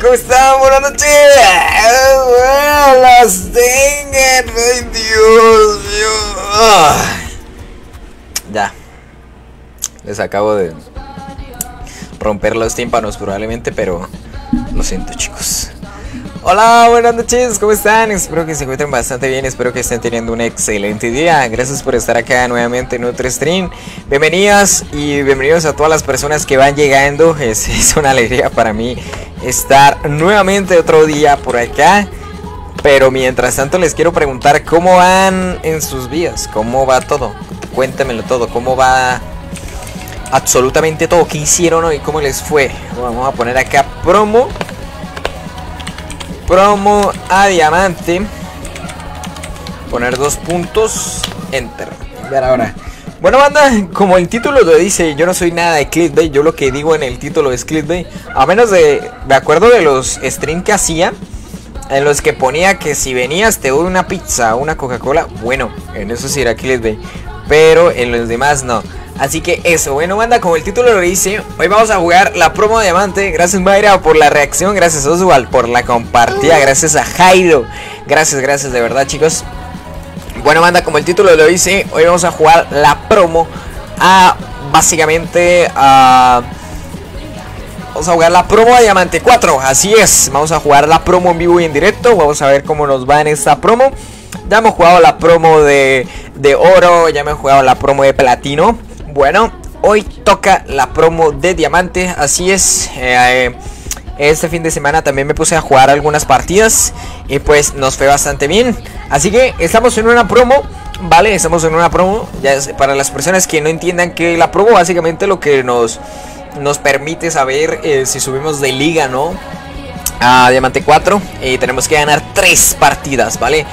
¿cómo están? Buenas noches. Las tengan. Ay, Dios mío. Ya. Les acabo de romper los tímpanos probablemente, pero lo siento chicos. Hola, buenas noches, ¿cómo están? Espero que se encuentren bastante bien, espero que estén teniendo un excelente día. Gracias por estar acá nuevamente en otro stream. Bienvenidas y bienvenidos a todas las personas que van llegando. Es, es una alegría para mí estar nuevamente otro día por acá. Pero mientras tanto les quiero preguntar cómo van en sus vidas, cómo va todo. Cuéntamelo todo, cómo va absolutamente todo. ¿Qué hicieron hoy? ¿Cómo les fue? Vamos a poner acá promo promo a diamante. Poner dos puntos. Enter. Ver ahora. Bueno, banda, como el título lo dice, yo no soy nada de clickbait. Yo lo que digo en el título es clickbait. A menos de. De acuerdo de los streams que hacía. En los que ponía que si venías te doy una pizza, una Coca-Cola. Bueno, en eso sí era clickbait. Pero en los demás no. Así que eso, bueno banda, como el título lo dice, hoy vamos a jugar la promo diamante. Gracias Mayra por la reacción, gracias Oswald por la compartida, gracias a Jairo. Gracias, gracias de verdad chicos. Bueno banda, como el título lo dice, hoy vamos a jugar la promo a básicamente a... Vamos a jugar la promo de Diamante 4, así es, vamos a jugar la promo en vivo y en directo, vamos a ver cómo nos va en esta promo. Ya hemos jugado la promo de, de oro, ya hemos jugado la promo de platino. Bueno, hoy toca la promo de diamante, así es. Eh, este fin de semana también me puse a jugar algunas partidas y pues nos fue bastante bien. Así que estamos en una promo, ¿vale? Estamos en una promo. Ya para las personas que no entiendan que la promo básicamente lo que nos, nos permite saber eh, si subimos de liga, ¿no? A Diamante 4 y tenemos que ganar 3 partidas, ¿vale?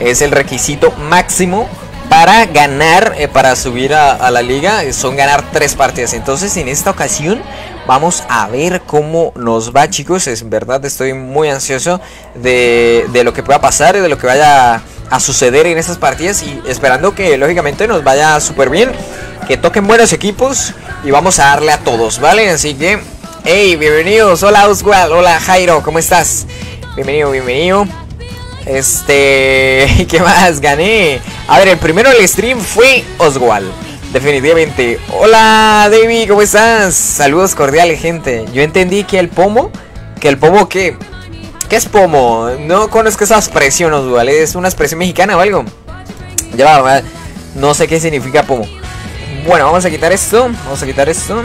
Es el requisito máximo para ganar, eh, para subir a, la liga, son ganar tres partidas. Entonces en esta ocasión vamos a ver cómo nos va chicos. Es verdad, estoy muy ansioso de, de lo que pueda pasar y de lo que vaya a suceder en estas partidas. Y esperando que lógicamente nos vaya súper bien. Que toquen buenos equipos y vamos a darle a todos, ¿vale? Así que, hey, bienvenidos. Hola Oswald, hola Jairo, ¿cómo estás? Bienvenido, bienvenido. Este, ¿qué más? Gané. A ver, el primero del stream fue Oswald. Definitivamente. Hola, David, ¿cómo estás? Saludos cordiales, gente. Yo entendí que el pomo, que el pomo qué? ¿Qué es pomo? No conozco esa expresión, Oswald. ¿Es una expresión mexicana o algo? Ya va, no sé qué significa pomo. Bueno, vamos a quitar esto. Vamos a quitar esto.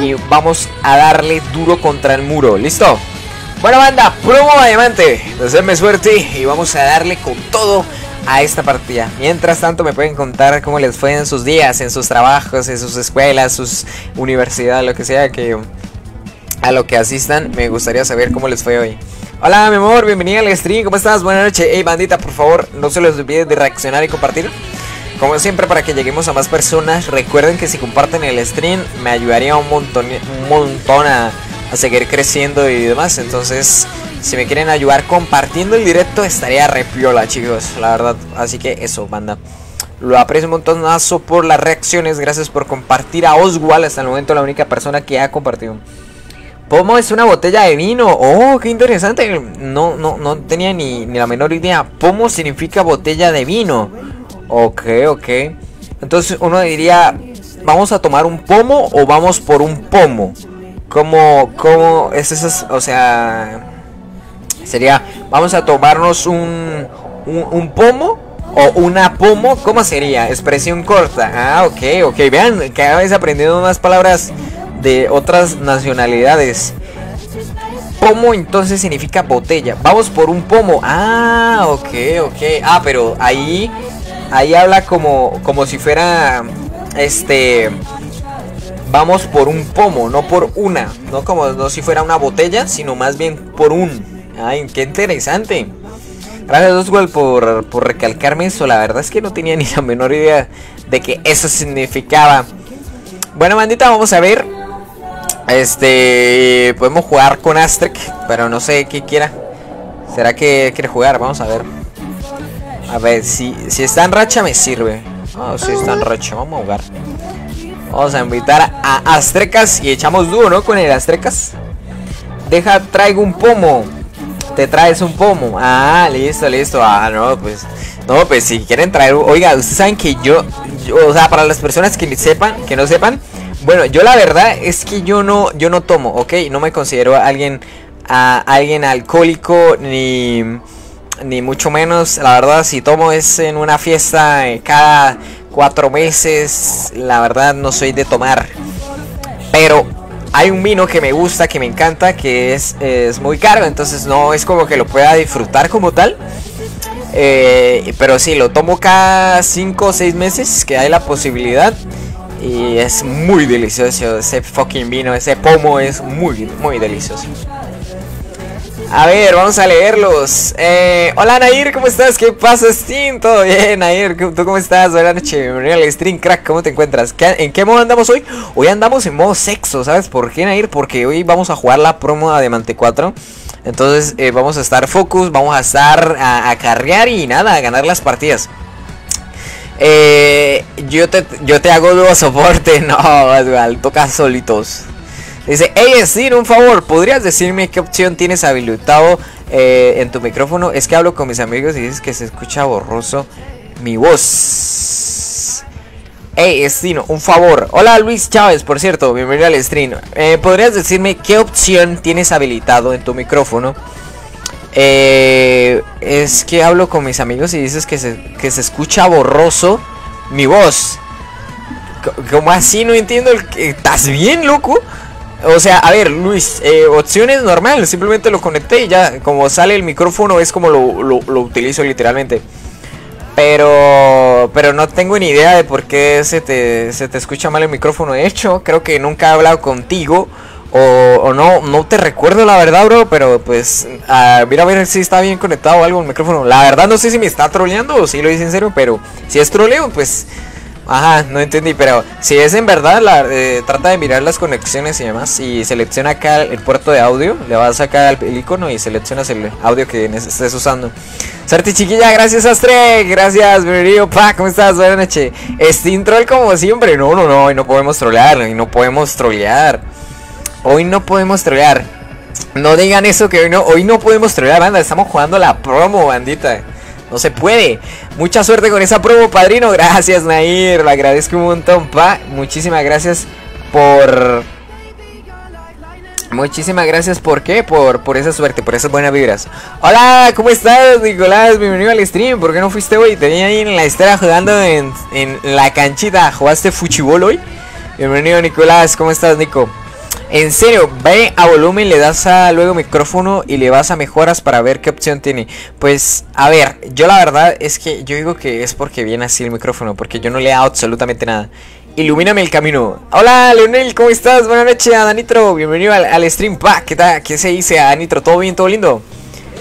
Y vamos a darle duro contra el muro. ¿Listo? Bueno banda, promo diamante, deseenme suerte y vamos a darle con todo a esta partida. Mientras tanto me pueden contar cómo les fue en sus días, en sus trabajos, en sus escuelas, sus universidades, lo que sea que a lo que asistan. Me gustaría saber cómo les fue hoy. Hola mi amor, bienvenida al stream, ¿cómo estás? Buenas noches. Hey bandita, por favor, no se les olvide de reaccionar y compartir. Como siempre, para que lleguemos a más personas, recuerden que si comparten el stream me ayudaría un montón, un montón a a seguir creciendo y demás. Entonces, si me quieren ayudar compartiendo el directo, estaría repiola, chicos. La verdad. Así que eso, banda. Lo aprecio un montonazo por las reacciones. Gracias por compartir a Oswald. Hasta el momento la única persona que ha compartido. Pomo es una botella de vino. Oh, qué interesante. No, no, no tenía ni, ni la menor idea. Pomo significa botella de vino. Ok, ok. Entonces uno diría, ¿vamos a tomar un pomo o vamos por un pomo? ¿Cómo, cómo es eso? O sea, sería, vamos a tomarnos un, un, pomo o una pomo, ¿cómo sería? Expresión corta. Ah, ok, ok. Vean, cada vez aprendiendo más palabras de otras nacionalidades. Pomo entonces significa botella. Vamos por un pomo. Ah, ok, ok. Ah, pero ahí, ahí habla como, como si fuera, este, vamos por un pomo, no por una, no como no si fuera una botella, sino más bien por un. Ay, qué interesante. Gracias Oswald por, por recalcarme eso, la verdad es que no tenía ni la menor idea de que eso significaba. Bueno, bandita, vamos a ver. Este, podemos jugar con Astrek, pero no sé qué quiera. ¿Será que quiere jugar? Vamos a ver. A ver, si, si está en racha me sirve. Ah, si está en racha, vamos a jugar. Vamos a invitar a Astrecas y echamos dúo, ¿no? Con el Astrecas. deja, traigo un pomo. Te traes un pomo. Ah, listo, listo. Ah, no, pues. No, pues si quieren traer. Oiga, ustedes saben que yo, o sea, para las personas que sepan, que no sepan. Bueno, yo la verdad es que yo no, yo no tomo, ¿ok? No me considero alguien, alguien alcohólico ni, ni mucho menos. La verdad, si tomo es en una fiesta cada cuatro meses. La verdad, no soy de tomar. Pero hay un vino que me gusta, que me encanta, que es, es muy caro, entonces no es como que lo pueda disfrutar como tal. Eh, pero sí, lo tomo cada 5 o 6 meses, que hay la posibilidad. Y es muy delicioso ese fucking vino, ese pomo es muy, muy delicioso. A ver, vamos a leerlos. Eh, hola Nair, ¿cómo estás? ¿Qué pasa, Steam? ¿Todo bien, Nair? ¿Tú cómo estás? Buenas noches, bienvenido al stream, crack. ¿Cómo te encuentras? ¿En qué modo andamos hoy? Hoy andamos en modo sexo, ¿sabes por qué, Nair? Porque hoy vamos a jugar la promo de Diamante 4. Entonces eh, vamos a estar focus, vamos a estar a, carrear y nada, a ganar las partidas. Eh, yo, te, yo te hago nuevo soporte. No, igual, toca solitos. Dice, hey Steam, un favor, ¿podrías decirme qué opción tienes habilitado eh, en tu micrófono? Es que hablo con mis amigos y dices que se escucha borroso mi voz. Hey Estino, un favor. Hola Luis Chávez, por cierto, bienvenido al stream. Eh, ¿Podrías decirme qué opción tienes habilitado en tu micrófono? Eh, es que hablo con mis amigos y dices que se, que se escucha borroso mi voz. ¿Cómo así? No entiendo. ¿Estás bien, loco? O sea, a ver, Luis, eh, opciones normal, simplemente lo conecté y ya, como sale el micrófono es como lo, lo, utilizo literalmente. Pero, pero no tengo ni idea de por qué se te, se te escucha mal el micrófono. De hecho, creo que nunca he hablado contigo. O, no, no te recuerdo la verdad, bro. Pero pues, mira a ver si está bien conectado algo el micrófono. La verdad no sé si me está troleando o si lo hice en serio. Pero si es troleo, pues Ajá, no entendí, pero si es en verdad, la, eh, trata de mirar las conexiones y demás. Y selecciona acá el puerto de audio, le vas a sacar el icono y seleccionas el audio que estés usando. Suerte chiquilla, gracias Astre, gracias bienvenido, pa, ¿cómo estás? Buenas noches. Steam Troll como siempre, no, no, no, hoy no podemos trolear, hoy no podemos trolear. Hoy no podemos trolear. No digan eso que hoy no, hoy no podemos trolear, banda, estamos jugando la promo, bandita. No se puede. Mucha suerte con esa promo, padrino. Gracias, Nair. Lo agradezco un montón, pa. Muchísimas gracias por... Muchísimas gracias por qué, por, por esa suerte, por esas buenas vibras. Hola, ¿cómo estás, Nicolás? Bienvenido al stream. ¿Por qué no fuiste hoy? Te vi ahí en la estera jugando en, en la canchita. ¿Jugaste fuchibol hoy? Bienvenido, Nicolás. ¿Cómo estás, Nico? En serio, ve a volumen, le das a luego micrófono y le vas a mejoras para ver qué opción tiene. Pues, a ver, yo la verdad es que yo digo que es porque viene así el micrófono, porque yo no le he dado absolutamente nada. Ilumíname el camino. Hola, Leonel, ¿cómo estás? Buenas noches, Danitro. Bienvenido al, stream. Pa, ¿qué tal? ¿Qué se dice, Danitro? ¿Todo bien, todo lindo?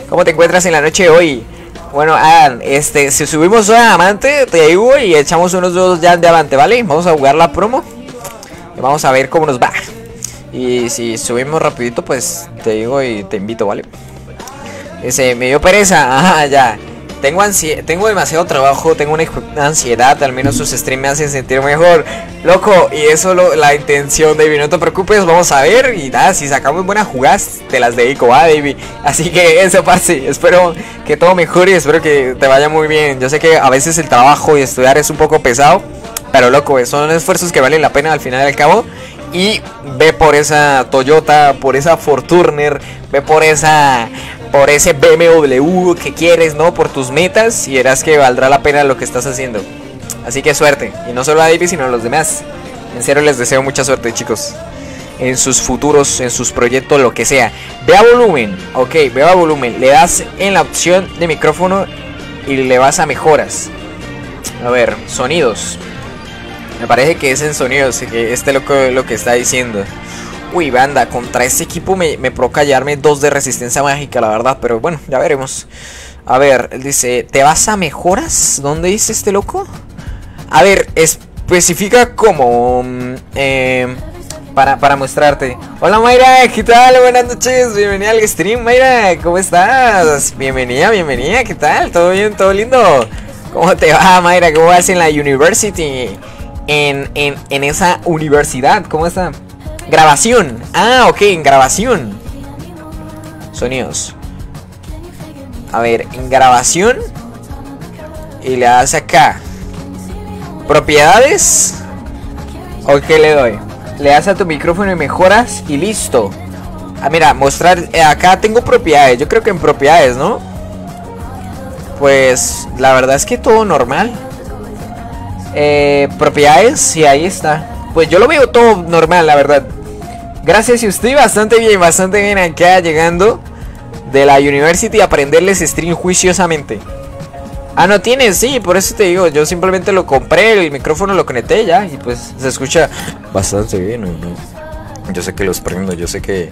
¿Cómo te encuentras en la noche de hoy? Bueno, Adam, este, si subimos a Amante, te digo y echamos unos dos ya de Amante, ¿vale? Vamos a jugar la promo. Y vamos a ver cómo nos va. Y si subimos rapidito, pues te digo y te invito, ¿vale? Dice, me dio pereza, ajá, ya. Tengo, tengo demasiado trabajo, tengo una ansiedad, al menos sus streams me hacen sentir mejor. Loco, y eso es la intención, David. No te preocupes, vamos a ver. Y nada, si sacamos buenas jugadas, te las dedico, ¿va, David? Así que eso, parce. Espero que todo mejore y espero que te vaya muy bien. Yo sé que a veces el trabajo y estudiar es un poco pesado. Pero loco, son esfuerzos que valen la pena al final y al cabo y ve por esa Toyota, por esa Fortuner, ve por esa por ese BMW que quieres, ¿no? Por tus metas y verás que valdrá la pena lo que estás haciendo. Así que suerte, y no solo a David, sino a los demás. En serio les deseo mucha suerte, chicos. En sus futuros, en sus proyectos, lo que sea. Ve a volumen, ok, ve a volumen. Le das en la opción de micrófono y le vas a mejoras. A ver, sonidos. Me parece que es en sonidos, este loco lo que está diciendo. Uy, banda, contra este equipo me, me provoca hallarme dos de resistencia mágica, la verdad. Pero bueno, ya veremos. A ver, él dice, ¿te vas a mejoras? ¿Dónde dice este loco? A ver, especifica como... Mm, eh, para, para mostrarte. Hola Mayra, ¿qué tal? Buenas noches, bienvenida al stream Mayra, ¿cómo estás? Bienvenida, bienvenida, ¿qué tal? ¿Todo bien? ¿Todo lindo? ¿Cómo te va Mayra? ¿Cómo vas en la university? En, en, esa universidad. ¿Cómo está? Grabación. Ah, ok, en grabación. Sonidos. A ver, en grabación. Y le das acá. Propiedades. ¿O qué le doy? Le das a tu micrófono y mejoras y listo. Ah, mira, mostrar. Eh, acá tengo propiedades. Yo creo que en propiedades, ¿no? Pues la verdad es que todo normal. Eh, propiedades, y ahí está. Pues yo lo veo todo normal, la verdad. Gracias y estoy bastante bien, bastante bien acá llegando de la University a aprenderles stream juiciosamente. Ah, no tienes, sí, por eso te digo, yo simplemente lo compré, el micrófono lo conecté ya y pues se escucha bastante bien. Yo sé que los prendo, yo sé que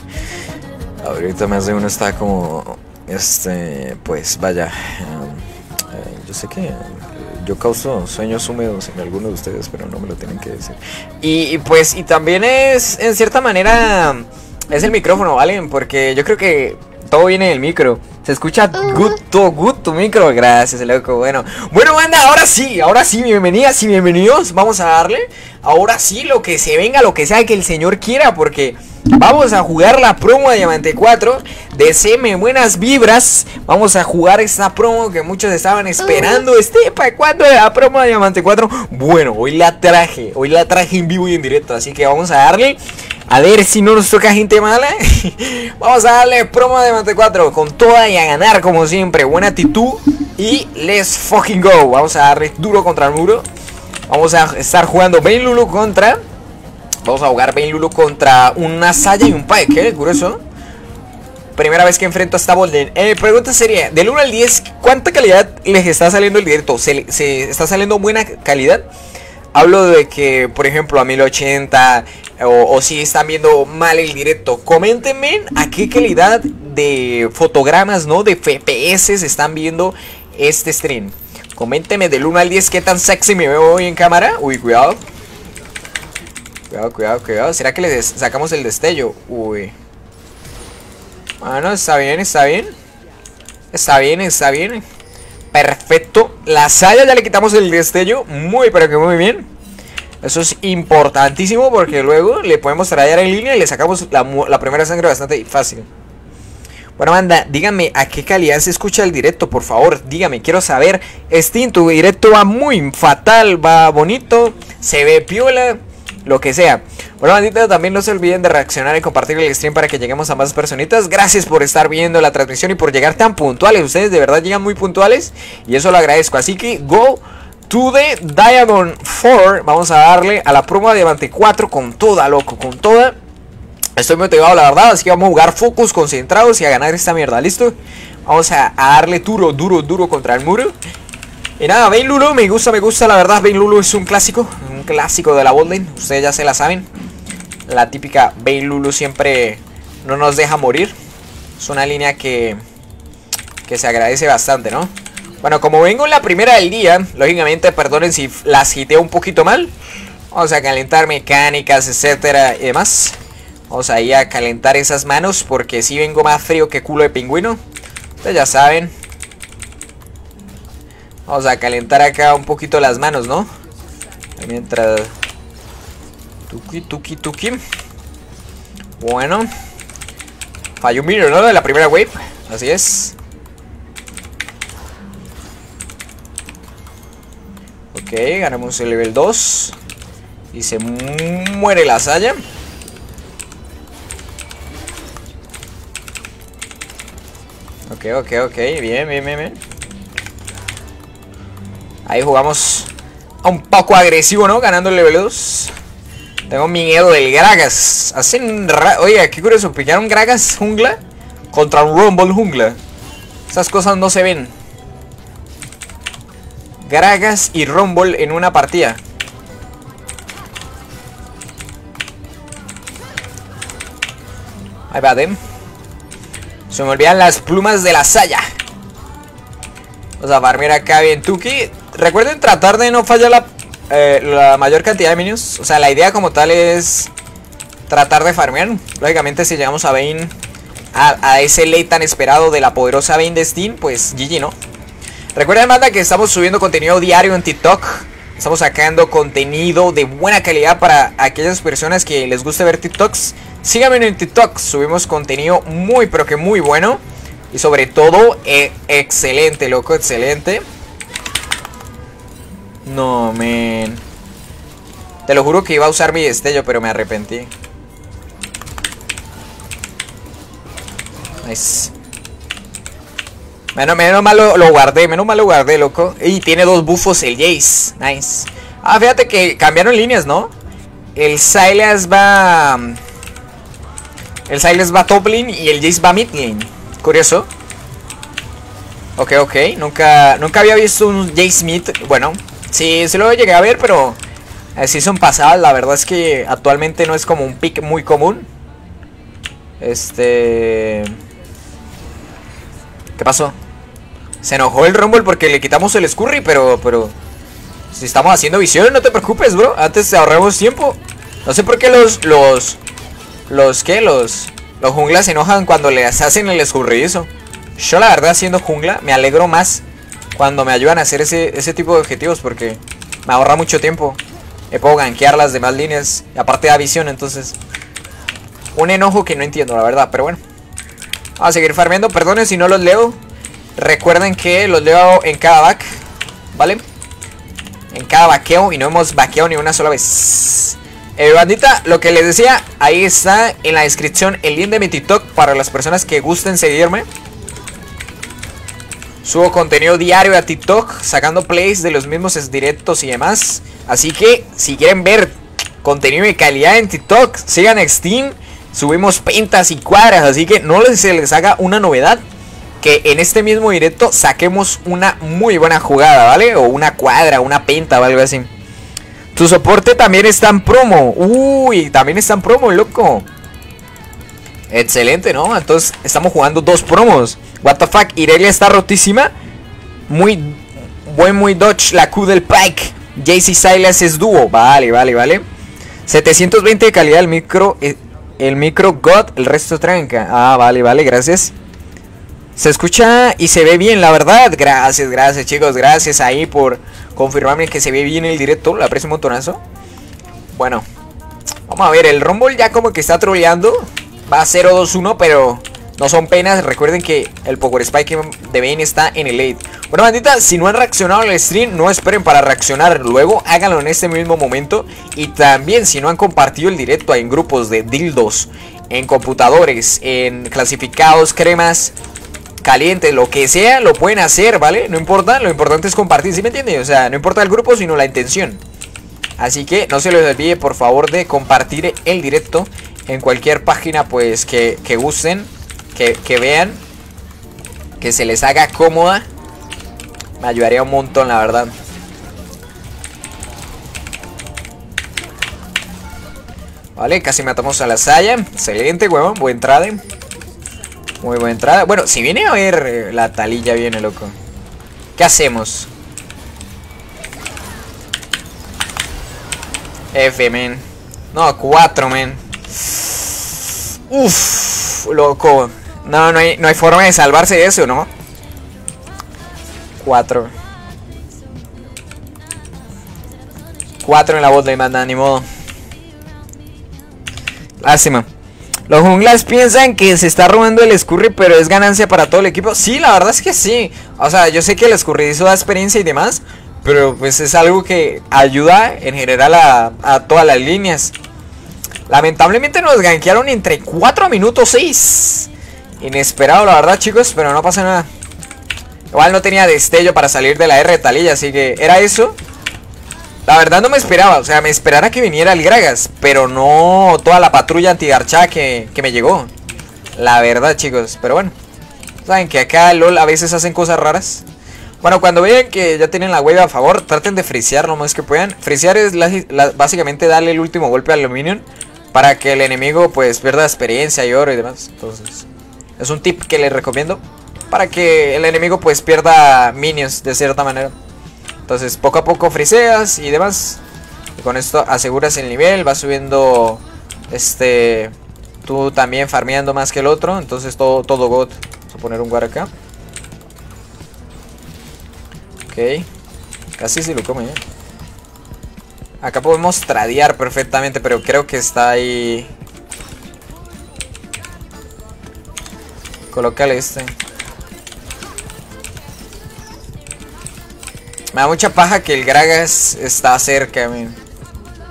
ahorita más de uno está como, este, pues vaya, eh, yo sé que yo causo sueños húmedos en algunos de ustedes, pero no me lo tienen que decir. Y, pues, y también es, en cierta manera, es el micrófono, ¿vale? Porque yo creo que todo viene del micro. Se escucha good tu micro. Gracias, loco. Bueno, bueno, banda, ahora sí, ahora sí, bienvenidas y bienvenidos. Vamos a darle. Ahora sí, lo que se venga, lo que sea que el señor quiera, porque Vamos a jugar la promo de Diamante 4. Deseme buenas vibras. Vamos a jugar esta promo que muchos estaban esperando. Este, ¿para cuándo la promo de Diamante 4? Bueno, hoy la traje. Hoy la traje en vivo y en directo. Así que vamos a darle. A ver si no nos toca gente mala. vamos a darle promo de Diamante 4 con toda y a ganar como siempre. Buena actitud. Y let's fucking go. Vamos a darle duro contra el muro. Vamos a estar jugando Ben Lulu contra Vamos a jugar Ben Lulu contra una Saya y un Pike, ¿eh? Curioso. Primera vez que enfrento a esta Bolden. Eh, pregunta sería, del 1 al 10, ¿cuánta calidad les está saliendo el directo? ¿Se, está saliendo buena calidad? Hablo de que, por ejemplo, a 1080 o, si están viendo mal el directo. Coméntenme a qué calidad de fotogramas, ¿no? De FPS están viendo este stream. Coméntenme del 1 al 10 qué tan sexy me veo hoy en cámara. Uy, cuidado. Cuidado, cuidado, cuidado. ¿Será que le sacamos el destello? Uy. Bueno, está bien, está bien. Está bien, está bien. Perfecto. La saya ya le quitamos el destello. Muy, pero que muy bien. Eso es importantísimo porque luego le podemos traer en línea y le sacamos la, primera sangre bastante fácil. Bueno, banda, díganme a qué calidad se escucha el directo, por favor. Dígame, quiero saber. Steam, tu directo va muy fatal, va bonito, se ve piola lo que sea. Bueno, bandita, también no se olviden de reaccionar y compartir el stream para que lleguemos a más personitas. Gracias por estar viendo la transmisión y por llegar tan puntuales. Ustedes de verdad llegan muy puntuales y eso lo agradezco. Así que go to the Diamond 4. Vamos a darle a la promo de Diamante 4 con toda, loco, con toda. Estoy motivado, la verdad, así que vamos a jugar focus, concentrados y a ganar esta mierda, ¿listo? Vamos a, darle duro, duro, duro contra el muro. Y nada, Bane Lulu, me gusta, me gusta, la verdad, Bane Lulu es un clásico, un clásico de la botlane, ustedes ya se la saben. La típica Bane Lulu siempre no nos deja morir. Es una línea que, que se agradece bastante, ¿no? Bueno, como vengo en la primera del día, lógicamente, perdonen si las hiteo un poquito mal. Vamos a calentar mecánicas, etcétera y demás. Vamos a ir a calentar esas manos porque si vengo más frío que culo de pingüino. Ustedes ya saben. Vamos a calentar acá un poquito las manos, ¿no? Mientras... Tuki, tuki, tuki. Bueno. Falló un mirror, ¿no? De la primera wave. Así es. Ok, ganamos el level 2. Y se muere la saya. Ok, ok, ok. Bien, bien, bien, bien. Ahí jugamos un poco agresivo, ¿no? Ganando el level 2. Tengo miedo del Gragas. Hacen... Oye, qué curioso. Pillaron Gragas jungla contra un Rumble jungla. Esas cosas no se ven. Gragas y Rumble en una partida. Ahí va, Dem. Se me olvidan las plumas de la saya. Vamos a farmear acá bien Tuki. Recuerden tratar de no fallar eh, la, mayor cantidad de minions. O sea, la idea como tal es tratar de farmear. Lógicamente si llegamos a Bane, a, ese late tan esperado de la poderosa Bane de Steam, pues GG, ¿no? Recuerden, manda que estamos subiendo contenido diario en TikTok. Estamos sacando contenido de buena calidad para aquellas personas que les guste ver TikToks. Síganme en TikTok, subimos contenido muy pero que muy bueno. Y sobre todo, e excelente, loco, excelente. No, men. Te lo juro que iba a usar mi destello, pero me arrepentí. Nice. Menos, menos mal lo, guardé, menos mal lo guardé, loco. Y tiene dos bufos el Jace. Nice. Ah, fíjate que cambiaron líneas, ¿no? El Silas va... El Silas va top lane y el Jace va mid lane. Curioso. Ok, ok. Nunca, nunca había visto un Jace mid. Bueno, sí, se lo llegué a ver, pero... Así son pasadas. La verdad es que actualmente no es como un pick muy común. Este... ¿Qué pasó? Se enojó el Rumble porque le quitamos el Scurry, pero, pero... Si estamos haciendo visión, no te preocupes, bro. Antes ahorramos tiempo. No sé por qué los... Los... Los, ¿qué? Los... Los junglas se enojan cuando les hacen el escurridizo. Yo la verdad haciendo jungla me alegro más cuando me ayudan a hacer ese, ese tipo de objetivos porque me ahorra mucho tiempo. Me puedo gankear las demás líneas. Y aparte da visión, entonces... Un enojo que no entiendo, la verdad, pero bueno. Vamos a seguir farmeando. Perdonen si no los leo. Recuerden que los leo en cada back, ¿vale? En cada vaqueo y no hemos vaqueado ni una sola vez. Eh, bandita, lo que les decía, ahí está en la descripción el link de mi TikTok para las personas que gusten seguirme. Subo contenido diario a TikTok, sacando plays de los mismos directos y demás. Así que si quieren ver contenido de calidad en TikTok, sigan Steam. Subimos pentas y cuadras, así que no se les haga una novedad que en este mismo directo saquemos una muy buena jugada, ¿vale? O una cuadra, una penta o algo así. Tu soporte también está en promo. Uy, también está en promo, loco. Excelente, ¿no? Entonces estamos jugando dos promos. What the fuck, Irelia está rotísima. Muy buen, muy dodge la Q del Pike. JC Silas es dúo. Vale, vale, vale. 720 de calidad el micro. Eh, el micro God, el resto tranca. Ah, vale, vale, gracias. Se escucha y se ve bien, la verdad. Gracias, gracias, chicos. Gracias ahí por confirmarme que se ve bien el directo. Le aprecio un montonazo. Bueno, vamos a ver. El Rumble ya como que está troleando. Va a 0-2-1, pero no son penas. Recuerden que el Power Spike de Bane está en el late. Bueno, bandita, si no han reaccionado al stream, no esperen para reaccionar luego. Háganlo en este mismo momento. Y también, si no han compartido el directo en grupos de dildos, en computadores, en clasificados, cremas caliente, lo que sea, lo pueden hacer, ¿vale? No importa, lo importante es compartir, ¿sí me entienden? O sea, no importa el grupo, sino la intención. Así que no se les olvide, por favor, de compartir el directo en cualquier página, pues, que, que gusten, que, que vean, que se les haga cómoda. Me ayudaría un montón, la verdad. Vale, casi matamos a la Saya. Excelente, huevón. Buen trade. Muy buena entrada. Bueno, si viene a ver eh, la talilla viene, loco. ¿Qué hacemos? F, men. No, 4, men. Uf, loco. No, no hay, no hay forma de salvarse de eso, ¿no? 4. 4 en la bot de manda, ni modo. Lástima. Los junglas piensan que se está robando el Scurry, pero es ganancia para todo el equipo. Sí, la verdad es que sí. O sea, yo sé que el escurridizo da experiencia y demás, pero pues es algo que ayuda en general a, todas las líneas. Lamentablemente nos gankearon entre 4 minutos 6. Inesperado, la verdad, chicos, pero no pasa nada. Igual no tenía destello para salir de la R de talilla, así que era eso. La verdad no me esperaba, o sea, me esperara que viniera el Gragas, pero no toda la patrulla antigarcha que, que me llegó. La verdad, chicos, pero bueno. Saben que acá LOL a veces hacen cosas raras. Bueno, cuando vean que ya tienen la wave a favor, traten de frisear lo más que puedan. Frisear es básicamente darle el último golpe al Minion para que el enemigo pues pierda experiencia y oro y demás. Entonces, es un tip que les recomiendo para que el enemigo pues pierda minions de cierta manera. Entonces poco a poco friseas y demás. Y con esto aseguras el nivel, vas subiendo este tú también farmeando más que el otro, entonces todo todo god. Vamos a poner un guard acá. Ok. Casi se lo come, ¿eh? Acá podemos tradear perfectamente, pero creo que está ahí. Colócale este. Me da mucha paja que el Gragas está cerca, man.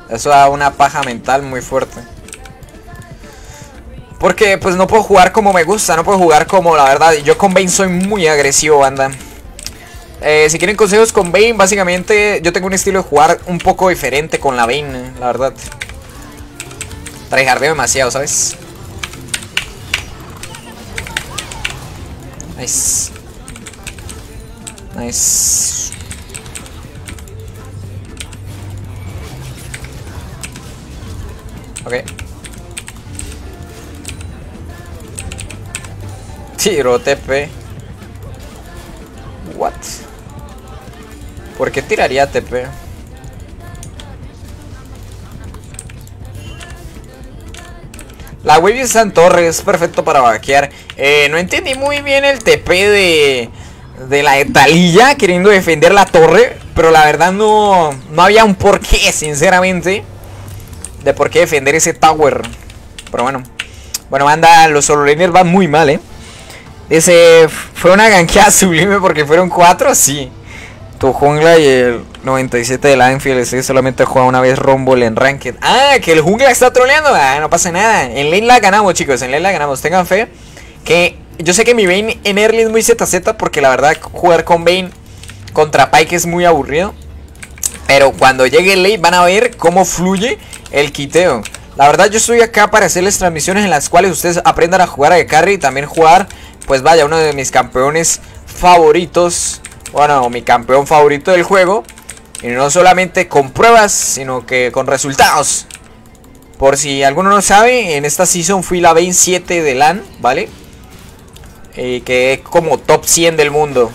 Eso da una paja mental muy fuerte. Porque pues no puedo jugar como me gusta, no puedo jugar como la verdad. Yo con Bane soy muy agresivo, banda. Eh, si quieren consejos con Bane, básicamente yo tengo un estilo de jugar un poco diferente con la Bane, la verdad. Tryhardeo demasiado, ¿sabes? Nice. Nice. Ok. Tiro TP. What? ¿Por qué tiraría TP? La wave de San Torre es perfecto para vaquear. Eh, no entendí muy bien el TP de, de la Talilla queriendo defender la torre. Pero la verdad no, no había un porqué, sinceramente. De por qué defender ese tower. Pero bueno. Bueno, banda, los solo van muy mal, eh. Ese fue una ganqueada sublime porque fueron cuatro, sí. Tu jungla y el 97 del Anfield, ese solamente juega una vez Rumble en Ranked. Ah, que el jungla está troleando. Ah, no pasa nada. En lane la ganamos, chicos. En lane la ganamos. Tengan fe. Que yo sé que mi Bane en early es muy ZZ porque la verdad jugar con Bane contra Pike es muy aburrido. Pero cuando llegue el late van a ver cómo fluye el quiteo. La verdad yo estoy acá para hacerles transmisiones en las cuales ustedes aprendan a jugar a carry y también jugar pues vaya, uno de mis campeones favoritos. Bueno, mi campeón favorito del juego. Y no solamente con pruebas, sino que con resultados. Por si alguno no sabe, en esta season fui la 27 de LAN, ¿vale? Y que es como top 100 del mundo.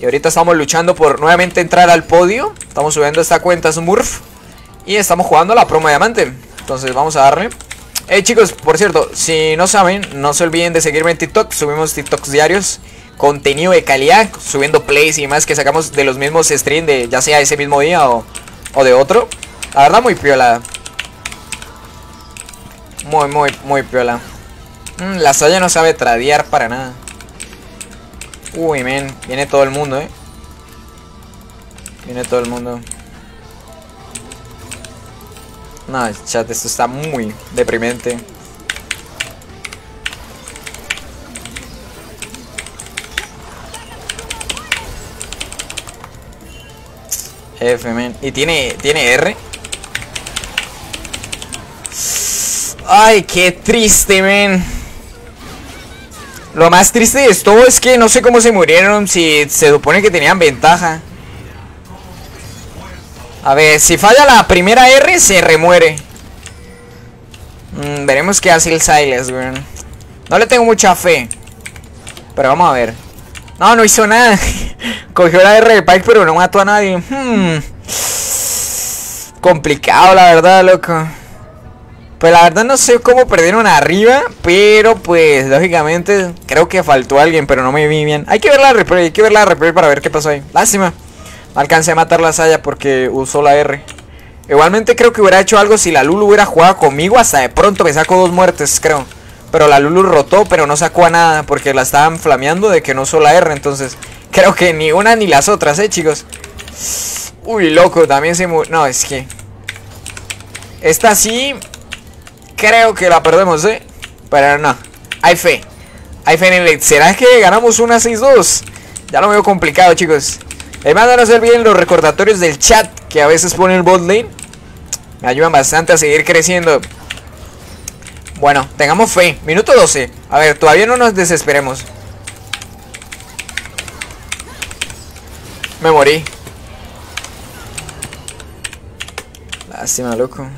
Y ahorita estamos luchando por nuevamente entrar al podio. Estamos subiendo esta cuenta Smurf. Y estamos jugando la promo diamante. Entonces vamos a darle. Hey chicos, por cierto, si no saben, no se olviden de seguirme en TikTok. Subimos TikToks diarios, contenido de calidad, subiendo plays y más que sacamos de los mismos streams de ya sea ese mismo día o, de otro. La verdad, muy piola. Muy, muy, muy piola. Mm, la Saya no sabe tradear para nada. Uy, men, viene todo el mundo, eh. Viene todo el mundo. No, chat, esto está muy deprimente. F, men. ¿Y tiene, tiene R? Ay, qué triste, men. Lo más triste de esto es que no sé cómo se murieron si se supone que tenían ventaja. A ver, si falla la primera R, se remuere. Mm, veremos qué hace el Silas, güey. No le tengo mucha fe. Pero vamos a ver. No, no hizo nada. Cogió la R de Pike, pero no mató a nadie. Hmm. Complicado, la verdad, loco. Pues la verdad no sé cómo perdieron arriba, pero pues lógicamente creo que faltó alguien, pero no me vi bien. Hay que ver la replay, hay que ver la replay para ver qué pasó ahí. Lástima. Alcancé a matar la Saya porque usó la R. Igualmente creo que hubiera hecho algo si la Lulu hubiera jugado conmigo. Hasta de pronto me sacó dos muertes, creo. Pero la Lulu rotó, pero no sacó a nada porque la estaban flameando de que no usó la R. Entonces creo que ni una ni las otras, eh, chicos. Uy, loco, también se murió. No, es que... Esta sí... Creo que la perdemos, eh. Pero no. Hay fe. Hay fe en el... ¿Será que ganamos una 6-2? Ya lo veo complicado, chicos. Además, no se olviden los recordatorios del chat que a veces pone el bot lane. Me ayudan bastante a seguir creciendo. Bueno, tengamos fe. Minuto 12. A ver, todavía no nos desesperemos. Me morí. Lástima, loco.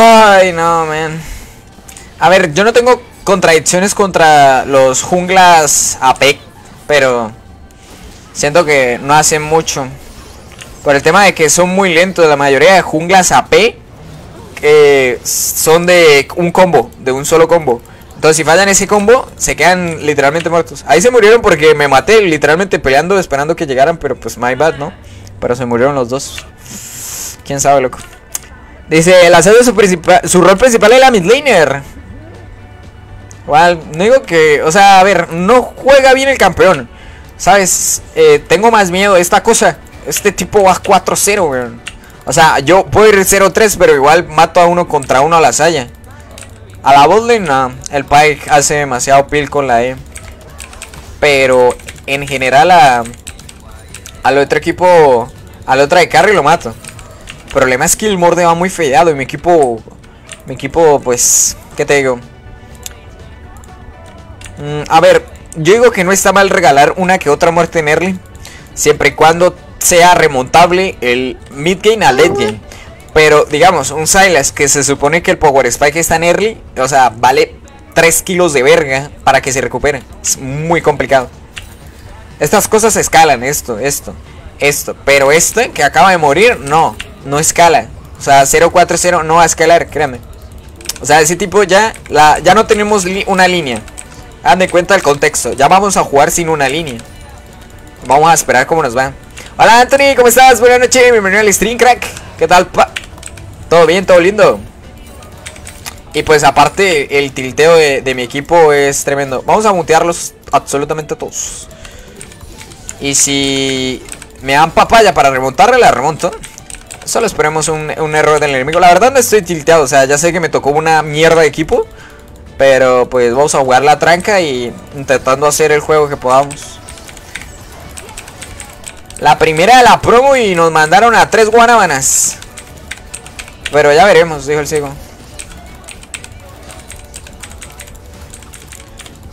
Ay, no, man. A ver, yo no tengo contradicciones contra los junglas APEC, pero siento que no hacen mucho. Por el tema de que son muy lentos. La mayoría de junglas AP son de un combo, de un solo combo. Entonces si fallan ese combo, se quedan literalmente muertos. Ahí se murieron porque me maté literalmente peleando, esperando que llegaran, pero pues my bad, ¿no? Pero se murieron los dos. ¿Quién sabe, loco? Dice, el asedio su, su rol principal es la midlaner. Igual, no digo que, o sea, a ver, no juega bien el campeón. ¿Sabes? Eh, tengo más miedo de esta cosa. Este tipo va 4-0, weón. O sea, yo puedo ir 0-3, pero igual mato a uno contra uno a la saya. A la botlane, no. El Pike hace demasiado pil con la E. Pero en general a, al otro equipo, al otro de carry lo mato. El problema es que el Morde va muy feado y mi equipo, mi equipo, pues, ¿qué te digo? Mm, a ver, yo digo que no está mal regalar una que otra muerte en early. Siempre y cuando sea remontable el mid game a late game. Pero digamos, un Silas que se supone que el Power Spike está en early, o sea, vale 3 kilos de verga para que se recupere. Es muy complicado. Estas cosas escalan, esto, esto, esto. Pero este que acaba de morir, no, no escala. O sea, 040 no va a escalar, créanme. O sea, ese tipo ya, la, ya no tenemos una línea. Hagan de cuenta el contexto. Ya vamos a jugar sin una línea. Vamos a esperar cómo nos va. Hola Anthony, ¿cómo estás? Buenas noches, bienvenido al stream, crack. ¿Qué tal? ¿Todo bien? ¿Todo lindo? Y pues aparte, el tilteo de, mi equipo es tremendo. Vamos a mutearlos absolutamente todos. Y si me dan papaya para remontarle, la remonto. Solo esperemos un, error del enemigo. La verdad no estoy tilteado, o sea, ya sé que me tocó una mierda de equipo. Pero pues vamos a jugar la tranca y intentando hacer el juego que podamos. La primera de la promo y nos mandaron a tres guanabanas. Pero ya veremos, dijo el ciego.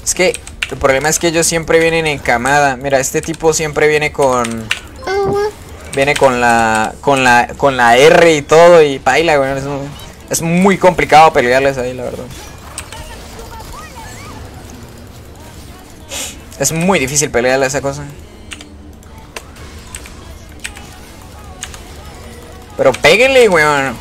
Es que el problema es que ellos siempre vienen en camada. Mira, este tipo siempre viene con... Viene con la... Con la, con la R y todo y baila, güey. es muy complicado pelearles ahí, la verdad. Es muy difícil pelearle a esa cosa. Pero péguenle, weón.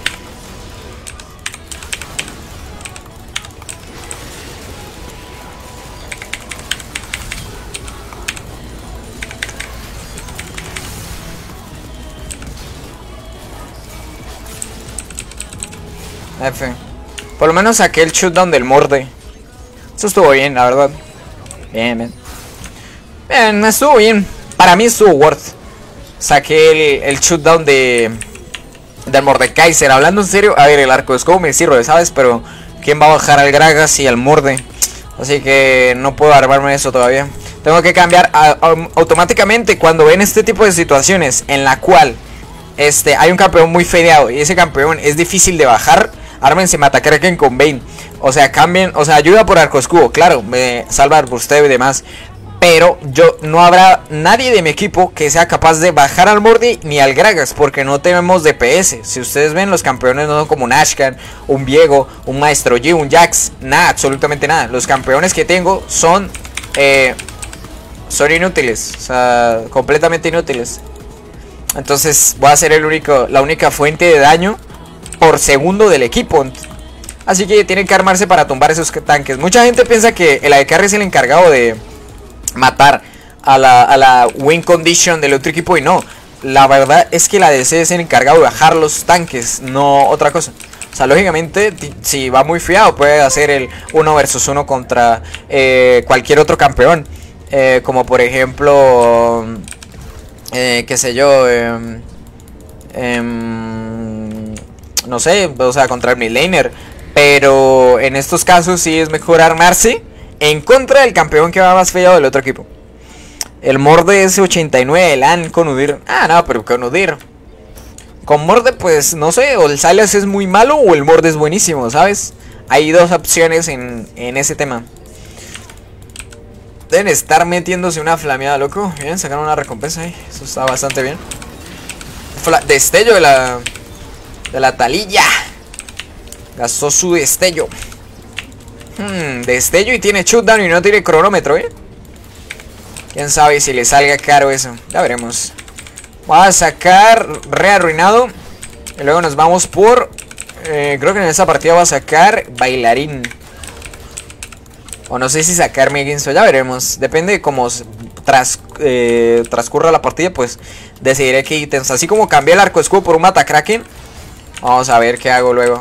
Por lo menos saqué el shootdown del morde. Eso estuvo bien, la verdad. Bien, bien. Bien, estuvo bien. Para mí estuvo worth. Saqué el, el shootdown de. Del Mordekaiser. Hablando en serio, a ver, el arco es como me sirve, ¿sabes? Pero, ¿quién va a bajar al Gragas y al Morde? Así que no puedo armarme eso todavía. Tengo que cambiar automáticamente cuando ven este tipo de situaciones en la cual este, hay un campeón muy fedeado y ese campeón es difícil de bajar. Ármense Matakraken con Bane. O sea, cambien, o sea, ayuda por arco escudo, claro, me salva el busteo y demás. Pero yo no habrá nadie de mi equipo que sea capaz de bajar al Mordi ni al Gragas, porque no tenemos DPS. Si ustedes ven, los campeones no son como un Ashkan, un Viego, un Maestro G, un Jax, nada, absolutamente nada. Los campeones que tengo son, eh, son inútiles, o sea, completamente inútiles. Entonces voy a ser el único, la única fuente de daño por segundo del equipo. Así que tienen que armarse para tumbar esos tanques. Mucha gente piensa que el ADCR es el encargado de matar a la, win condition del otro equipo y no. La verdad es que la DC es el encargado de bajar los tanques, no otra cosa. O sea, lógicamente, si va muy fiado, puede hacer el 1 versus 1 contra eh, cualquier otro campeón. Eh, como por ejemplo, eh, qué sé yo, em, em, no sé, o sea, contra el midlaner. Pero en estos casos sí es mejor armarse en contra del campeón que va más feo del otro equipo. El Morde es 89, el AN con Udir. Ah, no, pero con Udir. Con Morde, pues no sé, o el Silas es muy malo o el Morde es buenísimo, ¿sabes? Hay dos opciones en, en ese tema. Deben estar metiéndose una flameada, loco. Bien, sacaron una recompensa ahí. Eso está bastante bien. destello de la. De la talilla. Gastó su destello. Hmm, destello y tiene shootdown y no tiene cronómetro, ¿eh? Quién sabe si le salga caro eso. Ya veremos. Vamos a sacar rearruinado. Y luego nos vamos por. Eh, creo que en esa partida va a sacar bailarín. O no sé si sacar Meginso, ya veremos. Depende de cómo eh, transcurra la partida, pues decidiré qué ítems. Así como cambié el arco escudo por un mata kraken. Vamos a ver qué hago luego.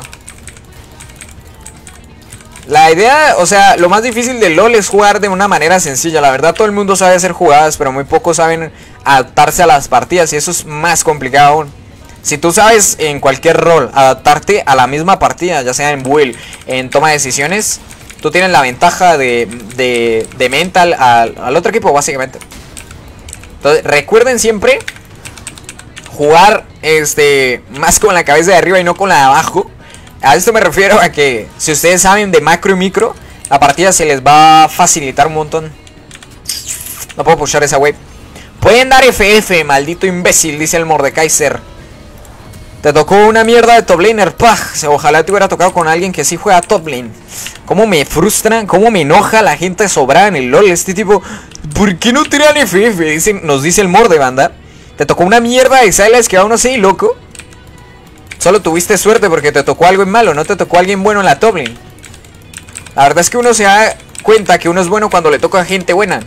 La idea, o sea, lo más difícil del LOL es jugar de una manera sencilla. La verdad, todo el mundo sabe hacer jugadas, pero muy pocos saben adaptarse a las partidas y eso es más complicado aún. Si tú sabes en cualquier rol adaptarte a la misma partida, ya sea en build, en toma de decisiones, tú tienes la ventaja de, de, mental al, al otro equipo, básicamente. Entonces, recuerden siempre jugar este más con la cabeza de arriba y no con la de abajo. A esto me refiero a que si ustedes saben de macro y micro, la partida se les va a facilitar un montón. No puedo pushar esa wave. Pueden dar FF, maldito imbécil, dice el Mordekaiser. Te tocó una mierda de top laner, paj. Ojalá te hubiera tocado con alguien que sí juega top lane. Cómo me frustra, cómo me enoja la gente sobrada en el LOL. Este tipo, ¿por qué no tiran FF? nos dice el Morde, banda. Te tocó una mierda de Silas que aún sé, loco. Solo tuviste suerte porque te tocó algo en malo, no te tocó alguien bueno en la top lane. La verdad es que uno se da cuenta que uno es bueno cuando le toca gente buena.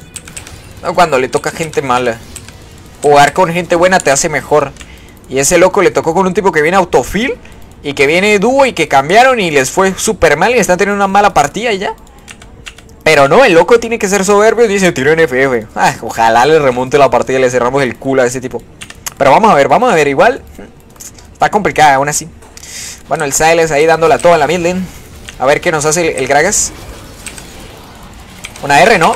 No cuando le toca gente mala. Jugar con gente buena te hace mejor. Y ese loco le tocó con un tipo que viene autofill y que viene dúo y que cambiaron y les fue súper mal y están teniendo una mala partida y ya. Pero no, el loco tiene que ser soberbio y dice, tiro NFF. Ah, ojalá le remonte la partida y le cerramos el culo a ese tipo. Pero vamos a ver, vamos a ver, igual Está complicada aún así. Bueno, el Silas ahí dándola toda en la midlane. A ver qué nos hace el, Gragas. Una R, ¿no?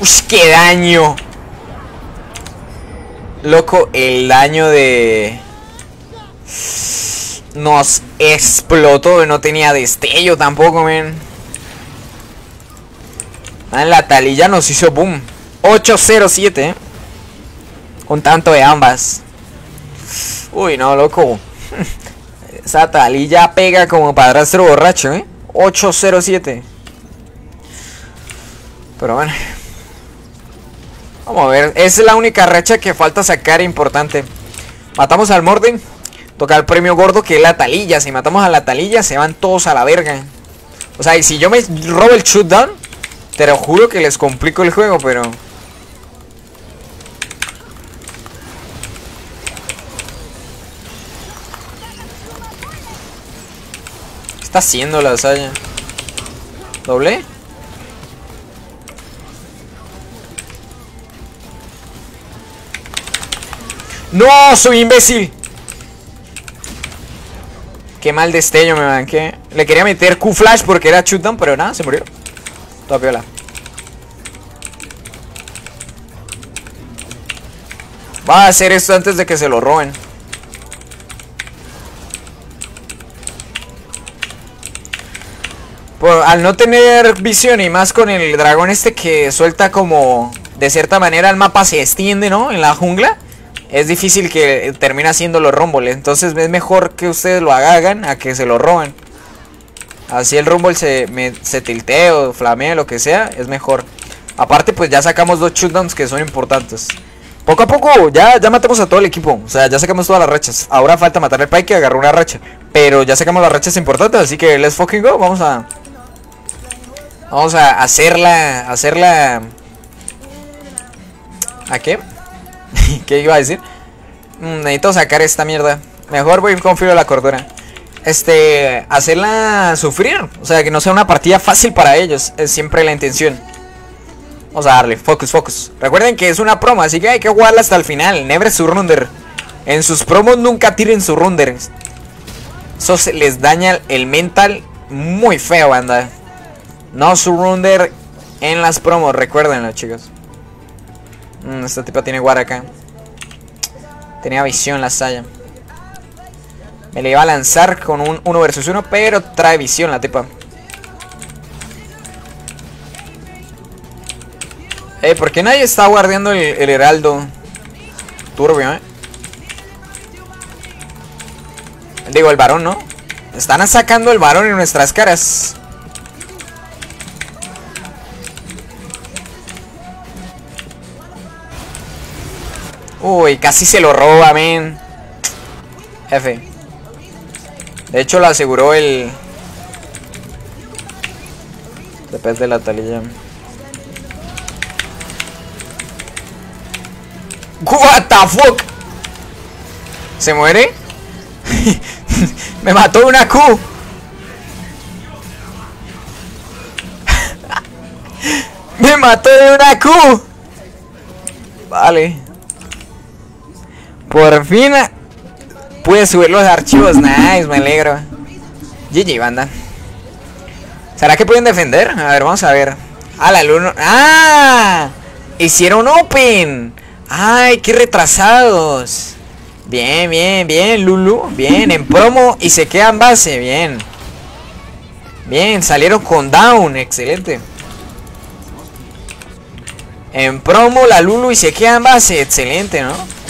Uy, qué daño. Loco, el daño de... Nos explotó. No tenía destello tampoco, men. Ah, en la talilla nos hizo boom. 8-0-7, ¿eh? Un tanto de ambas. Uy, no, loco. Esa talilla pega como padrastro borracho, ¿eh? 8-0-7. Pero bueno. Vamos a ver. Esa es la única racha que falta sacar importante. Matamos al Morden. Toca el premio gordo que es la talilla. Si matamos a la talilla se van todos a la verga. O sea, y si yo me robo el shootdown, te lo juro que les complico el juego, pero... está haciendo la Saya? ¿Doble? ¡No! ¡Soy imbécil! Qué mal destello me banqué. Le quería meter Q-Flash porque era shootdown, pero nada, se murió. Toda. Va a hacer esto antes de que se lo roben. al no tener visión y más con el dragón este que suelta como de cierta manera el mapa se extiende, ¿no? En la jungla. Es difícil que termine haciendo los rumble. Entonces es mejor que ustedes lo hagan a que se lo roben. Así el rumble se, se tiltee o flamee, lo que sea, es mejor. Aparte, pues ya sacamos dos shutdowns que son importantes. Poco a poco ya, ya matamos a todo el equipo. O sea, ya sacamos todas las rachas. Ahora falta matar al Pike que agarró una racha. Pero ya sacamos las rachas importantes, así que let's fucking go. Vamos a, Vamos a hacerla, hacerla... ¿A qué? ¿Qué iba a decir? Mm, necesito sacar esta mierda. Mejor voy con filo de la cordura. Este, hacerla sufrir. O sea, que no sea una partida fácil para ellos. Es siempre la intención. Vamos a darle, focus, focus. Recuerden que es una promo, así que hay que jugarla hasta el final. Never surrender. En sus promos nunca tiren surrender. Eso se les daña el mental muy feo, banda. No surrender en las promos, recuérdenlo, chicos. Mm, esta tipa tiene guarda acá. Tenía visión la Saya. Me le iba a lanzar con un 1 versus 1, pero trae visión la tipa. Eh, ¿por qué nadie está guardiando el, el heraldo? Turbio, eh. Digo, el varón, ¿no? Están sacando el varón en nuestras caras. Uy, casi se lo roba, men. F. De hecho, lo aseguró el... Depende de la talilla. What the fuck? ¿Se muere? Me mató una Q. Me mató de una Q. Vale. Por fin pude subir los archivos. Nice, me alegro. GG, banda. ¿Será que pueden defender? A ver, vamos a ver. Ah, la luna. ¡Ah! Hicieron open. ¡Ay, qué retrasados! Bien, bien, bien, Lulu. Bien, en promo y se quedan base. Bien. Bien, salieron con down. Excelente. En promo la Lulu y se quedan base. Excelente, ¿no?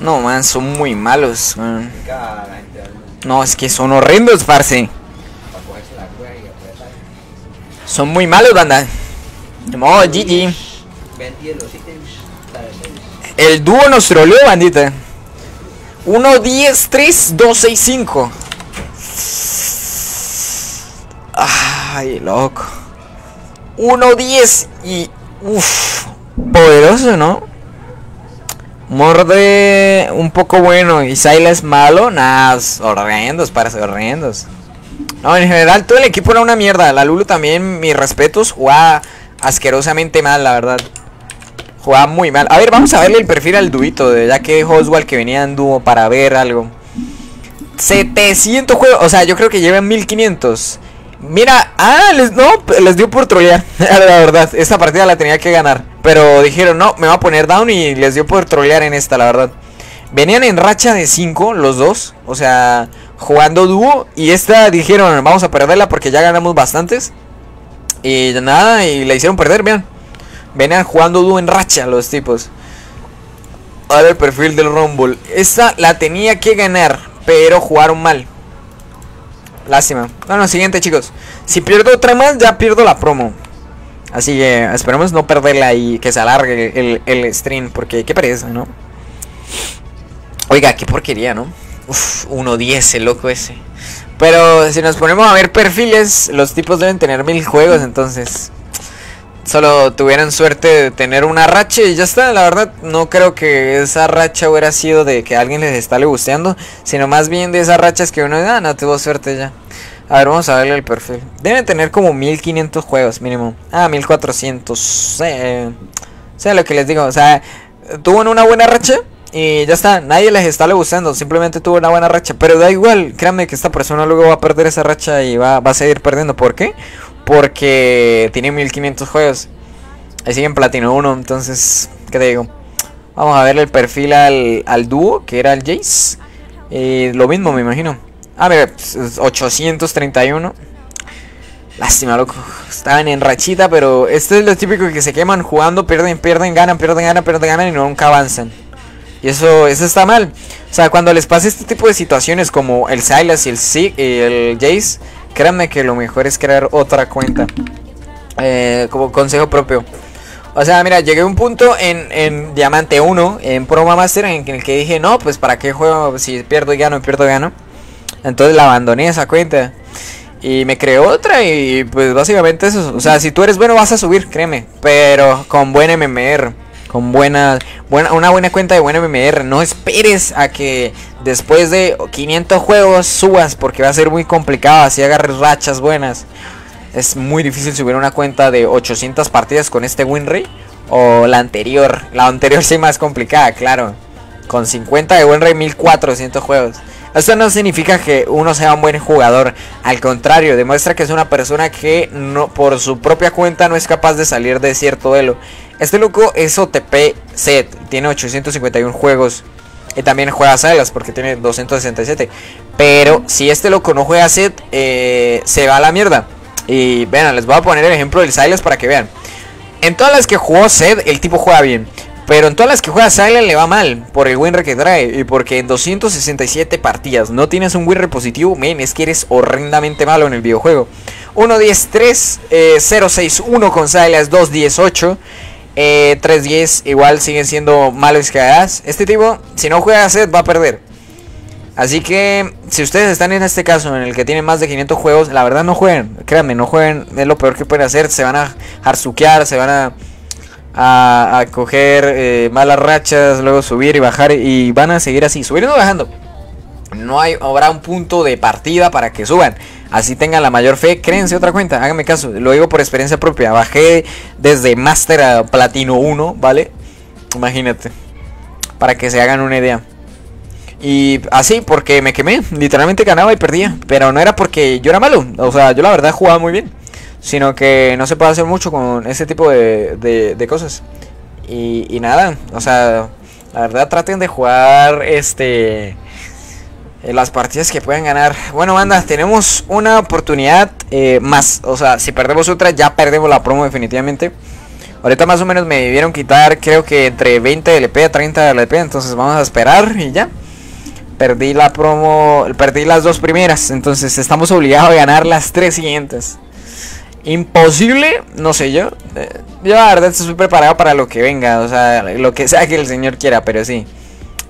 No, man, son muy malos. No, es que son horrendos, parce. Son muy malos, banda. Oh, GG. El dúo nos troleó, bandita. 1, 10, 3, 2, 6, 5. Ay, loco. 1, 10 y... Uff. Poderoso, ¿no? Morde un poco bueno y Silas malo. Nada, horrendos, para ser horrendos. No, en general todo el equipo era una mierda. La Lulu también, mis respetos, jugaba asquerosamente mal, la verdad. Jugaba muy mal. A ver, vamos a verle el perfil al duito, ya que Oswald que venía en dúo para ver algo. 700 juegos, o sea, yo creo que llevan 1500. Mira, ah, les, no, les dio por trolear. la verdad, esta partida la tenía que ganar. Pero dijeron, no, me va a poner down y les dio por trolear en esta, la verdad. Venían en racha de 5 los dos. O sea, jugando dúo. Y esta dijeron, vamos a perderla porque ya ganamos bastantes. Y nada, y la hicieron perder, vean. Venían jugando dúo en racha los tipos. Ahora el perfil del Rumble. Esta la tenía que ganar, pero jugaron mal. Lástima. Bueno, siguiente, chicos. Si pierdo otra más, ya pierdo la promo. Así que esperemos no perderla y que se alargue el, stream. Porque qué pereza, ¿no? Oiga, qué porquería, ¿no? Uf, 1.10 el loco ese. Pero si nos ponemos a ver perfiles, los tipos deben tener mil juegos, entonces solo tuvieran suerte de tener una racha y ya está. La verdad, no creo que esa racha hubiera sido de que alguien les está le gusteando, sino más bien de esas rachas que uno, ah, no tuvo suerte ya. A ver, vamos a verle el perfil. Deben tener como 1500 juegos mínimo. Ah, 1400. Eh, sea lo que les digo, o sea, tuvo una buena racha y ya está. Nadie les está le gustando, simplemente tuvo una buena racha. Pero da igual, créanme que esta persona luego va a perder esa racha y va, va a seguir perdiendo. ¿Por qué? Porque tiene 1500 juegos. Ahí sigue en Platino 1. Entonces, ¿qué te digo? Vamos a verle el perfil al, al dúo, que era el Jace. Y lo mismo, me imagino. A ver, 831. Lástima, loco. Estaban en rachita, pero esto es lo típico que se queman jugando, pierden, pierden, ganan, pierden, ganan, pierden, ganan y nunca avanzan. Y eso, eso está mal. O sea, cuando les pasa este tipo de situaciones como el Silas y el, C y el Jace, créanme que lo mejor es crear otra cuenta. Eh, como consejo propio. O sea, mira, llegué a un punto en, en Diamante 1, en Pro Master, en el que dije, no, pues para qué juego si pierdo y gano, pierdo y gano. Entonces la abandoné esa cuenta. Y me creé otra y pues básicamente eso. O sea, si tú eres bueno vas a subir, créeme. Pero con buen MMR. Con buena, buena, una buena cuenta de buen MMR. No esperes a que después de 500 juegos subas porque va a ser muy complicado así agarres rachas buenas. Es muy difícil subir una cuenta de 800 partidas con este win rate o la anterior. La anterior sí más complicada, claro. Con 50 de win rate 1400 juegos. Esto no significa que uno sea un buen jugador, al contrario, demuestra que es una persona que no, por su propia cuenta no es capaz de salir de cierto duelo. Este loco es OTP set, tiene 851 juegos y también juega salas porque tiene 267. Pero si este loco no juega set, eh, se va a la mierda. Y vean, les voy a poner el ejemplo del Silas para que vean. En todas las que jugó Set, el tipo juega bien. Pero en todas las que juega Silent le va mal por el winner que trae. Y porque en 267 partidas no tienes un winner positivo, men, es que eres horrendamente malo en el videojuego. 1 10 3 0 6 1 con Silas 2 10 8. Eh, 3-10 igual siguen siendo malos hagas. Este tipo, si no juega a set, va a perder. Así que, si ustedes están en este caso en el que tienen más de 500 juegos, la verdad no jueguen. Créanme, no jueguen. Es lo peor que pueden hacer. Se van a harzuquear, se van a, a, coger eh, malas rachas, luego subir y bajar. Y van a seguir así, subiendo y bajando. No hay, habrá un punto de partida para que suban. Así tengan la mayor fe, créense otra cuenta, háganme caso, lo digo por experiencia propia. Bajé desde Master a Platino 1, ¿vale? Imagínate. Para que se hagan una idea. Y así, porque me quemé. Literalmente ganaba y perdía. Pero no era porque yo era malo. O sea, yo la verdad jugaba muy bien. Sino que no se puede hacer mucho con ese tipo de, de, cosas. Y, nada, o sea, la verdad traten de jugar este eh, las partidas que pueden ganar. Bueno, banda, tenemos una oportunidad eh, más. O sea, si perdemos otra, ya perdemos la promo definitivamente. Ahorita más o menos me debieron quitar, creo que entre 20 de LP a 30 de LP. Entonces vamos a esperar y ya. Perdí la promo, perdí las dos primeras. Entonces estamos obligados a ganar las tres siguientes. Imposible, no sé yo. Eh, yo la verdad estoy preparado para lo que venga. O sea, lo que sea que el señor quiera, pero sí.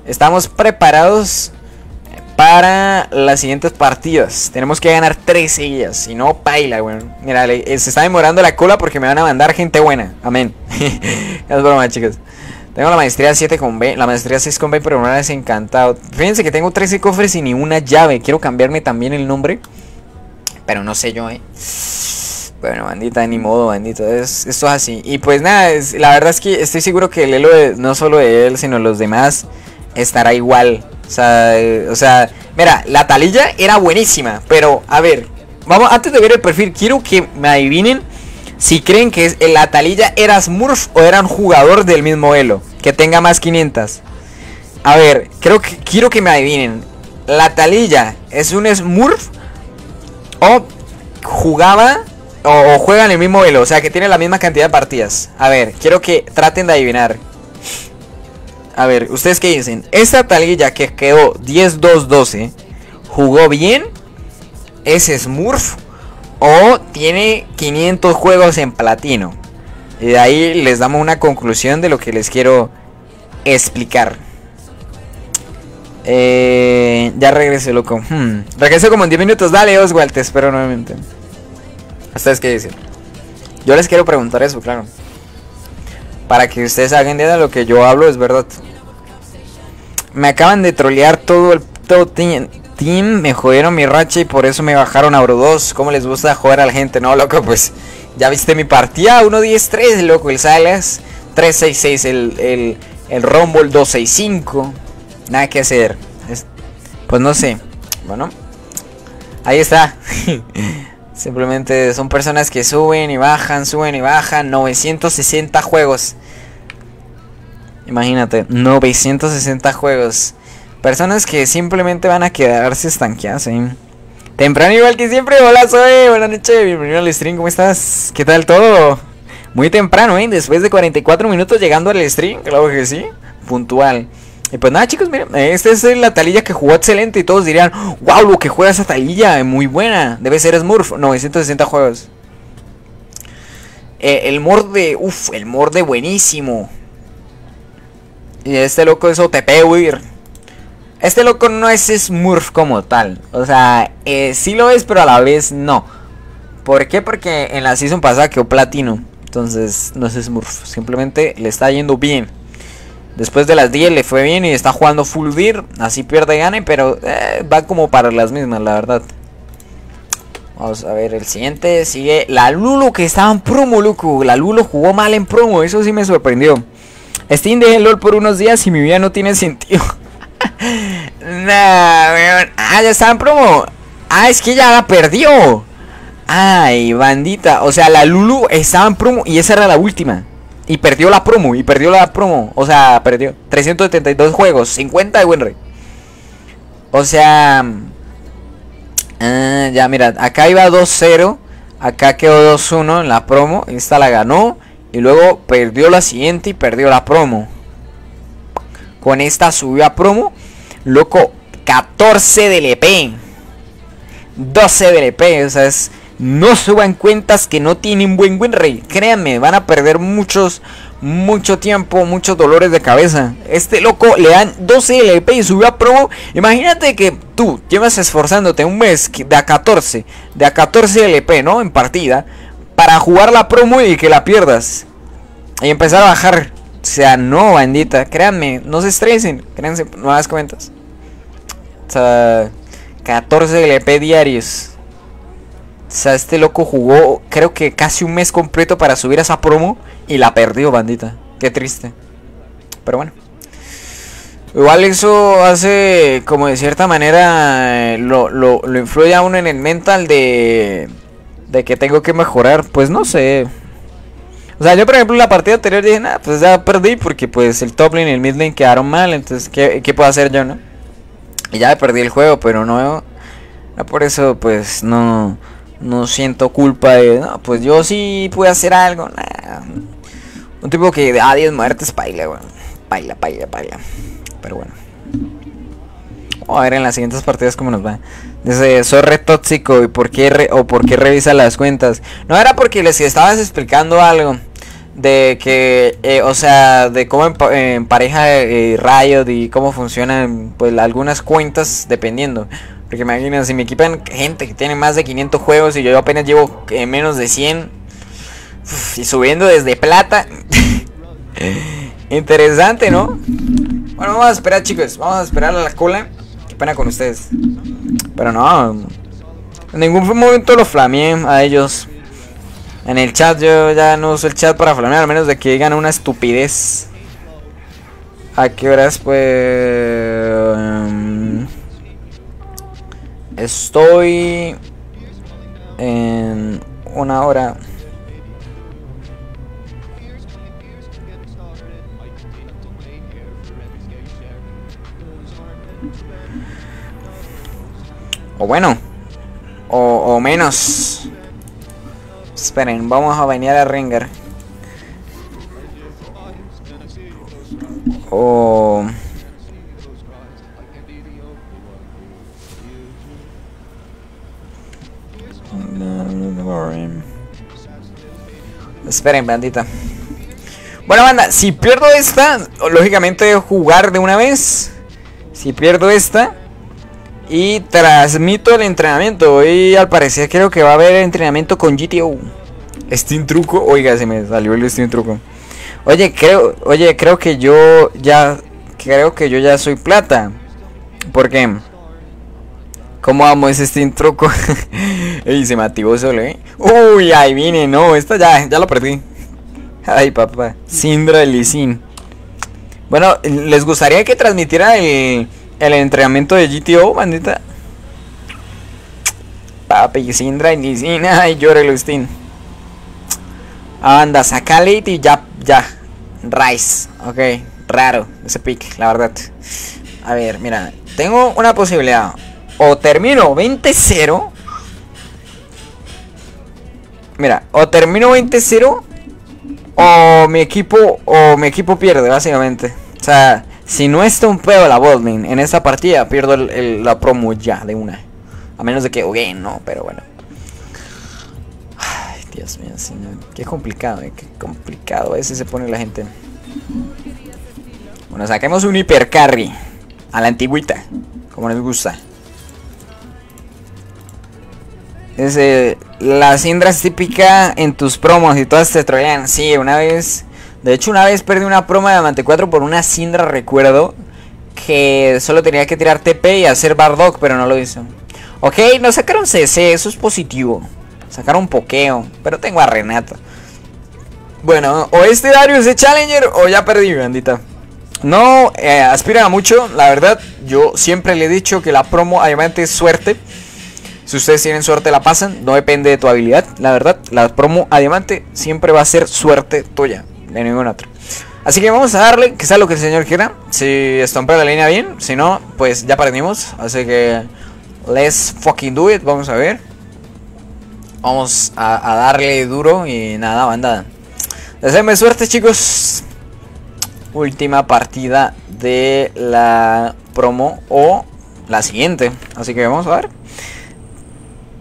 Estamos preparados para las siguientes partidas. Tenemos que ganar tres seguidas. Si no, paila, güey. Mira, se está demorando la cola porque me van a mandar gente buena. Amén. es broma, chicos. Tengo la maestría 7 con B, la maestría 6 con B, pero una vez encantado. Fíjense que tengo 13 cofres y ni una llave. Quiero cambiarme también el nombre. Pero no sé yo, eh. Bueno, bandita, ni modo, bandito. Es, esto es así. Y pues nada, la verdad es que estoy seguro que el elo de, no solo de él, sino los demás estará igual. O sea, o sea, mira, la talilla era buenísima, pero a ver, vamos, antes de ver el perfil, quiero que me adivinen si creen que la talilla era Smurf o era un jugador del mismo elo, que tenga más 500. A ver, creo que quiero que me adivinen. La talilla es un Smurf o jugaba o, juega en el mismo elo, o sea, que tiene la misma cantidad de partidas. A ver, quiero que traten de adivinar. A ver, ¿ustedes qué dicen? Esta talilla que quedó 10-2-12, ¿jugó bien? ¿Es Smurf? ¿O tiene 500 juegos en platino? Y de ahí les damos una conclusión de lo que les quiero explicar. Eh, ya regresé, loco. Hmm. Regreso como en 10 minutos. Dale, Oswald, te espero nuevamente. ¿Ustedes qué dicen? Yo les quiero preguntar eso, claro. Para que ustedes hagan idea de lo que yo hablo, es verdad. Me acaban de trolear todo el todo team, Me jodieron mi racha y por eso me bajaron a Bro 2. ¿Cómo les gusta jugar a la gente? No, loco, pues ya viste mi partida. 1-10-3, loco. El Salas 3-6-6. El, el, el Rumble 2-6-5. Nada que hacer. pues no sé. Bueno, ahí está. Simplemente son personas que suben y bajan, suben y bajan. 960 juegos. Imagínate, 960 juegos. Personas que simplemente van a quedarse estanqueadas ¿eh? Temprano igual que siempre, hola soy, buenas noches, bienvenido al stream, ¿cómo estás? ¿Qué tal todo? Muy temprano, ¿eh? Después de 44 minutos llegando al stream, claro que sí, puntual. Y pues nada chicos, miren, esta es la talilla que jugó excelente y todos dirían, wow, lo que juega esa talilla, muy buena, debe ser Smurf, 960 juegos. Eh, el morde, uff, el morde buenísimo. Y este loco es OTP. Este loco no es Smurf como tal. O sea, eh, sí lo es, pero a la vez no. ¿Por qué? Porque en la season pasada quedó platino. Entonces no es Smurf. Simplemente le está yendo bien. Después de las 10 le fue bien y está jugando full beer. Así pierde y gane, pero eh, va como para las mismas, la verdad. Vamos a ver, el siguiente sigue la Lulo que estaba en promo, loco. La Lulo jugó mal en promo, eso sí me sorprendió. Steam dejé LOL por unos días y mi vida no tiene sentido. nah, weón. Ah, ya está en promo. Ah, es que ya la perdió. Ay, bandita. O sea, la Lulu estaba en promo y esa era la última. Y perdió la promo, y perdió la promo. O sea, perdió 372 juegos, 50 de Winry. O sea... Ah, ya, mira, acá iba 2-0. Acá quedó 2-1 en la promo. Esta la ganó. Y luego perdió la siguiente y perdió la promo. Con esta subió a promo. Loco, 14 de LP. 12 de LP. O sea, es no suban cuentas que no tienen buen win rate. Créanme, van a perder muchos, mucho tiempo, muchos dolores de cabeza. Este loco le dan 12 LP y subió a promo. Imagínate que tú llevas esforzándote un mes de a 14, de a 14 LP, ¿no? En partida, para jugar la promo y que la pierdas. Y empezar a bajar. O sea, no, bandita. Créanme, no se estresen. Créanse, nuevas cuentas. O sea, 14 LP diarios. O sea, este loco jugó, creo que casi un mes completo para subir a esa promo y la perdió, bandita. Qué triste. Pero bueno. Igual eso hace, como de cierta manera, lo, lo, lo influye a uno en el mental de, de que tengo que mejorar. Pues no sé. O sea, yo por ejemplo en la partida anterior dije, nada, pues ya perdí porque pues el top lane y el mid lane quedaron mal. Entonces, ¿qué, qué puedo hacer yo, no? Y ya perdí el juego, pero no, no por eso pues no no siento culpa de, no, pues yo sí pude hacer algo. Un tipo que de ah, 10 muertes, paila, weón. Paila, paila, paila. Pero bueno. Vamos a ver en las siguientes partidas cómo nos va. Dice, soy re tóxico y por qué o por qué revisa las cuentas. No era porque les estabas explicando algo de que, eh, o sea, de cómo en, pareja eh, y cómo funcionan pues algunas cuentas dependiendo. Porque imagínense, si me equipan gente que tiene más de 500 juegos y yo apenas llevo eh, menos de 100 y subiendo desde plata. Interesante, ¿no? Bueno, vamos a esperar, chicos. Vamos a esperar a la cola. Qué pena con ustedes. Pero no. En ningún momento lo flameé a ellos. En el chat yo ya no uso el chat para flamear, a menos de que digan una estupidez. ¿A qué horas pues... Um, Estoy en una hora. O bueno, o, menos. Esperen, vamos a venir a Ringer. O... Esperen, bandita. Bueno, banda, si pierdo esta, lógicamente jugar de una vez. Si pierdo esta y transmito el entrenamiento. Hoy al parecer creo que va a haber entrenamiento con GTO. Steam truco, oiga, se me salió el Steam truco. Oye, creo, oye, creo que yo ya creo que yo ya soy plata. Porque ¿Cómo amo ese Steam truco? y se me activó solo, ¿eh? Uy, ahí viene, no, esta ya, ya lo perdí. Ay, papá. Sindra Lisin. Bueno, ¿les gustaría que transmitiera el, el entrenamiento de GTO, bandita? Papi, Sindra Lisin. Ay, llore Lustin. Anda, saca late y ya, ya. Rice. Ok, raro ese pick, la verdad. A ver, mira, tengo una posibilidad o termino 20-0. Mira, o termino 20-0 o mi equipo o mi equipo pierde básicamente. O sea, si no está un pedo la botlane en esta partida, pierdo la promo ya de una. A menos de que okay, no, pero bueno. Ay, Dios mío, qué complicado, eh, qué complicado a veces se pone la gente. Bueno, saquemos un hipercarry a la antigüita, como les gusta. Es, la Sindra es típica en tus promos y todas te trolean. Sí, una vez. De hecho, una vez perdí una promo de Diamante 4 por una Sindra, recuerdo. Que solo tenía que tirar TP y hacer Bardock, pero no lo hizo. Ok, no sacaron CC, eso es positivo. Sacaron pokeo, pero tengo a Renata. Bueno, o este Darius de Challenger o ya perdí, bandita. No eh, aspiran a mucho, la verdad. Yo siempre le he dicho que la promo, además es suerte. Si ustedes tienen suerte la pasan, no depende de tu habilidad, la verdad. La promo a diamante siempre va a ser suerte tuya, de ningún otro. Así que vamos a darle, que sea lo que el señor quiera. Si estompea la línea bien, si no, pues ya perdimos. Así que, let's fucking do it, vamos a ver. Vamos a, darle duro y nada, banda. Deseenme suerte, chicos. Última partida de la promo o la siguiente. Así que vamos a ver.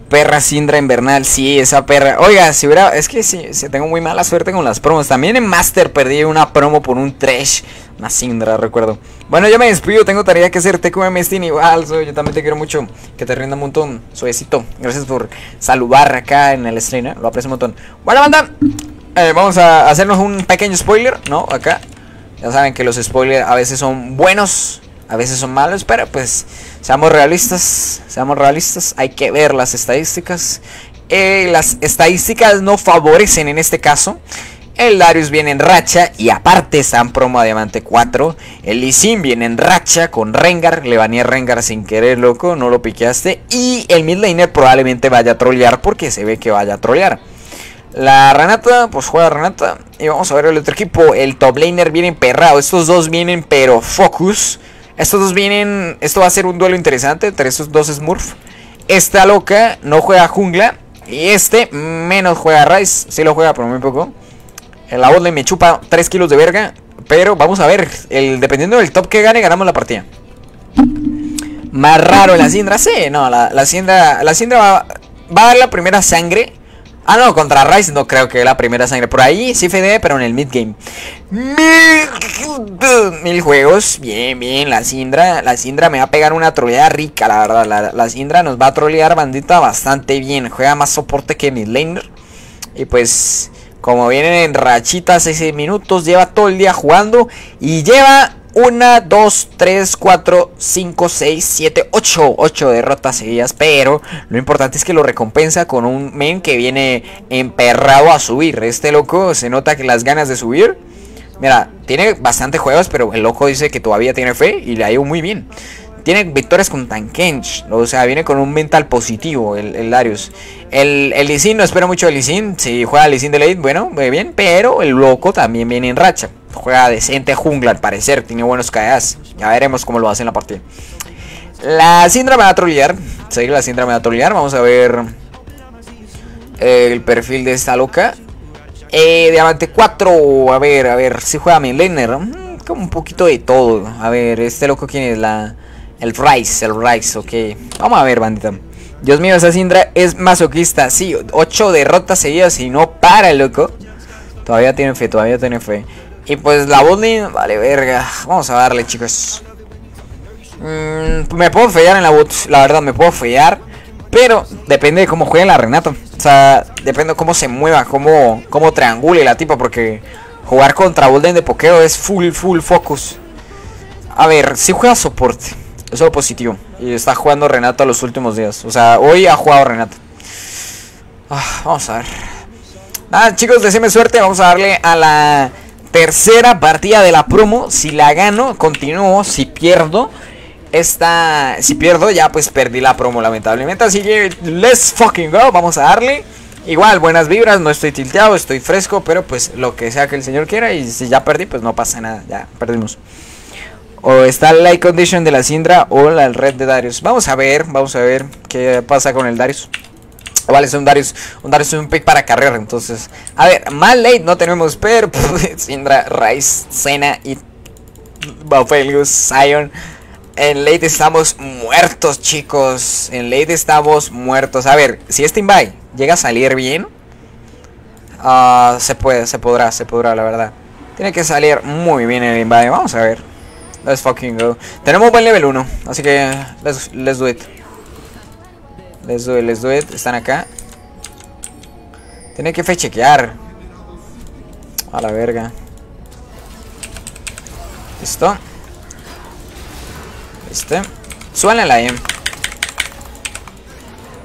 Perra Sindra Invernal, sí, esa perra. Oiga, si hubiera. Es que sí, tengo muy mala suerte con las promos. También en Master perdí una promo por un trash. Una Sindra, recuerdo. Bueno, yo me despido, tengo tarea que hacer. TQM Steam igual. yo también te quiero mucho. Que te rinda un montón. Suavecito. Gracias por saludar acá en el stream, ¿eh? Lo aprecio un montón. Bueno, banda. Eh, vamos a hacernos un pequeño spoiler, ¿no? Acá. Ya saben que los spoilers a veces son buenos a veces son malos, pero pues seamos realistas, seamos realistas, hay que ver las estadísticas. Eh, las estadísticas no favorecen en este caso. El Darius viene en racha y aparte está en promo a Diamante 4. El Lisin viene en racha con Rengar. Le banía Rengar sin querer, loco. No lo piqueaste. Y el midlaner probablemente vaya a trollear porque se ve que vaya a trollear. La Renata, pues juega Renata. Y vamos a ver el otro equipo. El top laner viene emperrado. Estos dos vienen pero focus. Estos dos vienen. Esto va a ser un duelo interesante entre estos dos Smurf. Esta loca no juega jungla. Y este menos juega Rice. Sí lo juega, pero muy poco. La botlane me chupa 3 kilos de verga. Pero vamos a ver. El, dependiendo del top que gane, ganamos la partida. Más raro la Sindra. Sí, no, la, la Sindra. La Sindra va, va a dar la primera sangre. Ah, no, contra Rice no creo que la primera sangre. Por ahí sí FD, pero en el mid game. Mil, juegos. Bien, bien. La Sindra. La Sindra me va a pegar una troleada rica, la verdad. La, Sindra nos va a trolear bandita bastante bien. Juega más soporte que mid laner. Y pues. Como vienen en rachitas 6 minutos, lleva todo el día jugando y lleva 1, 2, 3, 4, 5, 6, 7, 8. 8 derrotas seguidas. Pero lo importante es que lo recompensa con un men que viene emperrado a subir. Este loco se nota que las ganas de subir. Mira, tiene bastante juegos, pero el loco dice que todavía tiene fe y le ha ido muy bien. Tiene victorias con Tankench. O sea, viene con un mental positivo el, Darius. El, el no espera mucho del Lisin. Si juega Lisin de late, bueno, muy bien. Pero el loco también viene en racha. Juega decente jungla al parecer. Tiene buenos KAs. Ya veremos cómo lo hace en la partida. La Sindra me va a trollear. Seguir la Sindra me va a trollear. Vamos a ver el perfil de esta loca. Eh, diamante 4. A ver, a ver. Si juega mi. Mm, como un poquito de todo. A ver, este loco quién es la. El Rice, el Rice, ok. Vamos a ver, bandita. Dios mío, esa Sindra es masoquista. Sí, 8 derrotas seguidas y no para, loco. Todavía tiene fe, todavía tiene fe. Y pues la botlane, vale verga. Vamos a darle, chicos. Mm, me puedo fallar en la bot, la verdad, me puedo fallar. Pero depende de cómo juegue la Renato. O sea, depende de cómo se mueva, cómo, cómo triangule la tipa. Porque jugar contra botlane de pokeo es full, full focus. A ver, si juega soporte. Es positivo. Y está jugando Renato los últimos días. O sea, hoy ha jugado Renato. Ah, vamos a ver. Nada, chicos, decime suerte. Vamos a darle a la tercera partida de la promo. Si la gano, continúo. Si pierdo, esta. Si pierdo, ya pues perdí la promo, lamentablemente. Así que, let's fucking go. Vamos a darle. Igual, buenas vibras, no estoy tilteado, estoy fresco, pero pues lo que sea que el señor quiera. Y si ya perdí, pues no pasa nada, ya perdimos. O está la light condition de la Sindra o la red de Darius. Vamos a ver, vamos a ver qué pasa con el Darius. Vale, es un Darius, un Darius es un pick para carrera, entonces... A ver, mal late no tenemos, pero... Sindra, Rice, Sena y... Baphelius, Zion... En late estamos muertos, chicos. En late estamos muertos. A ver, si este invite llega a salir bien... Uh, se puede, se podrá, se podrá, la verdad. Tiene que salir muy bien el invite. Vamos a ver. Let's fucking go. Tenemos buen level 1, así que let's, let's do it. Les doy, les doy. Están acá. Tiene que fechequear. A la verga. Listo. Listo. Súbanle la M.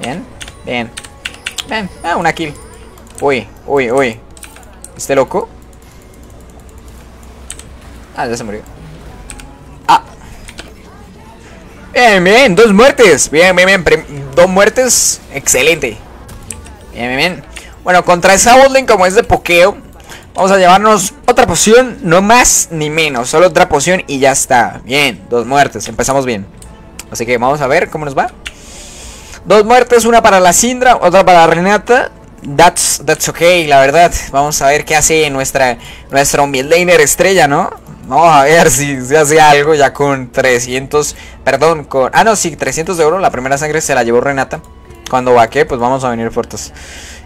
Bien. Bien. Bien. Ah, una kill. Uy, uy, uy. ¿Este loco? Ah, ya se murió. Bien, bien, dos muertes. Bien, bien, bien. Dos muertes. Excelente. Bien, bien, bien. Bueno, contra esa botlane como es de pokeo. Vamos a llevarnos otra poción. No más ni menos. Solo otra poción y ya está. Bien, dos muertes. Empezamos bien. Así que vamos a ver cómo nos va. Dos muertes, una para la Sindra, otra para Renata. That's, that's okay, la verdad. Vamos a ver qué hace nuestra, nuestra midlaner estrella, ¿no? Vamos a ver si se hace algo ya con 300. Perdón, con. Ah, no, sí, 300 de oro. La primera sangre se la llevó Renata. Cuando vaque, pues vamos a venir fuertes.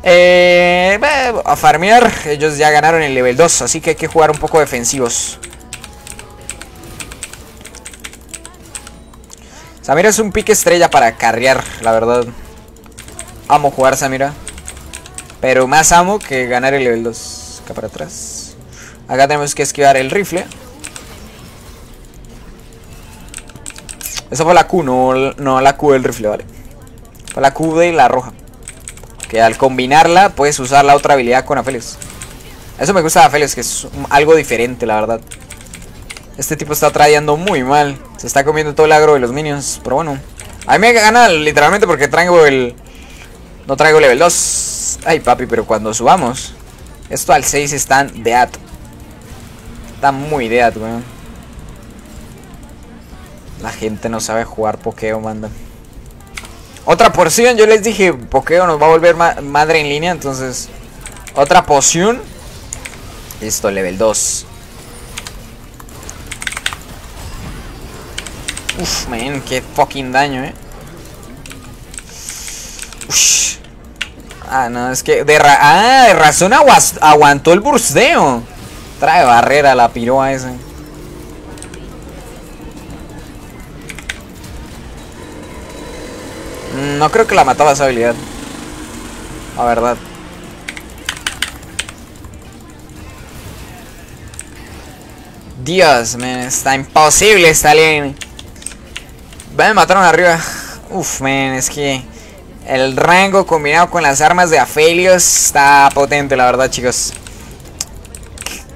Eh, a farmear. Ellos ya ganaron el level 2, así que hay que jugar un poco defensivos. Samira es un pique estrella para carrear, la verdad. Amo jugar Samira. Pero más amo que ganar el level 2. Acá para atrás. Acá tenemos que esquivar el rifle. Esa fue la Q, no, no la Q del rifle, vale. Fue la Q de la roja. Que al combinarla puedes usar la otra habilidad con Aphelios. Eso me gusta de que es algo diferente, la verdad. Este tipo está trayendo muy mal. Se está comiendo todo el agro de los minions. Pero bueno. A mí me gana literalmente porque traigo el... No traigo level 2. Ay, papi, pero cuando subamos... Esto al 6 están dead. Está muy dead, weón. La gente no sabe jugar Pokeo, manda. Otra porción, yo les dije, Pokeo nos va a volver madre en línea, entonces... Otra poción. Listo, level 2. Uf, man, qué fucking daño, eh. Ah, no, es que de, ah, de razón aguantó el bursteo. Trae barrera la piroa esa. No creo que la mataba esa habilidad. La verdad. Dios, man, está imposible esta línea. Me mataron arriba. Uf, man, es que el rango combinado con las armas de Aphelios está potente, la verdad, chicos.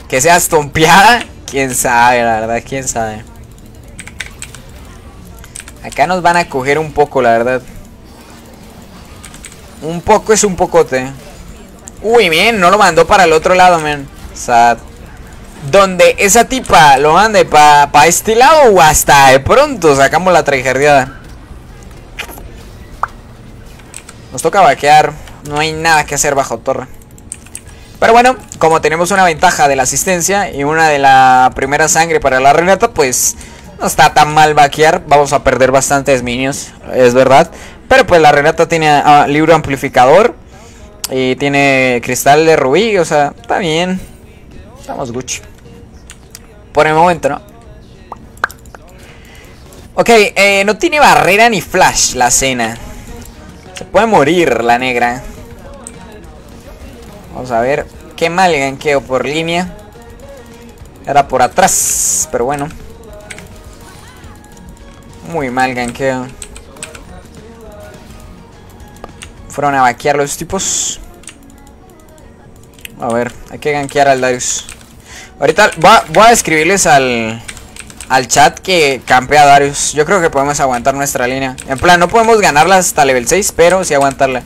Que sea estompeada, quién sabe, la verdad, quién sabe. Acá nos van a coger un poco, la verdad. Un poco es un pocote. Uy, bien, no lo mandó para el otro lado, man. Sad. Donde esa tipa lo mande para pa este lado o hasta de pronto sacamos la traijardeada. Nos toca vaquear. No hay nada que hacer bajo torre. Pero bueno, como tenemos una ventaja de la asistencia y una de la primera sangre para la Renata, pues no está tan mal vaquear. Vamos a perder bastantes minions, es verdad. Pero pues la Renata tiene ah, libro amplificador. Y tiene cristal de rubí, o sea, está bien. Estamos Gucci. Por el momento, ¿no? Ok, eh, no tiene barrera ni flash la cena. Se puede morir la negra. Vamos a ver. Qué mal ganqueo por línea. Era por atrás, pero bueno. Muy mal ganqueo. Fueron a vaquear los tipos. A ver, hay que gankear al Darius. Ahorita voy a, escribirles al, al chat que campea Darius. Yo creo que podemos aguantar nuestra línea. En plan, no podemos ganarla hasta level 6, pero sí aguantarla.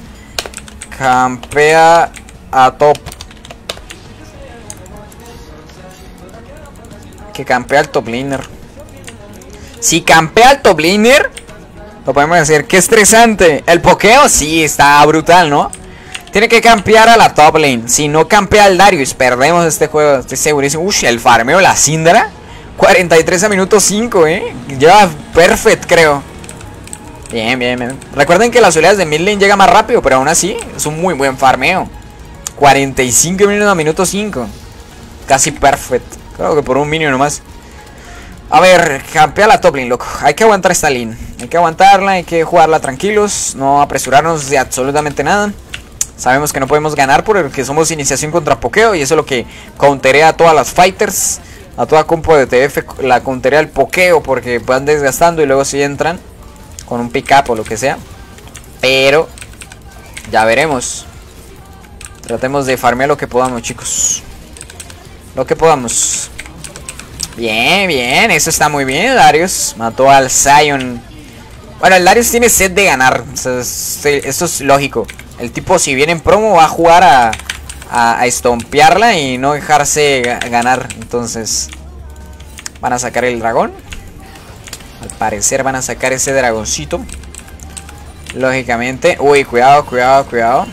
Campea a top. Que campea al top laner. Si campea al top laner, lo podemos decir, qué estresante. El pokeo sí está brutal, ¿no? Tiene que campear a la top lane. Si no campea al Darius, perdemos este juego. Estoy segurísimo. Uy, el farmeo, la Sindra. 43 a minuto 5, ¿eh? Lleva perfect, creo. Bien, bien, bien. Recuerden que las oleadas de mid lane llegan más rápido, pero aún así es un muy buen farmeo. 45 minutos a minuto 5. Casi perfect. Creo que por un minion nomás. A ver, campea la top lane, loco. Hay que aguantar esta lane. Hay que aguantarla, hay que jugarla tranquilos. No apresurarnos de absolutamente nada. Sabemos que no podemos ganar porque somos iniciación contra pokeo. Y eso es lo que counterea a todas las fighters. A toda compo de TF la counterea el pokeo porque van desgastando y luego si entran con un pick up o lo que sea. Pero ya veremos. Tratemos de farmear lo que podamos, chicos. Lo que podamos. Bien, bien, eso está muy bien, Darius. Mató al Zion. Bueno, el Darius tiene sed de ganar. esto es lógico. El tipo, si viene en promo, va a jugar a, a, estompearla y no dejarse ganar. Entonces, van a sacar el dragón. Al parecer van a sacar ese dragoncito. Lógicamente. Uy, cuidado, cuidado, cuidado.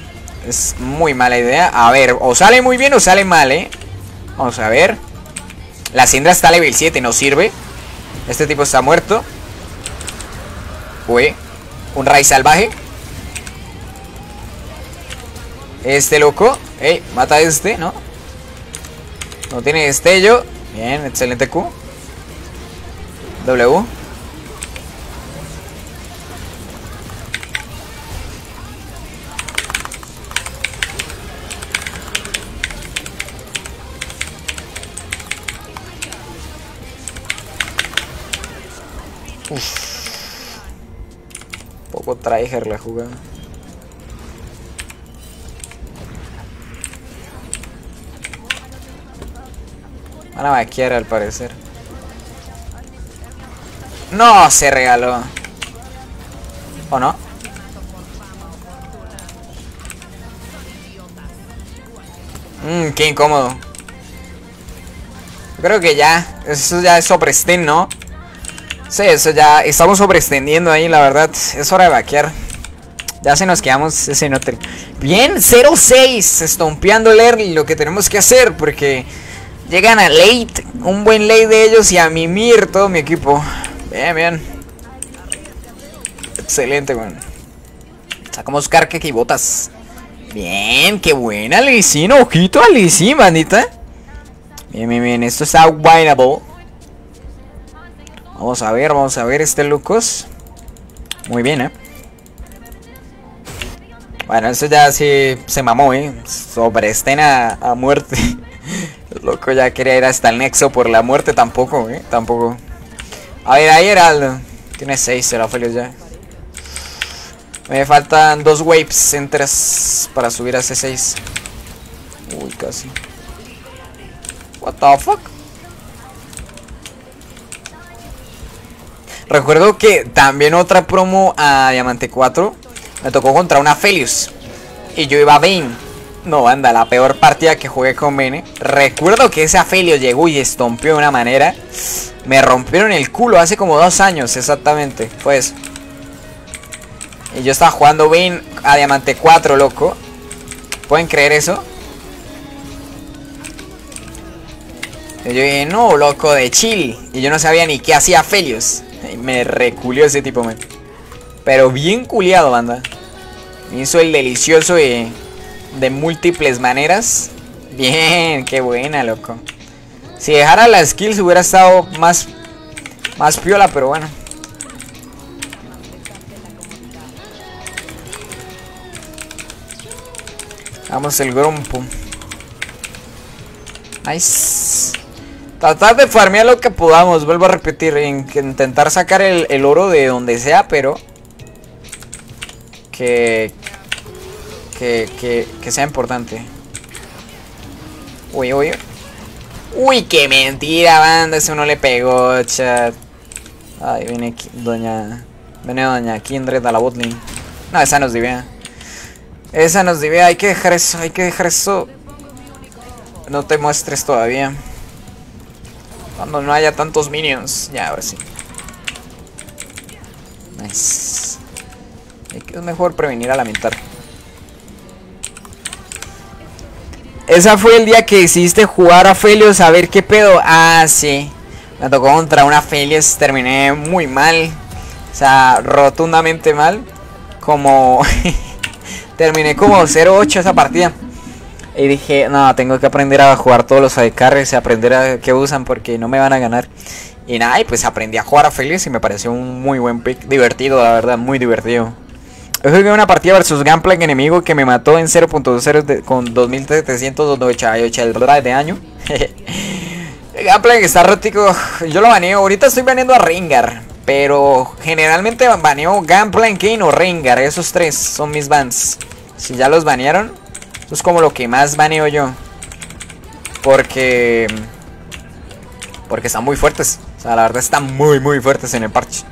Es muy mala idea. A ver, o sale muy bien o sale mal, ¿eh? Vamos a ver. La Sindra está level 7, no sirve. Este tipo está muerto. Uy, un raíz salvaje. Este loco. Ey, mata a este, ¿no? No tiene destello. Bien, excelente Q. W. Uf. Poco tryhard la jugada. Van a vaquear al parecer. No, se regaló. ¿O no? Mmm, qué incómodo. Creo que ya. Eso ya es sobresten, ¿no? Sí, eso ya. Estamos sobreextendiendo ahí, la verdad. Es hora de vaquear. Ya se nos quedamos ese note. Bien, 0-6. Estompeando el early. Lo que tenemos que hacer. Porque llegan a late. Un buen late de ellos. Y a mimir todo mi equipo. Bien, bien. Excelente, weón. Sacamos carque y botas. Bien, qué buena Lee Ojito a Lee bandita. Bien, bien, bien. Esto está wineable. Vamos a ver, vamos a ver este Lucas. Muy bien, ¿eh? Bueno, eso ya sí se mamó, ¿eh? Sobre escena a muerte. Loco ya quería ir hasta el nexo por la muerte tampoco, ¿eh? Tampoco. A ver, ahí Heraldo. Tiene 6, será feliz ya. Me faltan dos waves enteras para subir a C6. Uy, casi. What the fuck? Recuerdo que también otra promo a Diamante 4 me tocó contra una Felius. Y yo iba a Bane. No, anda, la peor partida que jugué con Bane. Recuerdo que ese Afelio llegó y estompió de una manera. Me rompieron el culo hace como dos años, exactamente. Pues. Y yo estaba jugando Bane a Diamante 4, loco. ¿Pueden creer eso? Y yo dije, no, loco, de chill. Y yo no sabía ni qué hacía Felios. Me reculió ese tipo. Pero bien culiado, banda. Hizo el delicioso de, de múltiples maneras. Bien, qué buena, loco. Si dejara las skills hubiera estado más, más piola, pero bueno. Vamos el grumpo. Nice. Tratar de farmear lo que podamos, vuelvo a repetir, intentar sacar el, el oro de donde sea, pero que, que, que, sea importante. Uy, uy. Uy, qué mentira, banda. Eso no le pegó, chat. Ay, viene doña... Viene doña Kindred a la botlane. No, esa nos divea. Esa nos divea. Hay que dejar eso, hay que dejar eso. No te muestres todavía. Cuando no haya tantos minions. Ya, ahora sí. Nice. Es mejor prevenir a lamentar. Esa fue el día que decidiste jugar a Felios a ver qué pedo. Ah, sí. Me tocó contra una Felios. Terminé muy mal. O sea, rotundamente mal. Como... terminé como 0-8 esa partida. Y dije, no, tengo que aprender a jugar todos los carries y aprender a qué usan porque no me van a ganar. Y nada, y pues aprendí a jugar a Felios y me pareció un muy buen pick. Divertido, la verdad, muy divertido. Hoy jugué una partida versus Gunplank enemigo que me mató en 0.0 con 2788 de año. Gunplank está rótico. Yo lo baneo. Ahorita estoy baneando a Ringar. Pero generalmente baneo Gunplank, Kane o Ringar. Esos tres son mis bans. Si ya los banearon, eso es como lo que más baneo yo. Porque... Porque están muy fuertes. O sea, la verdad están muy, muy fuertes en el parche.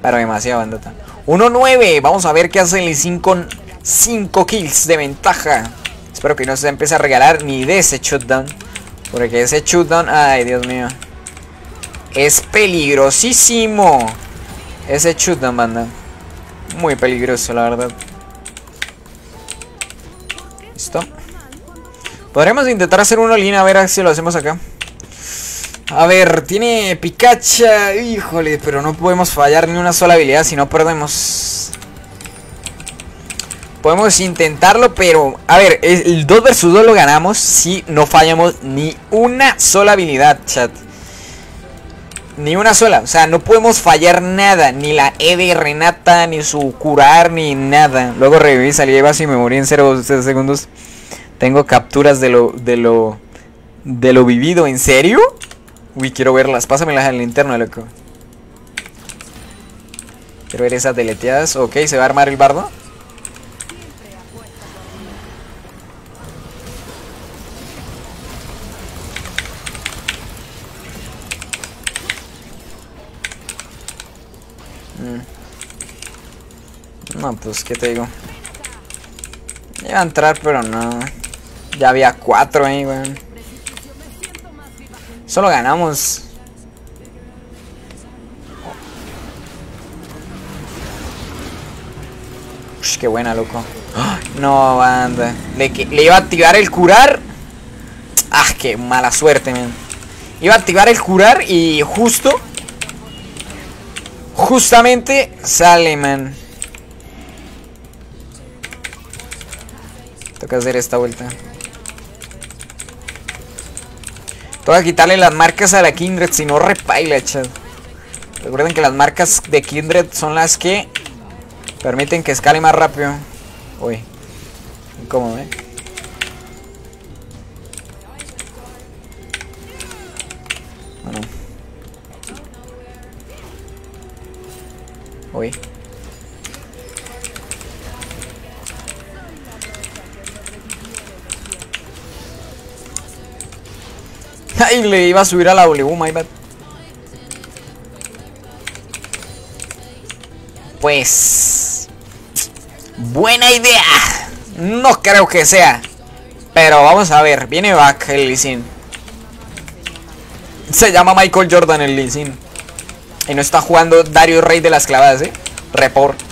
Pero demasiado bandota. 1-9. Vamos a ver qué hace el 5 5 kills de ventaja. Espero que no se empiece a regalar ni de ese shutdown. Porque ese shutdown, ay Dios mío. Es peligrosísimo. Ese shutdown, banda. Muy peligroso, la verdad. Listo. Podremos intentar hacer una línea a ver si lo hacemos acá. A ver, tiene Pikachu. Híjole, pero no podemos fallar ni una sola habilidad si no perdemos. Podemos intentarlo, pero... A ver, el 2 versus 2 lo ganamos si no fallamos ni una sola habilidad, chat. Ni una sola. O sea, no podemos fallar nada. Ni la E de Renata, ni su curar, ni nada. Luego reviví, salí de base y me morí en 0 segundos. Tengo capturas de lo... De lo... De lo vivido. ¿En serio? Uy, quiero verlas. Pásamelas en la linterna, loco. Quiero ver esas deleteadas. Ok, se va a armar el bardo. No, pues, ¿qué te digo? Iba a entrar, pero no. Ya había cuatro ahí, weón. Solo ganamos. Ush, qué buena, loco. No, banda. Le, le, iba a activar el curar. Ah, qué mala suerte, man. Iba a activar el curar y justo... Justamente sale, man. Toca hacer esta vuelta. Toca quitarle las marcas a la Kindred, si no repaila, chat. Recuerden que las marcas de Kindred son las que permiten que escale más rápido. Uy, incómodo, eh. Bueno. Uy. Ay, le iba a subir a la W, my bad. Pues... Buena idea. No creo que sea. Pero vamos a ver. Viene back el Lee Se llama Michael Jordan el Lee Y no está jugando Dario Rey de las clavadas, ¿eh? Report.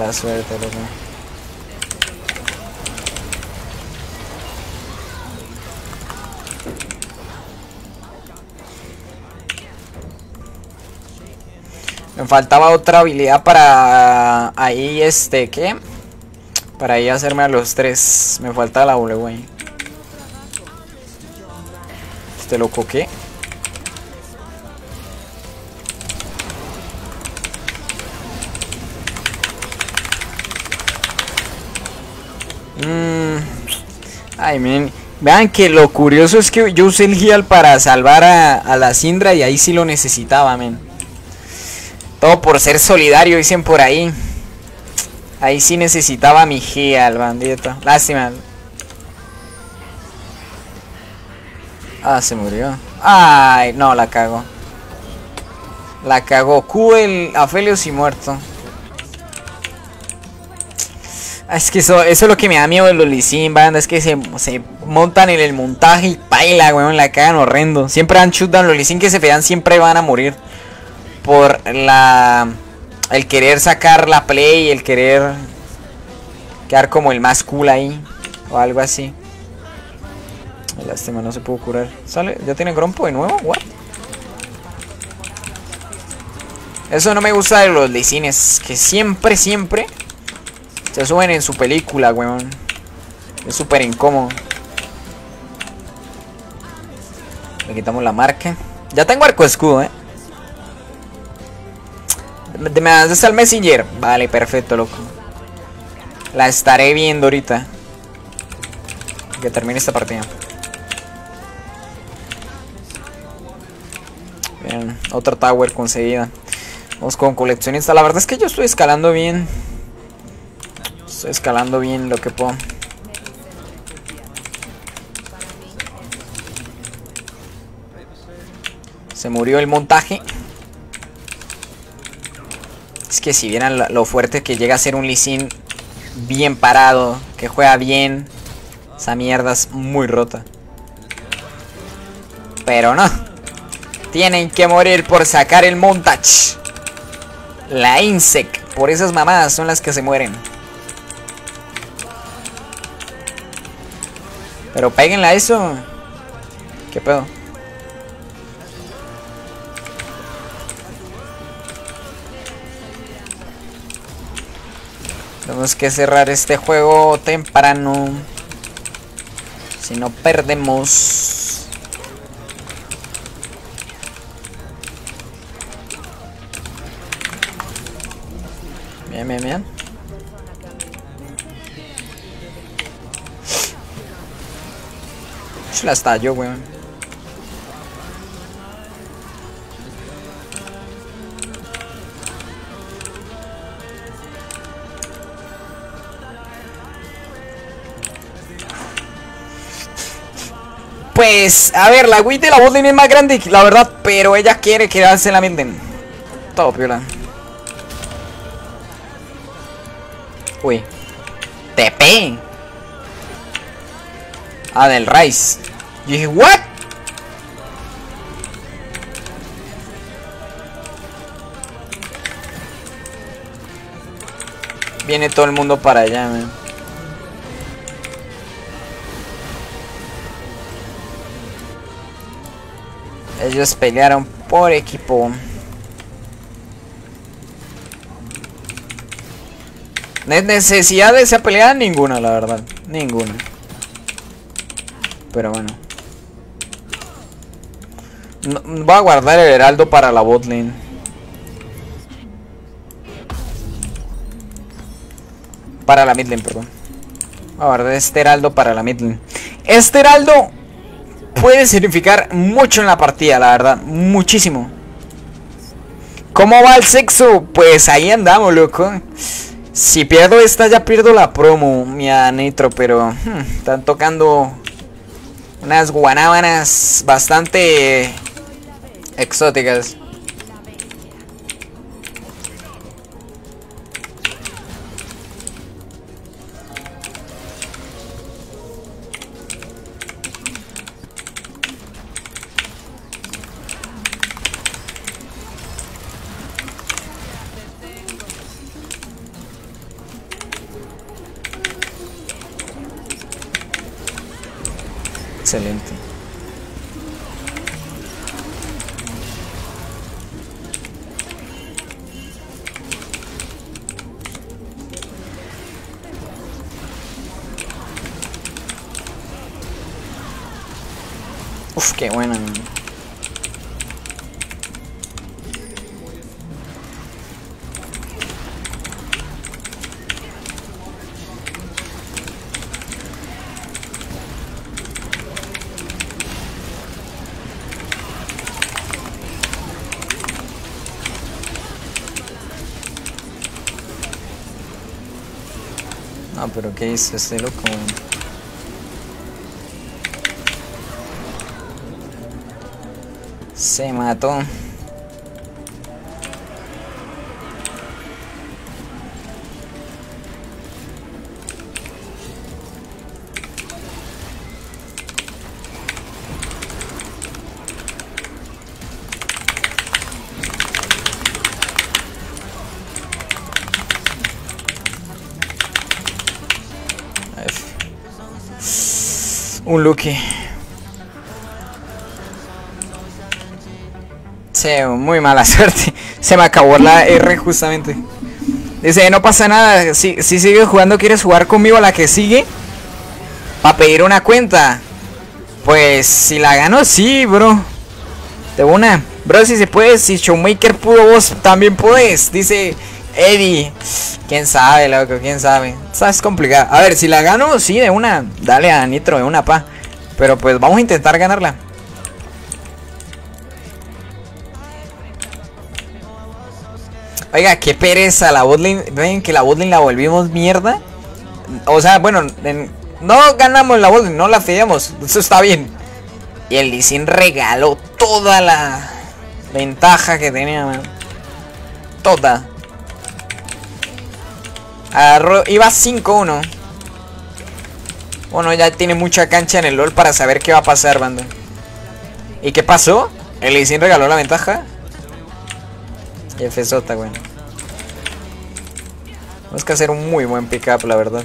Mala suerte, loco. Me faltaba otra habilidad para ahí, este, ¿qué? Para ahí hacerme a los tres. Me falta la W, güey. Este loco, ¿qué? Mmm. Ay, men. Vean que lo curioso es que yo usé el heal para salvar a, la Sindra y ahí sí lo necesitaba, men. Todo por ser solidario, dicen por ahí. Ahí sí necesitaba mi heal, bandito. Lástima. Ah, se murió. Ay, no, la cago. La cagó. Q el Afelios y muerto. Es que eso, eso es lo que me da miedo de los Lee banda. Es que se, montan en el montaje y baila, weón, la cagan horrendo. Siempre han shutdown. Los Lee que se vean siempre van a morir. Por la. El querer sacar la play, el querer quedar como el más cool ahí. O algo así. Lástima, no se pudo curar. ¿Sale? ¿Ya tiene grompo de nuevo? ¿What? Eso no me gusta de los Lee Que siempre, siempre se suben en su película, weón. Es súper incómodo. Le quitamos la marca. Ya tengo arco escudo, eh. ¿Me das al Messenger? Vale, perfecto, loco. La estaré viendo ahorita. Que termine esta partida. Bien, otra tower conseguida. Vamos con coleccionista. La verdad es que yo estoy escalando bien. Estoy escalando bien lo que puedo. Se murió el montaje. Es que si vieran lo fuerte que llega a ser un Lee bien parado, que juega bien, esa mierda es muy rota. Pero no. Tienen que morir por sacar el montage. La Insect Por esas mamadas son las que se mueren. Pero péguenle a eso. ¿Qué pedo? Tenemos que cerrar este juego temprano. Si no perdemos. Bien, bien, bien. Se la estallo, weón. Pues, a ver, la Wii de la botlane es más grande, la verdad, pero ella quiere quedarse en la midlane. Todo piola. Uy. TP. Ah, del Rice. Yo dije, ¿what? Viene todo el mundo para allá, man. Ellos pelearon por equipo. Necesidad de esa pelea ninguna, la verdad. Ninguna. Pero bueno. Voy a guardar el heraldo para la botlane. Para la midlane, perdón. Voy a guardar este heraldo para la midlane. Este heraldo puede significar mucho en la partida, la verdad. Muchísimo. ¿Cómo va el sexo? Pues ahí andamos, loco. Si pierdo esta, ya pierdo la promo, mi Nitro, pero hmm, están tocando unas guanábanas bastante exóticas. ¿Qué hizo este loco? Se mató. Un Lucky. Sí, muy mala suerte. Se me acabó la R justamente. Dice, no pasa nada. Si, si sigues jugando, ¿quieres jugar conmigo a la que sigue? Para pedir una cuenta. Pues si la gano, sí, bro. De una. Bro, si se puede, si Showmaker pudo, vos también puedes. Dice Eddie. Quién sabe, loco, quién sabe. es complicado. A ver, si la gano, sí, de una. Dale a Nitro, de una pa. Pero pues vamos a intentar ganarla. Oiga, qué pereza la botlane. Ven que la botlane la volvimos mierda. O sea, bueno, no ganamos la botlane, no la fallamos. Eso está bien. Y el Lee regaló toda la ventaja que tenía, man. Toda. Iba 5-1. Bueno, ya tiene mucha cancha en el LOL para saber qué va a pasar, banda. ¿Y qué pasó? El Lee regaló la ventaja. F güey. Tenemos que hacer un muy buen pickup, la verdad.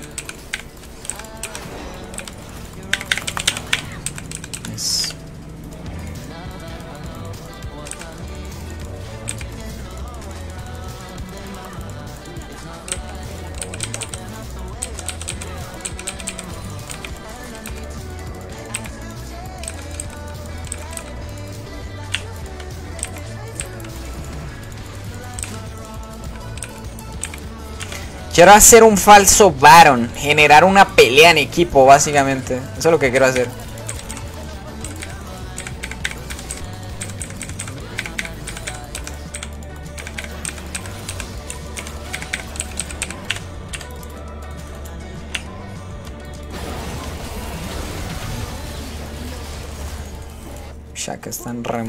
Quiero hacer un falso Baron. Generar una pelea en equipo, básicamente. Eso es lo que quiero hacer. Ya que están re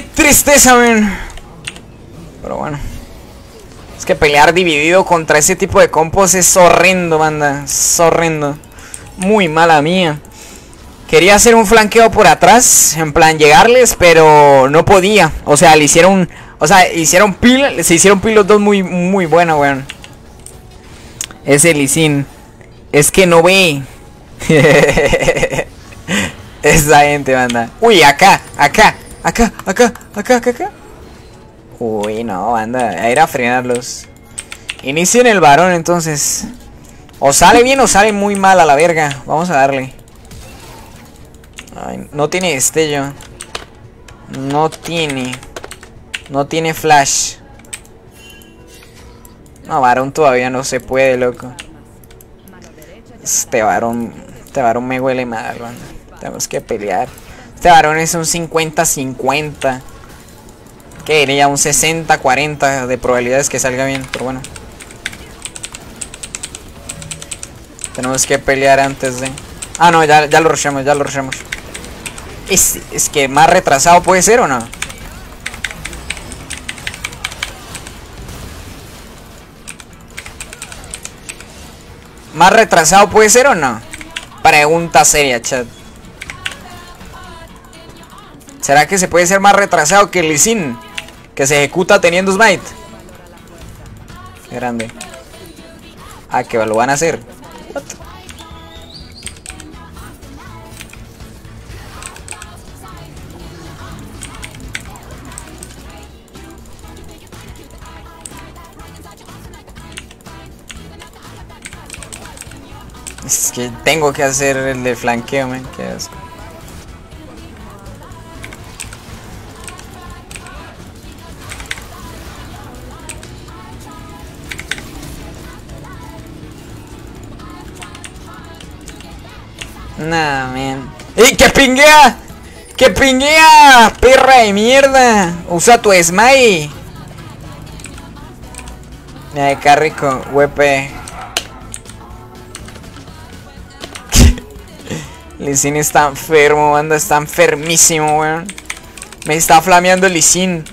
tristeza, men! Pero bueno. Es que pelear dividido contra ese tipo de compos es horrendo, banda. Es horrendo. Muy mala mía. Quería hacer un flanqueo por atrás, en plan llegarles, pero no podía. O sea, le hicieron, o sea, hicieron pil, se hicieron pil los dos muy, muy buena, weón. Ese Lisin. Es que no ve. Esa gente, banda. Uy, acá, acá. Acá, acá, acá, acá, acá. Uy, no, anda, a ir a frenarlos. Inicien el varón entonces. O sale bien o sale muy mal a la verga. Vamos a darle. Ay, no tiene destello. No tiene. No tiene flash. No, varón todavía no se puede, loco. Este varón. Este varón me huele mal, Tenemos que pelear. Este varón es un 50-50. Que diría un 60-40 de probabilidades que salga bien, pero bueno. Tenemos que pelear antes de... Ah, no, ya, ya lo rushamos, ya lo rushamos. Es, es que más retrasado puede ser o no. ¿Más retrasado puede ser o no? Pregunta seria, chat. ¿Será que se puede ser más retrasado que el Lisin? Que se ejecuta teniendo smite. Qué grande. Ah, que lo van a hacer. Es que tengo que hacer el de flanqueo, man. Qué asco. Nah, man. ¡Ey, que pinguea! ¡Que pinguea! ¡Perra de mierda! Usa tu smile. Mira, qué rico, wepe. Lisin está enfermo, banda, está enfermísimo, weón. Me está flameando el Lisin.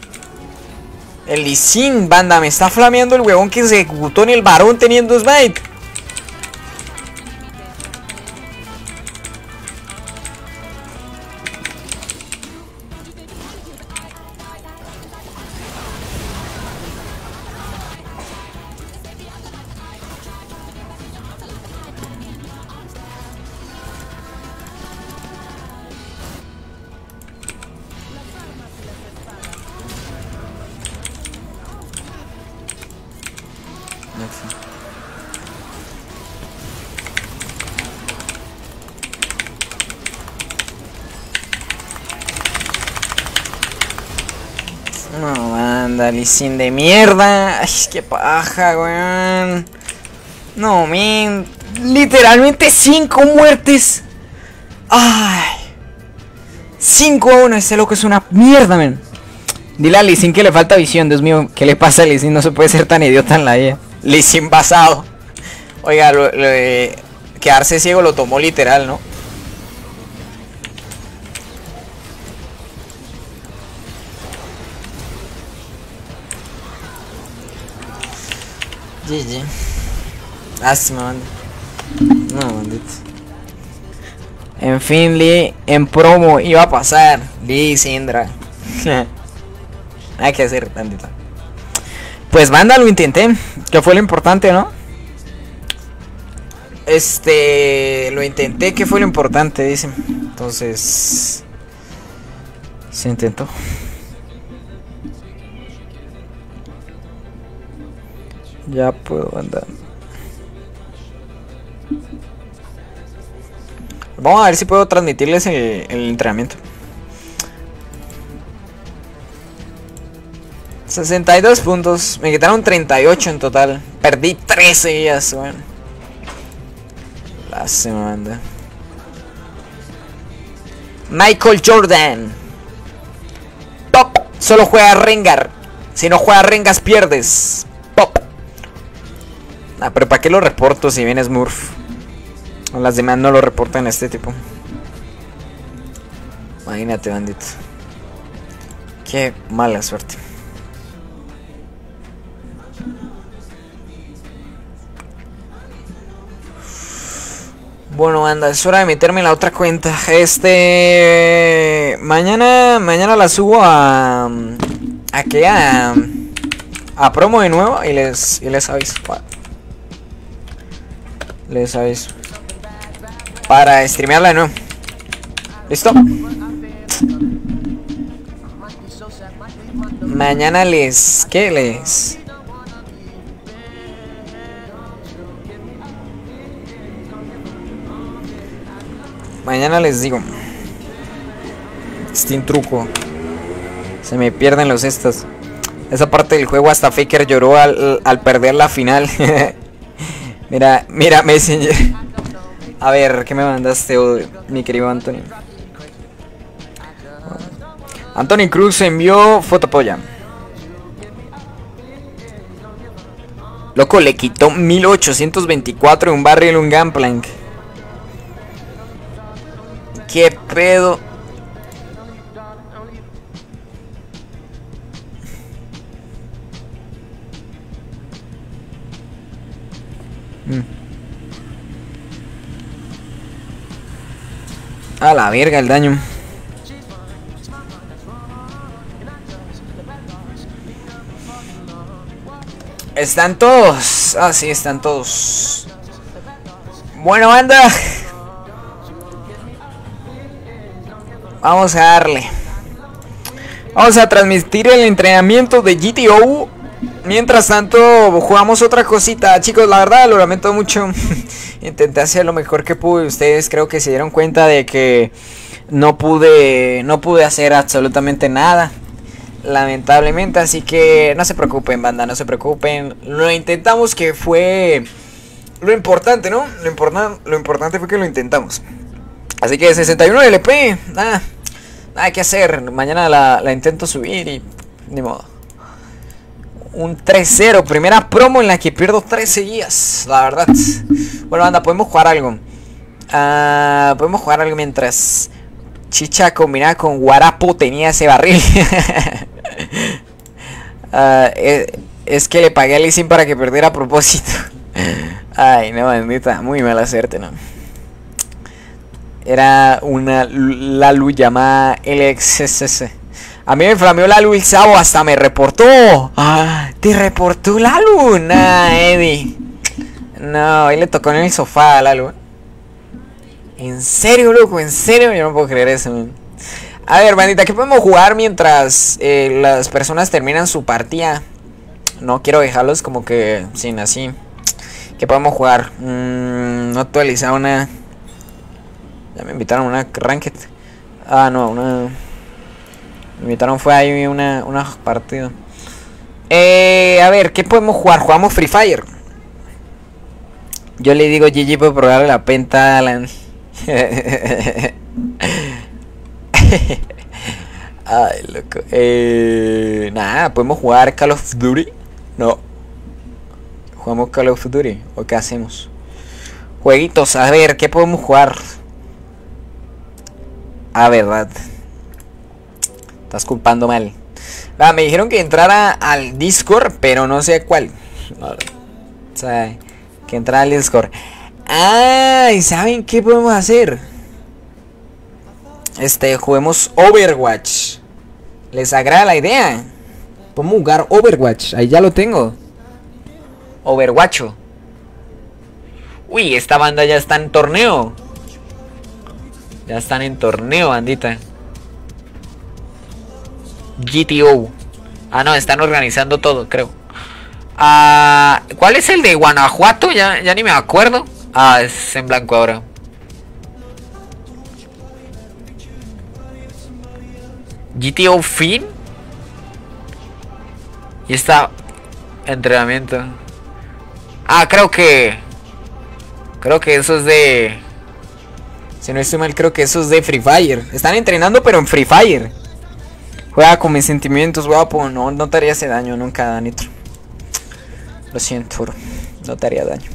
El Lisin, banda, me está flameando el huevón que se ejecutó en el varón teniendo smite. Lisin de mierda. Ay, qué paja, weón. No, men. Literalmente 5 muertes. Ay. 5 a 1. Ese loco es una mierda, men. Dile a Lisin que le falta visión, Dios mío. ¿Qué le pasa a Lisin? No se puede ser tan idiota en la vida. Lisin basado. Oiga, quedarse ciego lo tomó literal, ¿no? GG. Sí, me manda. No, bandito. En fin, Lee, en promo iba a pasar. Lee Sindra. Hay que hacer tantito. Pues banda, lo intenté. Que fue lo importante, ¿no? Este. Lo intenté, que fue lo importante, dicen. Entonces. Se intentó. Ya puedo andar. Vamos a ver si puedo transmitirles el, el entrenamiento. 62 puntos. Me quitaron 38 en total. Perdí 13 días, bueno. La semana. Michael Jordan. Pop. Solo juega Rengar. Si no juega Rengas pierdes. Ah, pero ¿para qué lo reporto si vienes Smurf? Las demás no lo reportan este tipo. Imagínate, bandito. Qué mala suerte. Bueno, anda, es hora de meterme en la otra cuenta. Este. Mañana. Mañana la subo a. ¿A qué? A. A promo de nuevo y les, y les aviso. Les aviso para streamearla de nuevo. ¿Listo? Mañana les... ¿Qué les...? Mañana les digo. Steam truco. Se me pierden los estas. Esa parte del juego hasta Faker lloró al, al perder la final. mira, mira, Messenger. A ver, ¿qué me mandaste, mi querido Anthony? Anthony Cruz envió fotopolla. Loco, le quitó 1824 en un barril un Gunplank. ¿Qué pedo? A la verga el daño. Están todos. Ah, sí, están todos. Bueno, banda. Vamos a darle. Vamos a transmitir el entrenamiento de GTO. Mientras tanto, jugamos otra cosita. Chicos, la verdad, lo lamento mucho. Intenté hacer lo mejor que pude. Ustedes creo que se dieron cuenta de que no pude, no pude hacer absolutamente nada. Lamentablemente, así que no se preocupen, banda, no se preocupen. Lo intentamos que fue lo importante, ¿no? Lo, lo importante fue que lo intentamos. Así que 61 LP, nada, nada que hacer. Mañana la, la intento subir y ni modo un 3-0. Primera promo en la que pierdo 3 seguidas, la verdad. Bueno, anda, podemos jugar algo. Uh, podemos jugar algo mientras Chicha combinada con Guarapo tenía ese barril. uh, es, que le pagué a Lizzie para que perdiera a propósito. Ay, no, bendita. Muy mala suerte, ¿no? Era una la llamada LXSS. A mí me flameó la luz Sabo, hasta me reportó. Ah, te reportó la luna, Eddie. No, ahí le tocó en el sofá a Lalu. En serio, loco, en serio, yo no puedo creer eso. A ver, bandita, ¿qué podemos jugar mientras eh, las personas terminan su partida? No quiero dejarlos como que sin así. ¿Qué podemos jugar? Mm, no actualizar una. Ya me invitaron a una ranked. Ah, no, una. Me invitaron fue ahí una, una partida. Eh, a ver, ¿qué podemos jugar? Jugamos Free Fire. Yo le digo GG por probarle la penta Alan. Ay, loco. Eh, nada, ¿podemos jugar Call of Duty? No. ¿Jugamos Call of Duty? ¿O qué hacemos? Jueguitos, a ver, ¿qué podemos jugar? A verdad. Estás culpando mal. Me dijeron que entrara al Discord, pero no sé cuál. Que entra al Discord. Ah, ¿y saben qué podemos hacer? Este, juguemos Overwatch. ¿Les agrada la idea? Podemos jugar Overwatch. Ahí ya lo tengo. Overwatch. Uy, esta banda ya está en torneo. Ya están en torneo, bandita. GTO. Ah, no, están organizando todo, creo. Ah, ¿Cuál es el de Guanajuato? Ya, ya ni me acuerdo. Ah, es en blanco ahora. GTO Fin. Y está entrenamiento. Ah, creo que. Creo que eso es de. Si no estoy mal, creo que eso es de Free Fire. Están entrenando, pero en Free Fire. Juega con mis sentimientos, guapo. No, no te haría ese daño nunca, Nitro. Lo siento, bro. No te haría daño.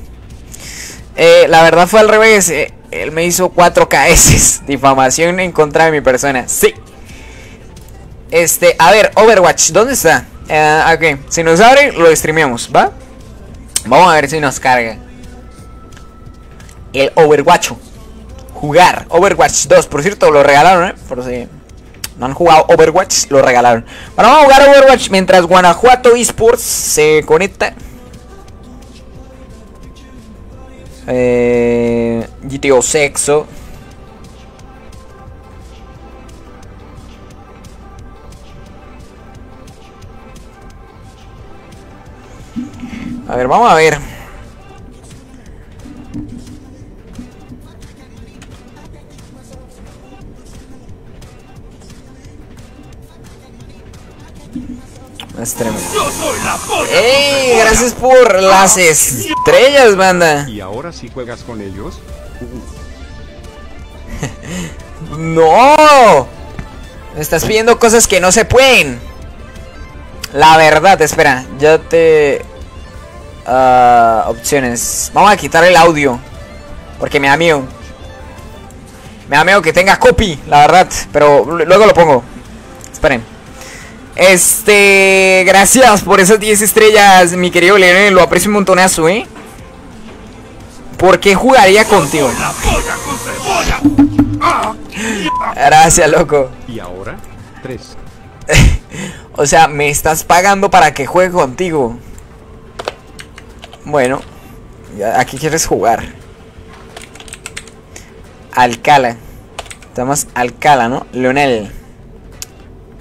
Eh, la verdad fue al revés. Eh, él me hizo 4 KS. Difamación en contra de mi persona. Sí. Este, a ver, Overwatch, ¿dónde está? Eh, ok, si nos abre, lo streameamos, ¿va? Vamos a ver si nos carga. El Overwatch. Jugar. Overwatch 2, por cierto, lo regalaron, ¿eh? Por si no han jugado Overwatch, lo regalaron. Bueno, vamos a jugar Overwatch mientras Guanajuato Esports se conecta. Eh, GTO Sexo. A ver, vamos a ver. Es tremendo. ¡Ey! Gracias por las estrellas, banda. ¿Y ahora si juegas con ellos? ¡No! Me estás pidiendo cosas que no se pueden. La verdad, espera, ya te... Ah, opciones. Vamos a quitar el audio. Porque me da miedo. Me da miedo que tenga copy, la verdad. Pero luego lo pongo. Esperen. Este... Gracias por esas 10 estrellas, mi querido Leonel. Lo aprecio un montonazo, ¿eh? ¿Por qué jugaría contigo? Gracias, loco. ¿Y ahora? Tres. o sea, me estás pagando para que juegue contigo. Bueno, aquí quieres jugar. Alcala. Estamos Alcala, ¿no? Leonel.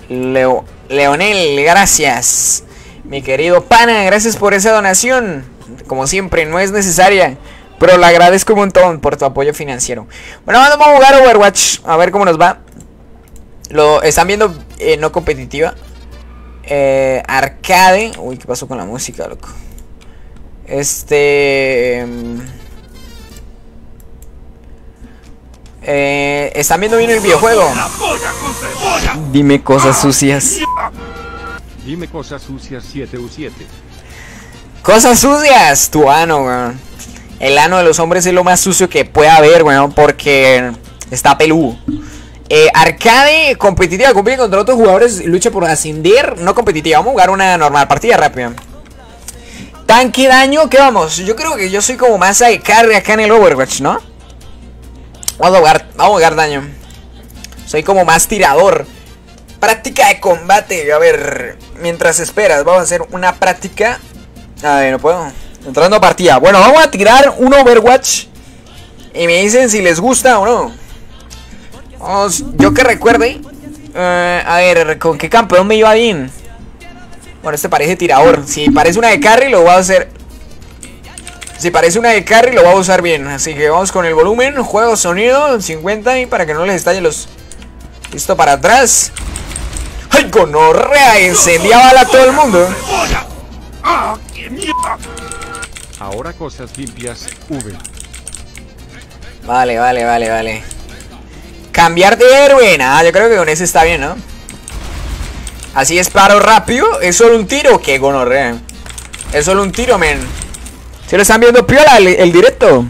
Leo, Leonel, gracias. Mi querido pana, gracias por esa donación. Como siempre, no es necesaria. Pero le agradezco un montón por tu apoyo financiero. Bueno, vamos a jugar Overwatch. A ver cómo nos va. Lo están viendo eh, no competitiva. Eh, arcade. Uy, ¿qué pasó con la música, loco? Este... eh, ¿Están viendo bien el videojuego? Dime cosas sucias. Dime cosas sucias 7U7. Cosas sucias, tu ano, weón. El ano de los hombres es lo más sucio que puede haber, weón, porque está peludo. Eh, arcade competitiva, compite contra otros jugadores, lucha por ascender, no competitiva. Vamos a jugar una normal, partida rápida. Tanque daño, ¿qué vamos? Yo creo que yo soy como más de carry acá en el Overwatch, ¿no? Vamos a jugar, vamos a jugar daño. Soy como más tirador. Práctica de combate. A ver, mientras esperas, vamos a hacer una práctica. A ver, no puedo. Entrando a partida. Bueno, vamos a tirar un Overwatch. Y me dicen si les gusta o no. Vamos, yo que recuerde. Eh, a ver, ¿con qué campeón me iba bien? Bueno, este parece tirador. Si parece una de carry, lo voy a hacer. Si parece una de carry, lo voy a usar bien. Así que vamos con el volumen. Juego sonido 50 y para que no les estalle los. Listo para atrás. ¡Ay, gonorrea! Encendía bala a todo el mundo. Ahora cosas limpias, V. Vale, vale, vale, vale. Cambiar de héroe. Nada, yo creo que con ese está bien, ¿no? Así es paro rápido. Es solo un tiro. Que gonorrea. Es solo un tiro, men. Si lo están viendo piola el, directo.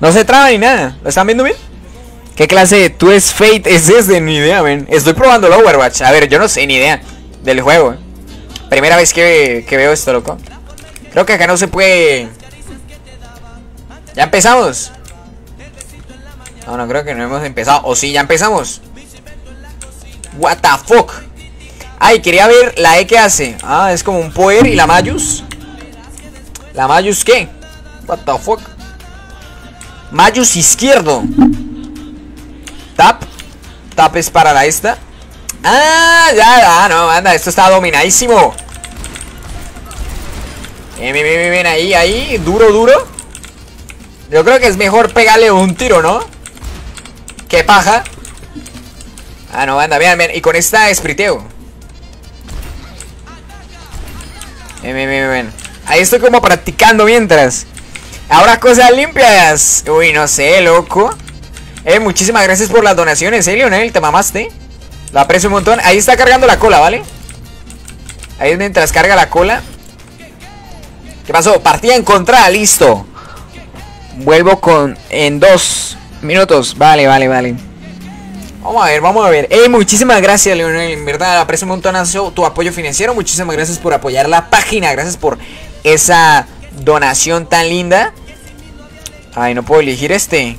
No se traba ni nada. ¿Lo están viendo bien? ¿Qué clase de Twist Fate es ese? Ni idea, men. Estoy probando el Overwatch. A ver, yo no sé ni idea del juego. Primera vez que, que veo esto, loco. Creo que acá no se puede... ¿Ya empezamos? No, no creo que no hemos empezado. O sí, ya empezamos. What the fuck? Ay, quería ver la E que hace. Ah, es como un poder y la Mayus. ¿La Mayus qué? What the fuck? Mayus izquierdo. Tap. Tap es para la esta. Ah, ya, ya, no, anda, esto está dominadísimo. Bien, bien, bien, bien, ahí, ahí, duro, duro. Yo creo que es mejor pegarle un tiro, ¿no? ¿Qué paja? Ah, no, anda, bien, bien. Y con esta espriteo. Bien, bien, bien, bien. Ahí estoy como practicando mientras. Ahora cosas limpias. Uy, no sé, loco. Eh, muchísimas gracias por las donaciones, eh, Lionel. Te mamaste. Lo aprecio un montón. Ahí está cargando la cola, ¿vale? Ahí es mientras carga la cola. ¿Qué pasó? Partida encontrada, listo. Vuelvo con en dos minutos. Vale, vale, vale. Vamos a ver, vamos a ver. Hey, muchísimas gracias, Leonel. En verdad, aprecio un montón tu apoyo financiero. Muchísimas gracias por apoyar la página. Gracias por esa donación tan linda. Ay, no puedo elegir este.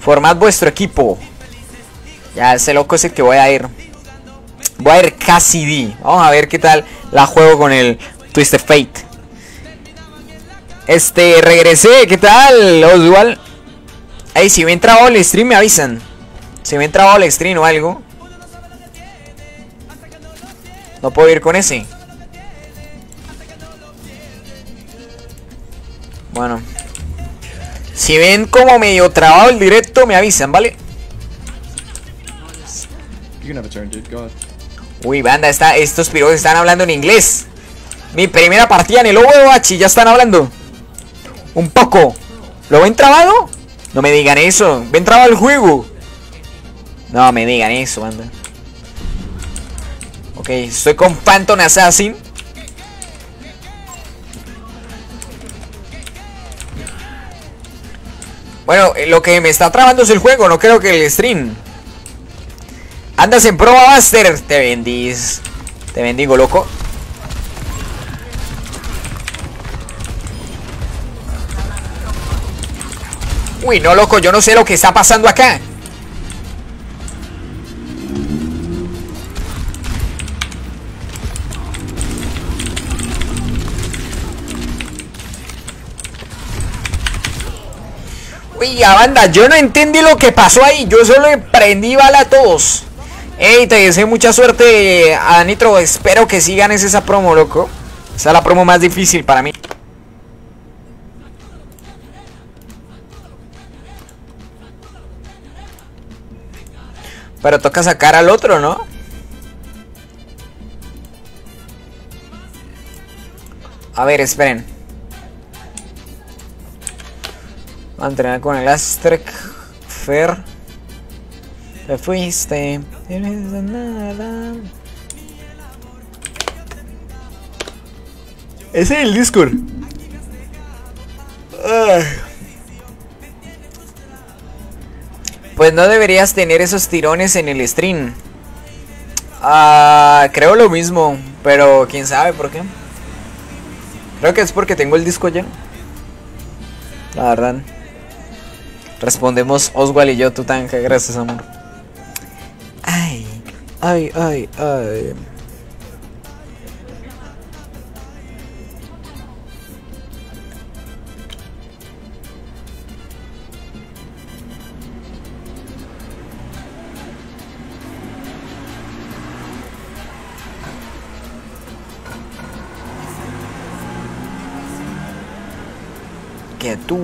Formad vuestro equipo. Ya, ese loco es el que voy a ir. Voy a ir Cassidy. Vamos a ver qué tal la juego con el Twisted Fate. Este, regresé. ¿Qué tal, Oswald? Ey, si me entrado al stream me avisan. Si me entrado al stream o algo. No puedo ir con ese. Bueno. Si ven como medio trabado el directo, me avisan, ¿vale? Uy, banda, está, estos piros están hablando en inglés. Mi primera partida en el Overwatch ya están hablando. Un poco. ¿Lo ven trabado? No me digan eso. ¿Ven trabado el juego? No me digan eso, banda. Ok, estoy con Phantom Assassin. Bueno, eh, lo que me está trabando es el juego, no creo que el stream. Andas en Proba Master. Te bendís. Te bendigo, loco. Uy, no, loco, yo no sé lo que está pasando acá. Uy, banda, yo no entendí lo que pasó ahí. Yo solo prendí bala a todos. Ey, te deseo mucha suerte a. Espero que sí ganes esa promo, loco. Esa es la promo más difícil para mí. Pero toca sacar al otro, ¿no? A ver, esperen. Voy a entrenar con el Astrek Fer. Te fuiste. Tienes nada. Ese es el Discord. Ay. Pues no deberías tener esos tirones en el stream. Ah, creo lo mismo, pero quién sabe por qué. Creo que es porque tengo el disco lleno. La verdad. Respondemos Oswald y yo, Tutanka. Gracias, amor. Ay, ay, ay, ay. que tú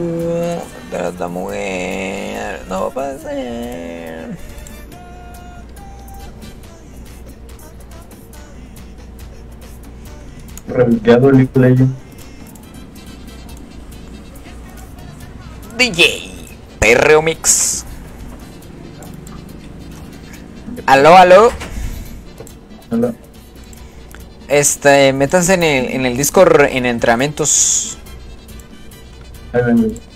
trata mujer no va a ser. League of Legends. DJ Perreo Mix. Aló, aló. Hola. Este, métanse en el, en el Discord en entrenamientos. Ahí vengo.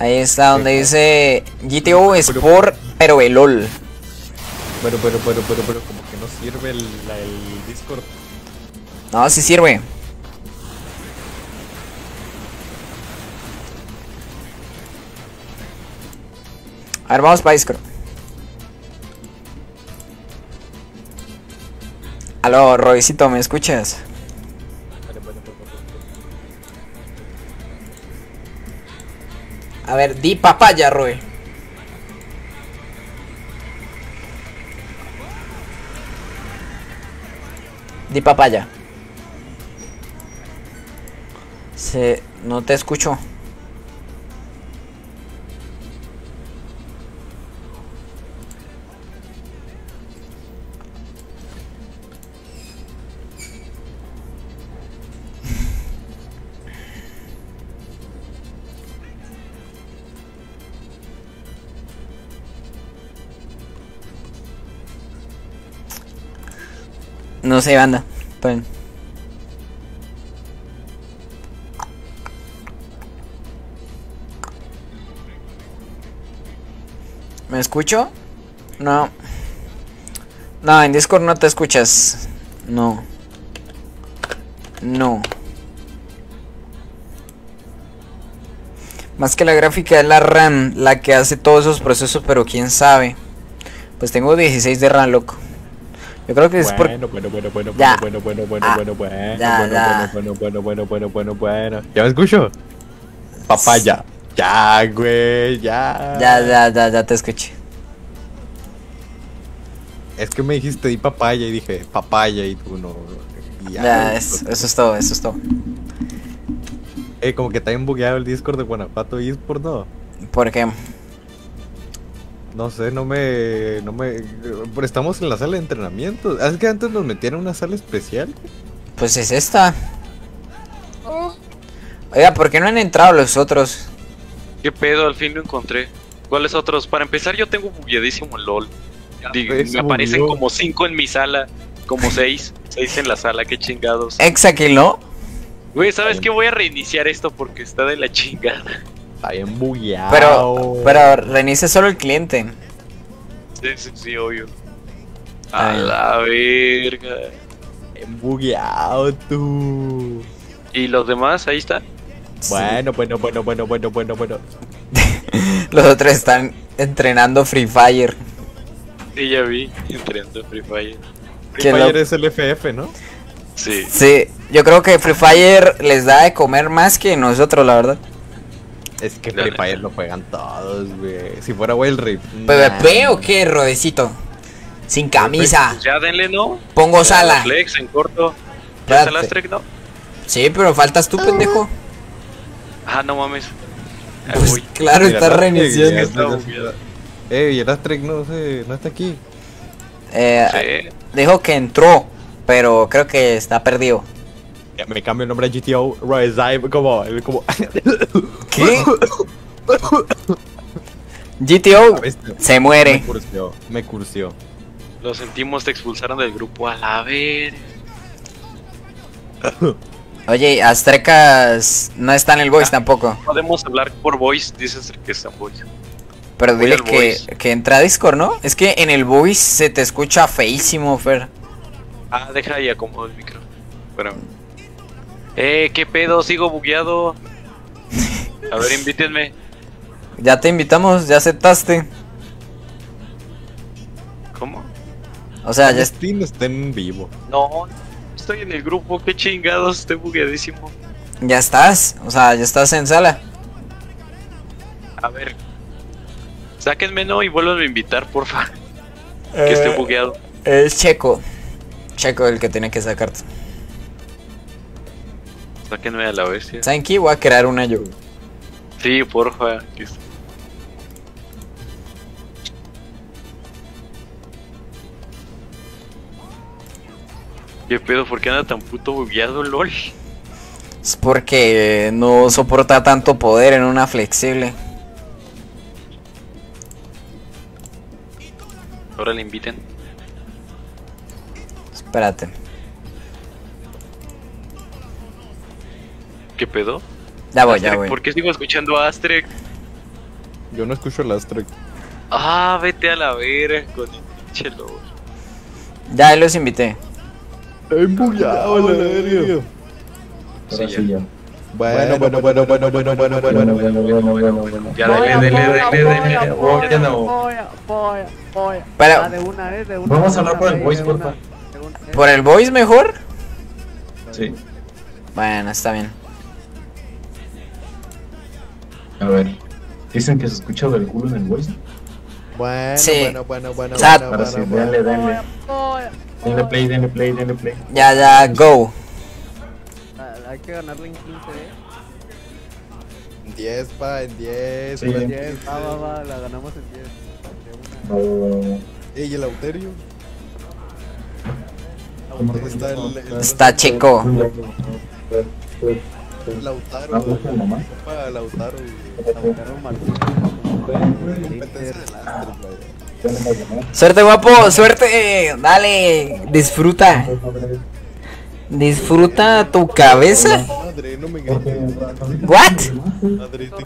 Ahí está donde dice GTO Sport, pero el LOL. Pero, pero, pero, pero, pero, como que no sirve el, el Discord. No, sí sirve. A ver, vamos para Discord. Aló, Roycito, ¿me escuchas? A ver, di papaya, Roy. Di papaya. Se... No te escucho. No sé, banda. Pues, ¿Me escucho? No. No, en Discord no te escuchas. No. No. Más que la gráfica es la RAM la que hace todos esos procesos, pero quién sabe. Pues tengo 16 de RAM, loco. Yo creo que es por... Bueno, bueno, bueno, bueno, Ya. bueno, bueno, bueno, Ah, bueno, bueno, bueno, ya, bueno, ya. bueno, bueno, bueno, bueno, bueno, bueno. ¿Ya me escucho? Papaya. Ya, güey, ya. Ya, ya, ya, ya te escuché. Es que me dijiste di papaya y dije papaya y tú no. y Ya, ya, es- eso es todo, eso es todo. Eh, como que está bien bugueado el Discord de Guanajuato eSport, ¿no? Porque No sé, no me. No me. Pero estamos en la sala de entrenamiento. Es que antes nos metían en una sala especial. Pues es esta. Oiga, ¿por qué no han entrado los otros? ¿Qué pedo? Al fin lo encontré. ¿Cuáles otros? Para empezar, yo tengo bugueadísimo el LOL. Digo, me aparecen como 5 en mi sala. Como 6. 6 en la sala, qué chingados. Exakill, ¿no? Güey, ¿sabes qué? Voy a reiniciar esto porque está de la chingada. Está bien bugueado. Pero, pero reinicia solo el cliente. Sí, sí, sí, obvio. A la verga. Bien bugueado tú. ¿Y los demás? Ahí están. Bueno, bueno, bueno, bueno, bueno, bueno, bueno. Los otros están entrenando Free Fire. Sí, ya vi. Entrenando Free Fire. Free ¿Quién Fire lo- es el FF, ¿no? Sí. Sí, yo creo que Free Fire les da de comer más que nosotros, la verdad. Es que Free. Fire lo juegan todos, güey. Si fuera Wild Rift. ¿PvP o qué, Rodecito? Sin camisa. Pues ya denle, ¿no? Pongo Ya, sala. la Flex en corto. ¿Ya no? Sí, pero faltas tú, pendejo. Ah, no mames. Pues voy. claro, Mira, está reiniciando. bugueado. Eh, y el Astrek no sé, no está aquí. Eh, Sí. Dijo que entró, pero creo que está perdido. Ya Me cambio el nombre a GTO Rise como, el- como. ¿Qué? GTO se Me muere. cursió, me cursió. Lo sentimos, te expulsaron del grupo a la ver. Oye, Aztecas no está en el voice tampoco. Podemos hablar por voice, dices que está en voice. Pero Voy dile que, voice. que entra a Discord, ¿no? Es que en el voice se te escucha feísimo, Fer. Ah, deja y acomodo el micro. Espérame. Eh, qué pedo, sigo bugueado. A ver, invítenme. Ya te invitamos, ya aceptaste. ¿Cómo? O sea, ya, Steam está en vivo. No, estoy en el grupo, qué chingados, estoy bugueadísimo. ya estás. O sea, ya estás en sala. A ver. Sáquenme, no, y vuelvan a invitar, porfa. Que esté bugueado. Es Checo. Checo el que tiene que sacarte. Sáquenme a la bestia. ¿Saben qué? Voy a crear una yo. Sí, porfa. ¿Qué pedo? ¿Por qué anda tan puto bugueado, lol? Es porque no soporta tanto poder en una flexible. Ahora le inviten. Espérate. ¿Qué pedo? Ya voy, ya voy. ¿Por qué sigo escuchando a Astrek? Yo no escucho el Astrek. Ah, vete a la vera con el pinche lol. Ya ahí los invité. Bien bugueado, la verga. Sí, sí, ya. Bueno, bueno, bueno, bueno, bueno, bueno, bueno, Bueno, bueno. bueno, bueno, bueno, bueno. Ya dele, dele, dele, dele. Oh, ya no. Polla, polla, polla. Pero- Ah, de una, eh, de una. Vamos a hablar por el voice, porfa. eh. ¿Por el voice mejor? Sí. Bueno, está bien. A ver. Dicen que se escucha del culo en el voice. Bueno, Sí. bueno, bueno, bueno, sea, bueno, bueno, sí, bueno. denle, play, denle play, denle play. Ya, ya, go. Hay que ganarle en 15, eh. En 10, pa, en 10. Sí. güey. 10, va, va, va, la ganamos en 10. De una. Va, va, va, va. Ey, el Auterio. ¿Cómo Está el, el- Está chico. Lautaro. Ah, ¿busca mamá? Pa, Lautaro. güey. Lautaro Martínez. Competencia de lastres, güey. Suerte, guapo, suerte. Dale, disfruta. Disfruta tu cabeza. Madre, no me. What? Madre, te.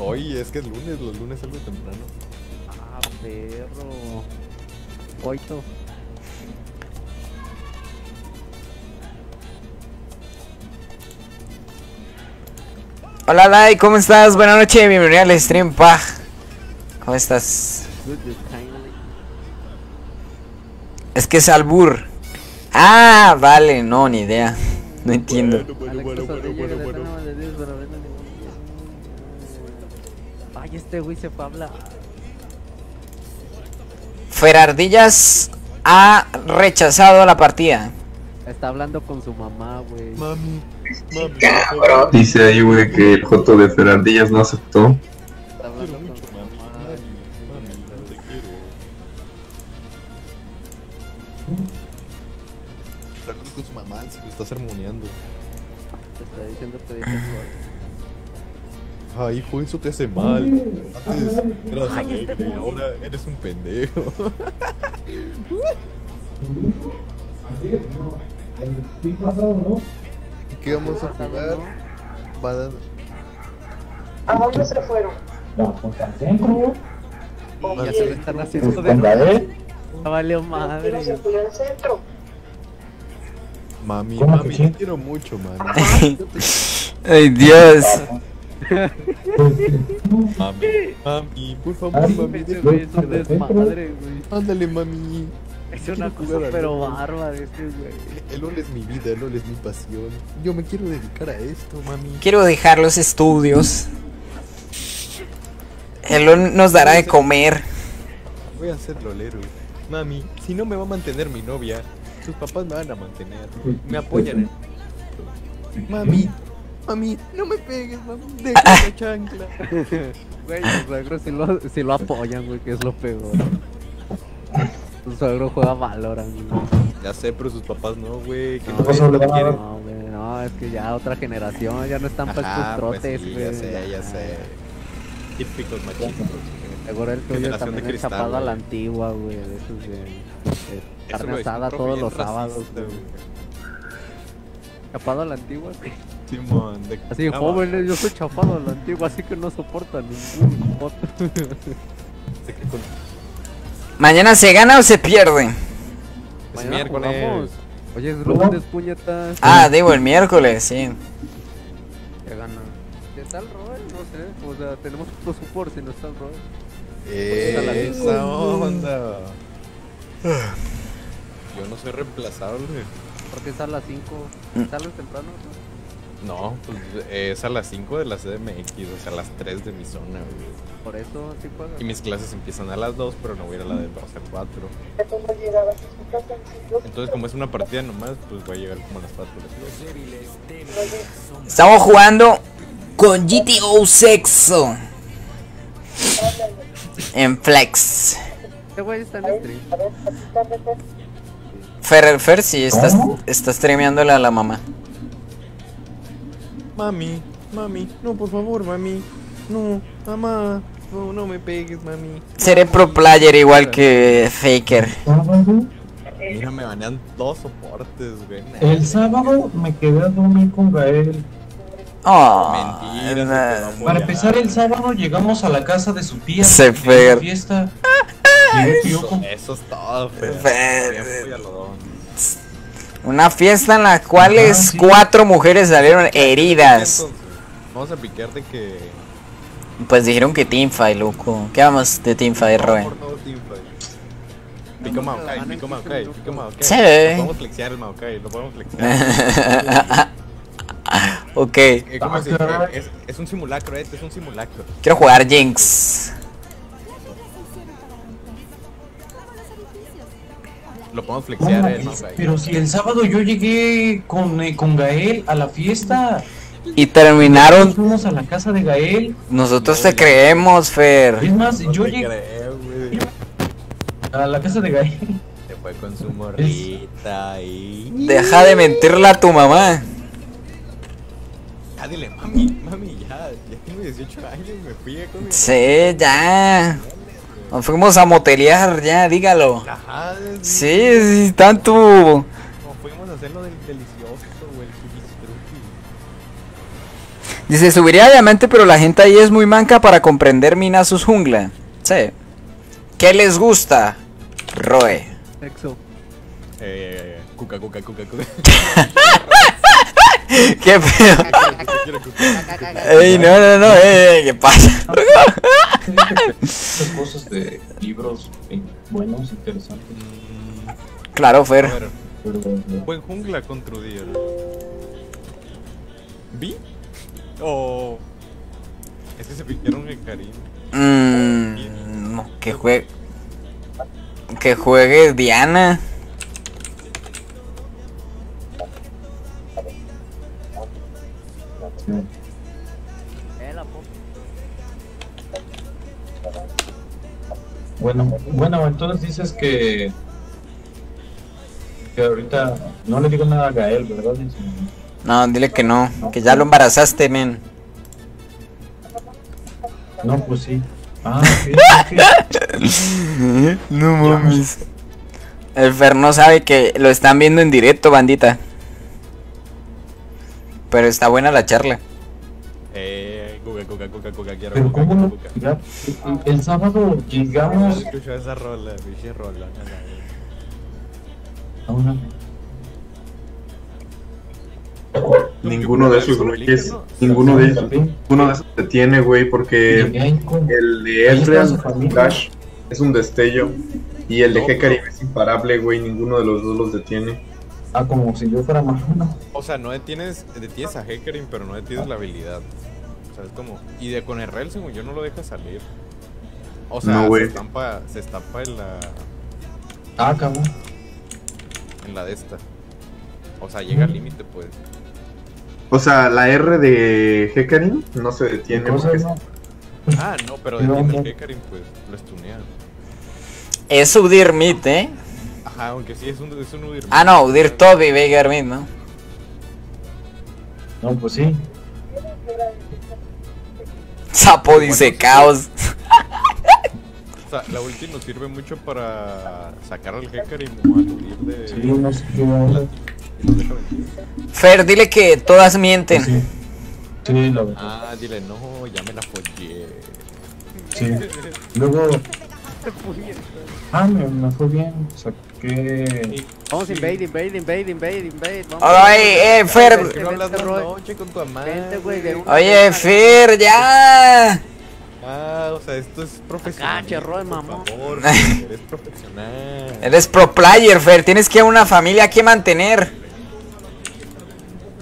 Oye, es que es lunes, los lunes salgo temprano. Ah, perro. Coito. Hola, Lai, ¿cómo estás? Buenas noches, bienvenido al stream, pa. ¿Cómo estás? Es que es albur. Ah, vale, no, ni idea. No entiendo. Ay, este güey se fue a hablar. Ferardillas ha rechazado la partida. Está hablando con su mamá, güey. Mami, mami. Dice ahí, güey, que el Joto de Ferardillas no aceptó. Está hablando con su mamá. Mami, no te quiero. Está con su mamá, se me está sermoneando. Te está diciendo que dice Ay, hijo, eso te hace mal. Antes eras alegre, ahora eres un pendejo. ¿Qué vamos a jugar? A dar- ¿A dónde se fueron? No, pues al centro. Ya se están haciendo de Con la D. Ya valió ¿Quién madre. se fue al centro? Mami, ¿Cómo mami, te quiero mucho, mami. Ay, Dios. Mami, mami, por favor, Ay, mami. Ándale, mami. Es una cosa pero bárbara este güey. El LOL es mi vida, el LOL es mi pasión. Yo me quiero dedicar a esto, mami. Quiero dejar los estudios. Él nos dará de comer. Voy a ser lolero. Mami, si no me va a mantener mi novia, sus papás me van a mantener. Me apoyan en... Mami, mami, no me pegues, mami. Deja la chancla. Güey, los sí lo, sí lo apoyan, güey, que es lo peor. Su suegro juega Valorant, güey. Ya sé, pero sus papás no, güey. Que No, no, pues, ven, no. No, güey, no, es que ya otra generación, ya no están para estos Ajá, pues trotes, sí, güey. ya sé, ya sé. Típicos machistas. Seguro el tuyo Generación también de es cristal, chapado a la güey. antigua, güey, de esos carne asada todos los sábados, racista, güey. Chapado a la antigua, güey. Simón, de Así, jóvenes, yo soy chapado a la antigua, así que no soporta ningún voto. ¿Mañana se gana o se pierde? Es Mañana miércoles. jugamos. Oye, es lunes, puñetas. Ah, digo, el miércoles, sí. Que gana. ¿Está el Roy? No sé. O sea, tenemos otro support si no está el Roy. Esa onda. Yo no soy reemplazable. Porque es a las 5. Mm. ¿Sales temprano? no? No, pues es a las 5 de la CDMX, o sea, a las 3 de mi zona, güey. Por eso sí juegas. Y mis clases empiezan a las 2, pero no voy a ir a la de 2 a 4. ¿De cómo llegabas a su casa? Sí, yo- Entonces, como es una partida nomás, pues voy a llegar como a las 4. Oye, Estamos jugando con GTO Sexo. En Flex. Este güey está en stream. Fer. Ferrer Fer, sí, está, ¿Cómo? está streameándole a la mamá. Mami, mami, no, por favor, mami. No, mamá, no, no me pegues, mami. Seré pro player igual que Faker. Sábado. Mira, me banean dos soportes, güey. El sábado me quedé a dormir con Gael. Oh, Mentira, Para empezar, el sábado llegamos a la casa de su tía. Se fiesta. Eso, es todo, Fer. Una fiesta en la cual Ajá, sí. cuatro mujeres salieron heridas. Vamos a piquear de que. Pues dijeron que teamfight, loco. ¿Qué vamos de teamfight, Roe? Por todo teamfight. Pico Maokai, pico Maokai, pico Maokai. Sí. Lo podemos flexear el Maokai, lo podemos flexear. ok, Eh, ¿Cómo Ah. Es, es un simulacro, este es un simulacro. quiero jugar Jinx. Lo podemos flexear el Maokai. Pero si el sábado yo llegué con, eh, con Gael a la fiesta. Y terminaron. Nos fuimos a la casa de Gael. Nosotros te creemos, Fer. Es más, No yo llegué creo, a la casa de Gael. Se fue con su morrita y. Deja de mentirle a tu mamá. Ya dile, mami, mami, ya, ya tengo 18 años, me fui a con mi. Sí, ya. Nos fuimos a motelear, ya, dígalo. Ajá, Sí, sí, tanto. Como fuimos a hacer lo del delicioso, güey, el. Dice, subiría diamante, pero la gente ahí es muy manca para comprender Minasus jungla. Sí. ¿Qué les gusta? Roe. Sexo. Eh, cuca, cuca, cuca, cuca. ¿Qué pedo? Ey, no, no, no, eh, ¿qué pasa? Cosas de libros buenos, interesantes. Claro, Fer. buen jungla contra Udyr. ¿Vi? O. Es que se piquearon el Karim. Mm, no, que juegue. Que juegue Diana. Bueno, bueno, entonces dices que que ahorita no le digo nada a Gael, ¿verdad? No, dile que no. Que ya lo embarazaste, men. No, pues sí. Ah. No mames. El Fer no sabe que lo están viendo en directo, bandita. Pero está buena la charla. Eh, cuca, cuca, cuca, cuca, quiero Pero cuca, cómo no, cuca. ya, el sábado llegamos Escucho esa rola, biche rola. a una Ninguno de esos güeyes, ninguno de esos, ninguno de esos te tiene, güey, porque el de Ezreal. Flash es un destello y el de pero- es imparable, güey, ninguno de los dos los detiene. Ah como si yo fuera marrano. O sea, no detienes, detienes a Hecarim, pero no detienes la habilidad. O sea, es como. Y de con el rel, según yo, no lo deja salir. O sea, No, se, estampa, se estampa en la. Ah, cabrón. En la de esta. O sea, llega al límite, pues. O sea, la R de Hecarim no se detiene. Porque no. Ah, no, pero detiene el hombre. Hecarim, pues. Lo estunea. Es Udir Mid, ¿eh? Ajá, aunque sí es un, es un Udyr. Ah, no, Udir Toby Veigar Mid, ¿no? No, pues sí. Sapo dice caos. O sea, la ulti nos sirve mucho para sacar al Hecarim o al Udyr de. Sí, no sé qué y. Fer, dile que todas mienten. Sí. Sí, la verdad. Ah, dile, no, ya me la follé. Sí. Luego. Ah, me, me fue bien. Saqué. Vamos, invade, invade, invade, invade, invade. Vamos. Ay, eh, Fer. ¿Por qué no hablas Vente, más Roy. noche con tu amante? Vente, güey, de una Oye, vez. Fer, ya. Ah, o sea, esto es profesional. Acá, mamón. Por favor, güey, eres profesional. Eres pro player, Fer. Tienes que una familia que mantener.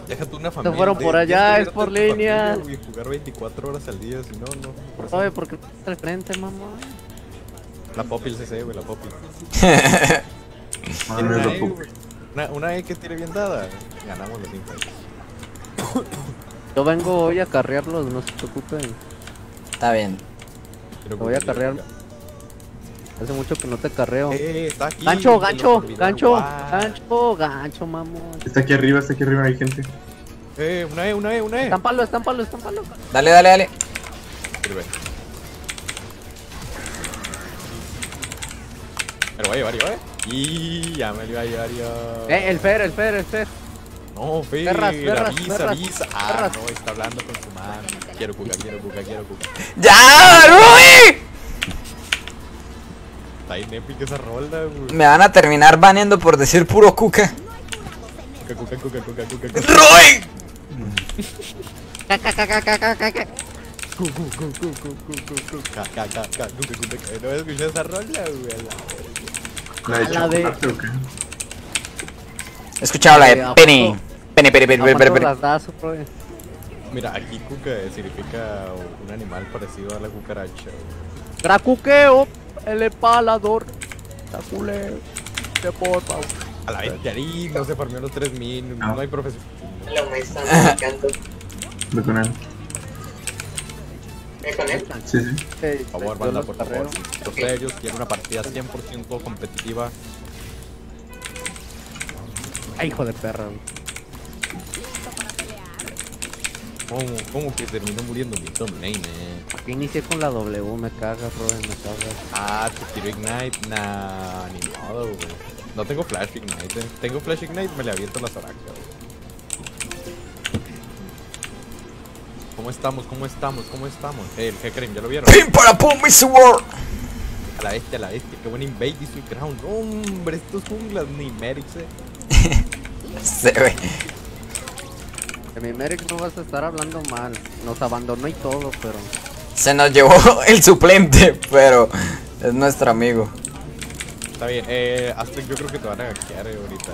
Deja tú una familia. fueron por de- allá, es por línea. familia, güey, jugar 24 horas al día, si no, no. Oye, ¿por qué estás al frente, mamá? La Popil CC, güey, la Popil. Ah, Una, es E, lo una, una E que tire bien dada, ganamos los infights. Yo vengo hoy a carrearlos, no se preocupen. Está bien. Te voy a carrear. Hace mucho que no te carreo. Eh, está aquí. Gancho, gancho, gancho, gancho, gancho, mamón. Está aquí arriba, está aquí arriba, hay gente. Eh, una E, una E, una E. Estámpalo, estámpalo, estámpalo. Dale, dale, dale. Sirve. llevar, llevar, llevar. Y ya me lo iba a llevar yo. Eh, el Fer, el Fer, el Fer. No, Fer, perras, perras, avisa, perras, avisa. Ah, no, está hablando con su mano. Quiero cuca, quiero cuca, quiero cuca. ¡Ya, Ruby! Está bien épica esa rolda, güey. Me van a terminar baneando por decir puro cuca. Cuca, cuca, cuca, cuca, cuca. cuca. ¡Ruby! No escuché esa rola, güey la verga. ¿La de la de- chocolate o qué? He escuchado la Eh, de ¿a Penny. Penny, Penny, Penny, Penny, Penny. Mira, aquí cuca significa un animal parecido a la cucaracha. güey. Cracuqueo, el empalador. De porfa. A la vez, Yari, no se farmeó los 3000, no, No. hay profesión. Lo me marcando. Ve con él. ¿Me con él? Sí, sí. Por Por favor, banda, por favor. Los serios, quiero una partida 100% competitiva. Ay, hijo de perra. ¿Cómo, cómo que terminó muriendo mi thumbnail, eh? ¿Por qué inicié con la W? Me cagas, bro, me cagas. Ah, te quiero Ignite. Nah, ni modo, güey. No tengo Flash Ignite. eh. Tengo Flash Ignite, me le aviento la Soraka, güey. ¿Cómo estamos? ¿Cómo estamos? ¿Cómo estamos? Eh, el Hecarim, ¿ya lo vieron? Pin para pum, Miss World. A la bestia, a la bestia. Qué buen invade y su ground. Hombre, estos junglas ni Merix, eh. Se ve. De mi Merrick no vas a estar hablando mal. Nos abandonó y todo, pero. Se nos llevó el suplente, pero es nuestro amigo. Está bien, eh, Aztec, yo creo que te van a hackear eh, ahorita.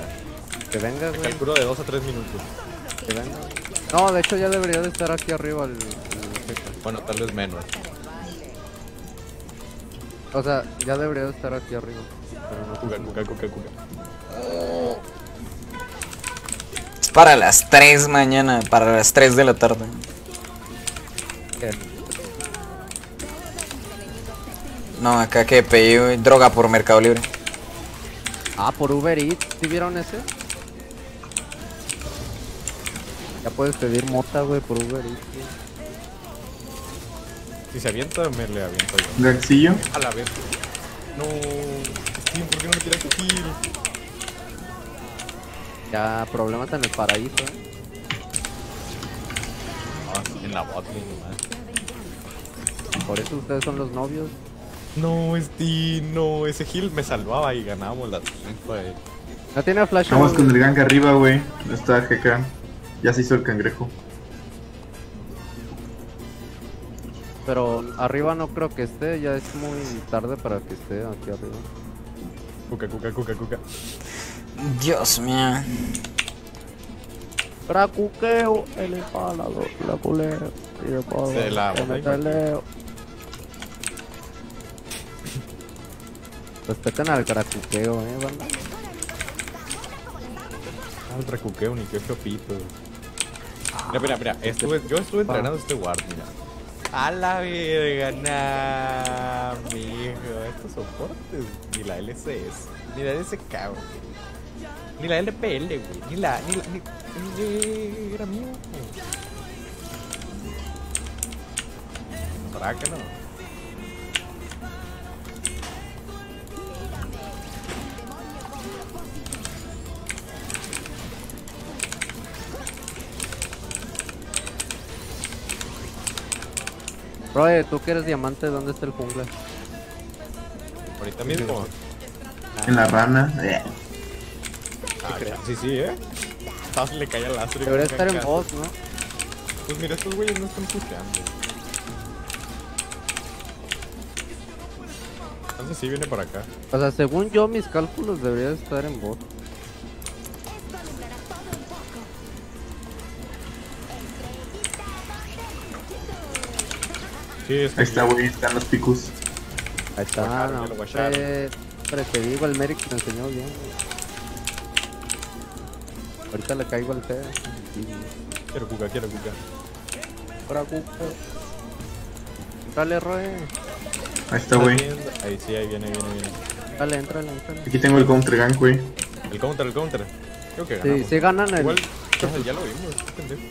Que venga, Te güey. calculo de 2 a 3 minutos. Que venga. No, de hecho ya debería de estar aquí arriba el. el- Bueno, tal vez menos. O sea, ya debería de estar aquí arriba. Pero no. Cuca, cuca, cuca, cuca. Es para las 3 mañana, para las 3 de la tarde. No, acá que pedí droga por Mercado Libre. Ah, por Uber Eats. ¿Sí vieron ese? Ya puedes pedir mota, güey, por Uber Eats. güey. Si se avienta, me le aviento yo. Gaxillo. A la vez. No. Steam, ¿por qué no me tiras kill? Ya, problemas en el paraíso, eh. Ah, en la botlane nomás. Por eso ustedes son los novios. No, Steam, no. Ese heal me salvaba y ganábamos la trampa, eh. No tiene flash. Vamos con el gang arriba, güey. Está GK. Ya se hizo el cangrejo. Pero arriba no creo que esté. Ya es muy tarde para que esté aquí arriba. Cuca, cuca, cuca, cuca. Dios mío. Cracuqueo, el empalador, la culeo. Y de polvo, Se la peleo. Respeten al cracuqueo, eh, banda. Ah, ultra cuqueo, ni qué chopito. Mira, mira, mira. Estuve, yo estuve entrenando este ward, mira. A la verga, nah, mijo. Estos soportes. Ni la LCS. Ni la LSK, güey. Ni la LPL, güey. Ni la. Ni la. Ni, ni- era mío. ¿Para que no? Bro, tú que eres diamante, ¿dónde está el jungla? Ahorita mismo. En la rana. Eh. Ah, sí, sí, eh. Ah, le cae al astro. y Debería estar en voz, ¿no? Pues mira, estos güeyes no están pusheando. Entonces sí viene para acá. O sea, según yo, mis cálculos debería de estar en bot. Sí, Ahí está, güey. Están los picus. Ahí está, Guacharon, no, hombre, hombre, te digo, el Merrick te enseñó bien. güey. Ahorita le caigo al feo. Sí, Quiero cuca, quiero cuca. Cracuqueo. Dale, Roe. Ahí está, güey. Ahí sí, ahí viene, viene, viene. Dale, entrale, entrale. Aquí tengo el counter gang, güey. El counter, el counter. Creo que Sí, ganamos. sí ganan el... Igual, ya, lo vimos, pendejo.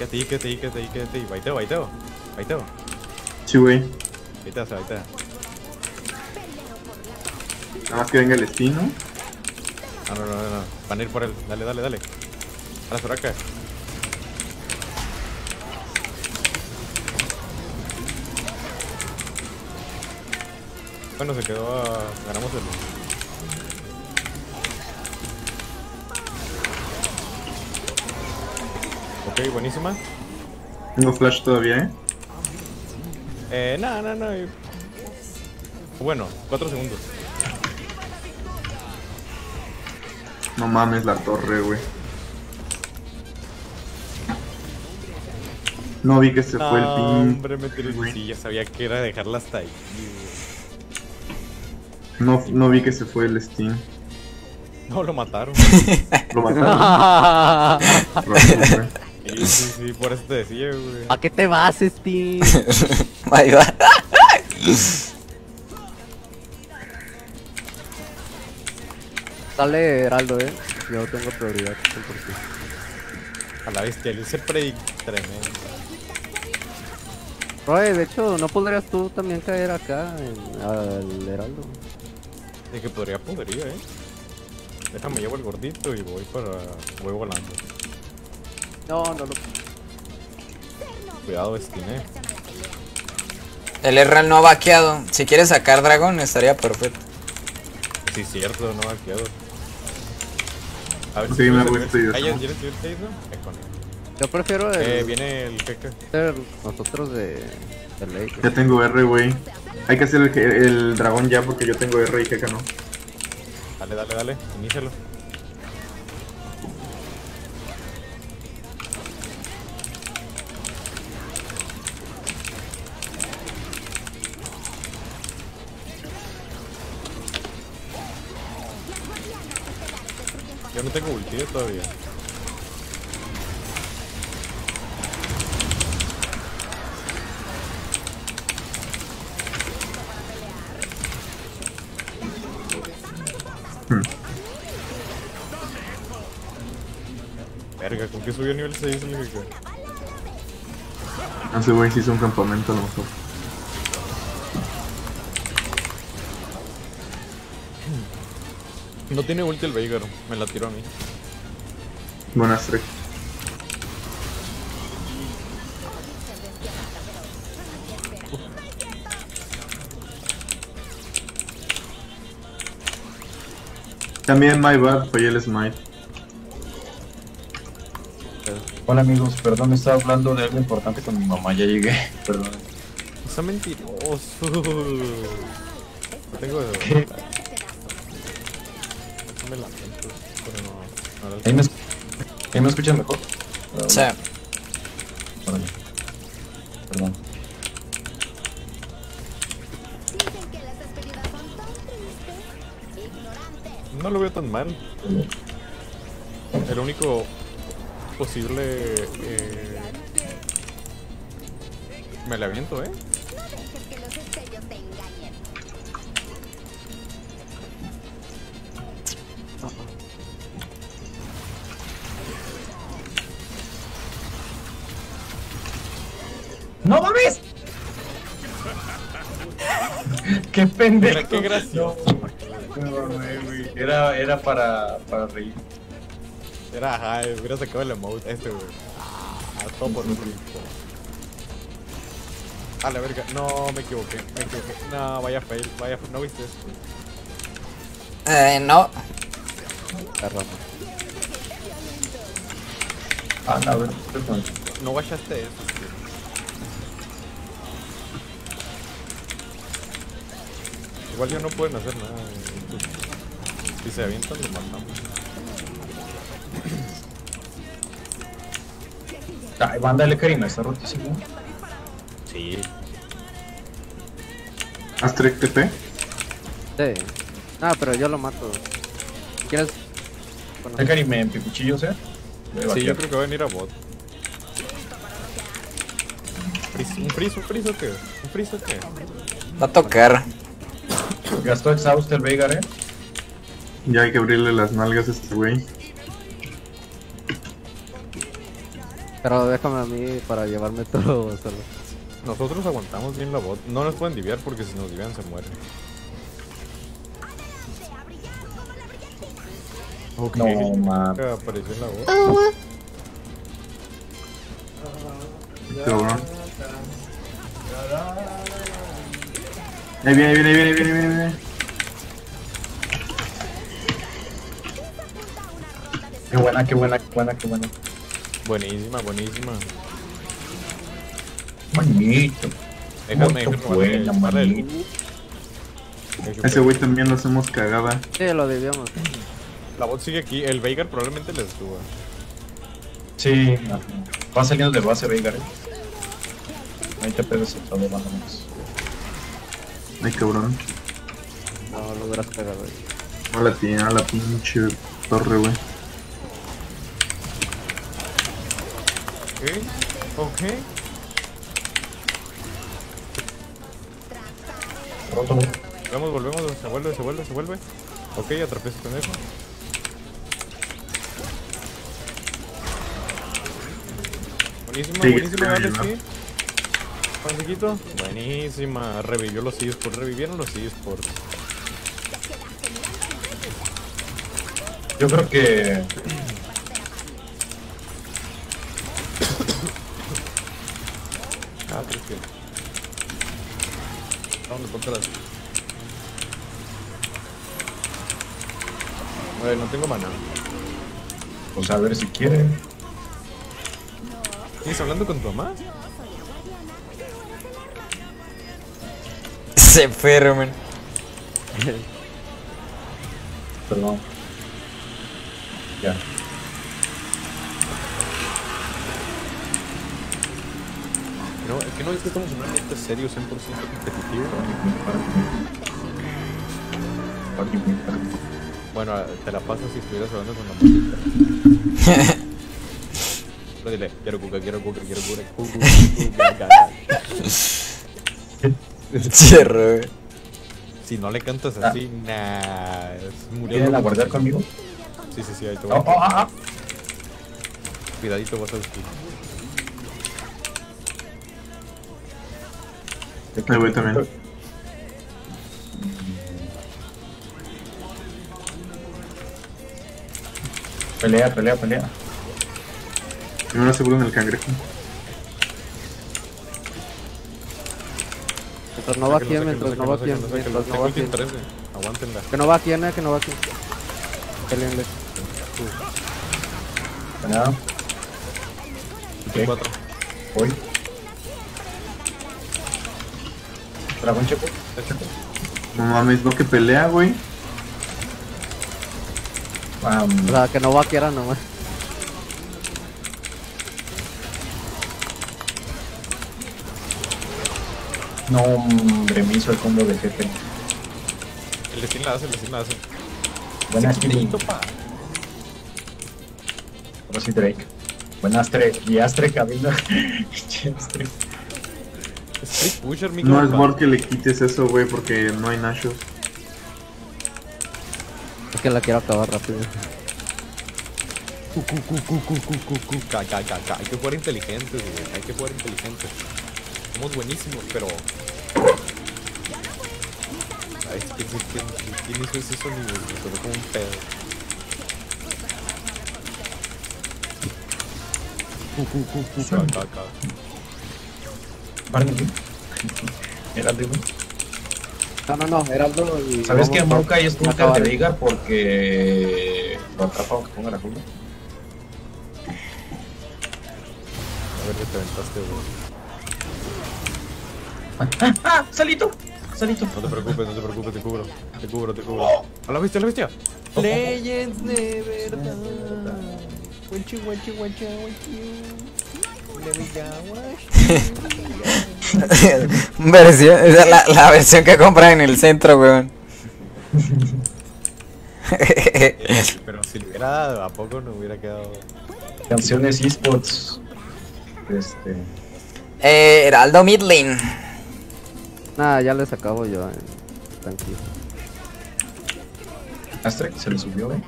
Quédate ahí, quédate ahí, quédate ahí, quédate ahí. Baiteo, baiteo. Baiteo. Sí, güey. Baitea, se baitea. Nada más que venga el destino. Ah, no, no, no, no. Van a ir por él. Dale, dale, dale. A la Soraka. Bueno, se quedó. a- Ganamos el. Ok, buenísima. Tengo flash todavía, ¿eh? Eh, no, no, no. Bueno, cuatro segundos. No mames la torre, güey. No vi que se fue el No, pin. hombre, me tiré sí, ya sabía que era dejarla hasta ahí. No, no vi que se fue el Steam. No, lo mataron. Lo mataron. Sí, sí, sí, por eso te decía, güey. ¿A qué te vas, Steve? Ahí va. Sale Heraldo, eh. Yo tengo prioridad. 100%. A la bestia, le hice predict tremendo. Roy, de hecho, ¿no podrías tú también caer acá en, al Heraldo? De que podría, podría, eh. Déjame llevo el gordito y voy para. Voy volando. No, no lo. Cuidado, Stine. El Erral no ha vaqueado. Si quieres sacar dragón, estaría perfecto. Sí, cierto, no ha quedado. A ver Sí, me subes el gusta nivel- y eso. ¿ya quieres subir seis, no? Con él. Yo prefiero el, Eh, viene el jeque. nosotros de, de ley. Ya tengo R, güey. Hay que hacer el, el dragón ya porque yo tengo R y Keka no. Dale, dale, dale, inícialo. No tengo ulti eh, todavía. Verga, ¿con qué subió a nivel 6 el? No sé, güey, si hizo un campamento a lo mejor. No tiene ulti el Veigar, me la tiró a mí. Buenas tres. También My Bad fue el Smite. Hola amigos, perdón, estaba hablando de algo importante con mi mamá, ya llegué. Perdón. Está mentiroso. No tengo de ¿Ahí me, esc- ahí me escuchan mejor? Sí. Órale. Perdón. No lo veo tan mal. El único posible. Eh... Me la aviento, eh. ¡No mames! ¡Qué pendejo! Mira, qué gracioso. No, güey. Era, era para, para reír. Era, ajá, hubiera sacado el emote este, güey. Ah, todo por los rico. A la verga, no, me equivoqué, me equivoqué. No, vaya fail, vaya fail. ¿No viste eso? Eh, no. La rama. Ah, a ver, perdón. No guachaste eso, Igual ya no pueden hacer nada. Si se avientan, lo matamos. Ay, mándale Karina, está rotísimo. Sí. Astrek TP. Sí. Ah, pero yo lo mato. ¿Quieres? Bueno, ¿El en cuchillos, eh? Voy a Sí, yo creo que va a venir a bot. ¿Un freeze, un freeze o qué? ¿Un freeze o qué? Va a tocar. Gastó exhausto el Veigar, eh. Ya hay que abrirle las nalgas a este güey. pero déjame a mí para llevarme todo solo. Nosotros aguantamos bien la bot. No nos pueden diviar porque si nos divian se mueren. Ok. No, man. Apareció en la bot. Ahí viene, ahí viene, ahí viene, ahí viene, ahí viene. Qué buena, qué buena, qué buena, qué buena. Buenísima, buenísima. Manito. Déjame, buena, manito. Ese güey también lo hacemos cagaba. Sí, lo debíamos. La bot sigue aquí. El Veigar probablemente les suba. Sí, va saliendo de base Veigar. eh. Ahí te pegas el todo, más o menos. Ay, cabrón. No, lo hubieras pegado ahí. A la, ti- a la pinche torre, güey. Ok, ok. Roto. Volvemos, volvemos, se vuelve, se vuelve, se vuelve. Ok, atrapé ese pendejo. Buenísima, Sí, dale, sí. Pansequito. Buenísima, revivió los eSports, revivieron los eSports. Yo creo que. Ah, creo que. ¿Dónde ponte las? Güey, no tengo mana. Pues a ver si quieren. ¿Sigues hablando con tu mamá? Se enfermen. Perdón. Ya. No, es que no es que estamos en un ambiente serio, 100% competitivo. Bueno, te la pasas si estuvieras hablando con la música. Pero dile, quiero cuca, quiero cuca, quiero cuca, cuca, cuca, cuca. Cierro, güey. Si no le cantas así, nah, es murió. ¿Quieren aguardar conmigo? Sí, sí, sí, ahí te voy. oh, ah, ah. Cuidadito, vas a decir. Ahí voy también. Pelea, pelea, pelea. Primero aseguran el cangrejo. Mientras no va aquí, mientras no va aquí, mientras no va aquí. Aguántenla. Que no va aquí, eh, que no va aquí. Peleenle. Ok, Cuatro. voy. Dragón checo. No mames, no que pelea, güey. Am, O sea, que no va aquí era nomás. No, hombre, me hizo el combo de jefe. El Steam la hace, el Steam la hace. Buenas. Ahora sí, Drake. Buenas, Astre. Y Astre. Street Pusher, mi No es mort que le quites eso, güey, porque no hay nachos. Es que la quiero acabar rápido. Cu, cu, cu, cu, cu, cu, cu, cu. Hay que jugar inteligentes, güey. Hay que jugar inteligentes. Somos buenísimos, pero. Ay, es que, es que, ¿quién hizo ese sonido? güey? Sonó como un pedo. Ca. Barney. Heraldo. No, no, no, Heraldo y. ¿Sabes que Maokai es de Veigar porque lo atrapa aunque ponga la jungla? A ver, que te aventaste, güey. ¡Ah! ¡Salito! ¡Salito! No te preocupes, no te preocupes, te cubro. Te cubro, te cubro. ¡A la bestia, a la bestia! Legends de verdad. Versión, esa es la, la versión que compran en el centro, weón. Pero si le hubiera dado, ¿a poco no hubiera quedado? Canciones esports. Este. eh, Heraldo Midlane. Nah, ya les acabo yo. eh. Tranquilo. Astre se le subió, ¿eh?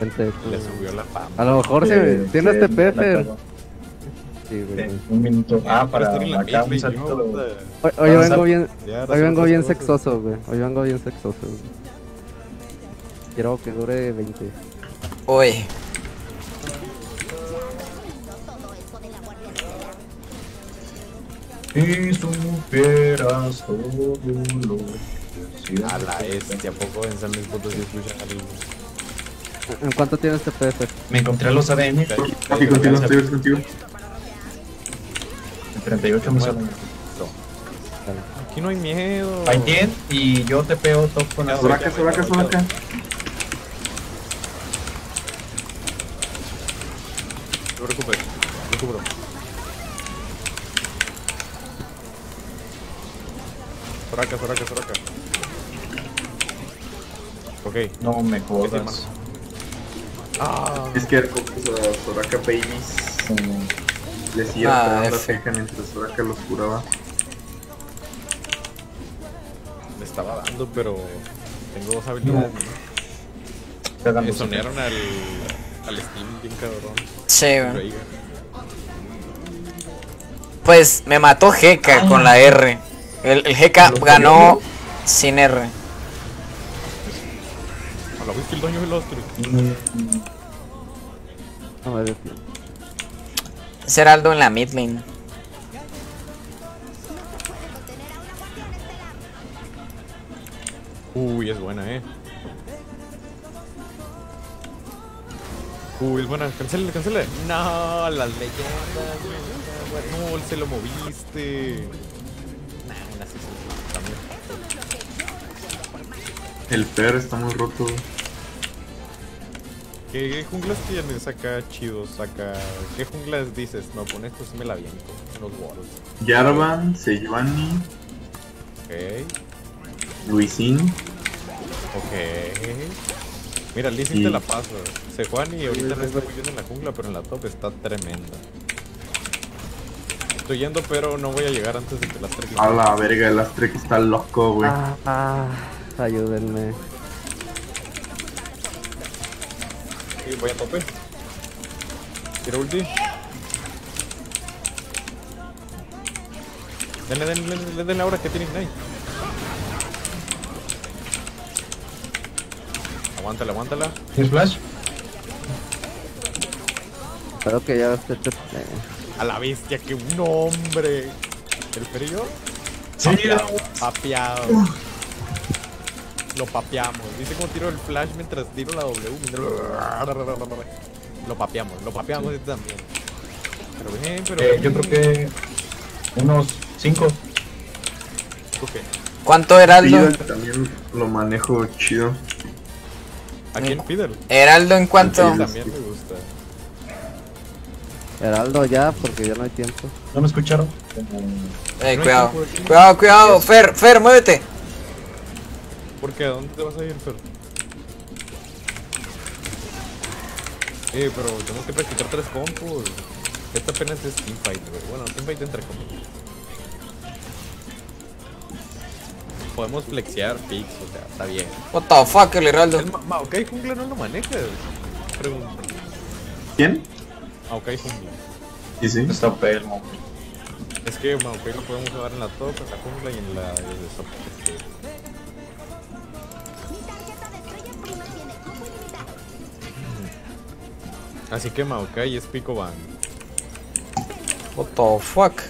Vente, tú. Le subió la fama. A lo mejor si Eh, tiene este cagó. Sí, güey. Eh, un minuto. Ah, para estar en la acá un salto. yo, Hoy, para hoy vengo sal- bien, Ya, hoy sí, vengo bien sexoso, güey. Hoy vengo bien sexoso, güey. Quiero que dure 20. Uy. Y superas todo lo A la este, ¿a poco en San Luis Potosí escuchan algo? ¿En cuánto tienes TPS? Me encontré a los ADN. Aquí contigo, estoy contigo. En 38 me salen. Aquí no hay miedo. Hay 10 y yo te pego top con la Soraka, Soraka, Soraka. No te preocupes. Lo cubro. Soraka, Soraka, Soraka. Ok. No me jodas. Ah, Es que sea, Soraka Babies le siguen Ah, pegando la ceja mientras Soraka los curaba. me estaba dando, pero tengo dos habilidades. ¿no? Me sonearon al, al Steam bien cabrón. Sí. Raiga. Pues me mató Heka con la R. El, ¿Lo ganó sin R. A la vez que el daño del astro. No me defiendo. Seraldo en la mid lane. Uy, es buena, eh. Uy, es buena. Cancela, cancela. No, las leyendas. güey. No, se lo moviste. El Per está muy roto. ¿Qué, qué junglas tienes acá chidos? Acá. ¿Qué junglas dices? No, con esto sí me la viento. Unos walls. Jarvan, Sejuani, Ok. Luisín. Ok. Mira, sí Y- te la paso. Se Juan y ahorita no está muy bien en la jungla, pero en la top está tremenda. Estoy yendo, pero no voy a llegar antes de que las tres A la verga, el Astrek está loco, güey. Ah, ah, ayúdenme. Sí, voy a tope. Tira ulti. Denle, denle, denle, denle ahora que tiene Ignite. Aguántala, aguántala. ¿Tienes flash? Espero que ya esté TP. A la bestia, que un hombre. ¿El frío? Sí, Papeado. papeado. Lo papeamos. ¿Viste cómo tiro el flash mientras tiro la W? Lo papeamos, lo papeamos este también. Pero bien, pero Eh, yo creo que unos 5. ¿Tú qué? ¿Cuánto Heraldo? Fidel también lo manejo chido. ¿A quién Fidel? Heraldo en cuánto? Sí, También me gusta. Heraldo ya, porque ya no hay tiempo. ¿No me escucharon? Eh, cuidado. Cuidado, cuidado. Fer, Fer, muévete. ¿Por qué? ¿A dónde te vas a ir, Fer? Eh, pero tenemos que practicar tres compos. Esta apenas es teamfight, güey. Bueno, teamfight entre comillas. Podemos flexear picks, o sea, está bien. What the fuck, el Heraldo. El Ma- Maokai Jungla no lo manejas. Pregunta. ¿Quién? Maokai Jungla. Sí, sí. Está pelmo. Es que Maokai lo podemos jugar en la top, en la jungla y en la de Así que Maokai es Pico Van. What the fuck.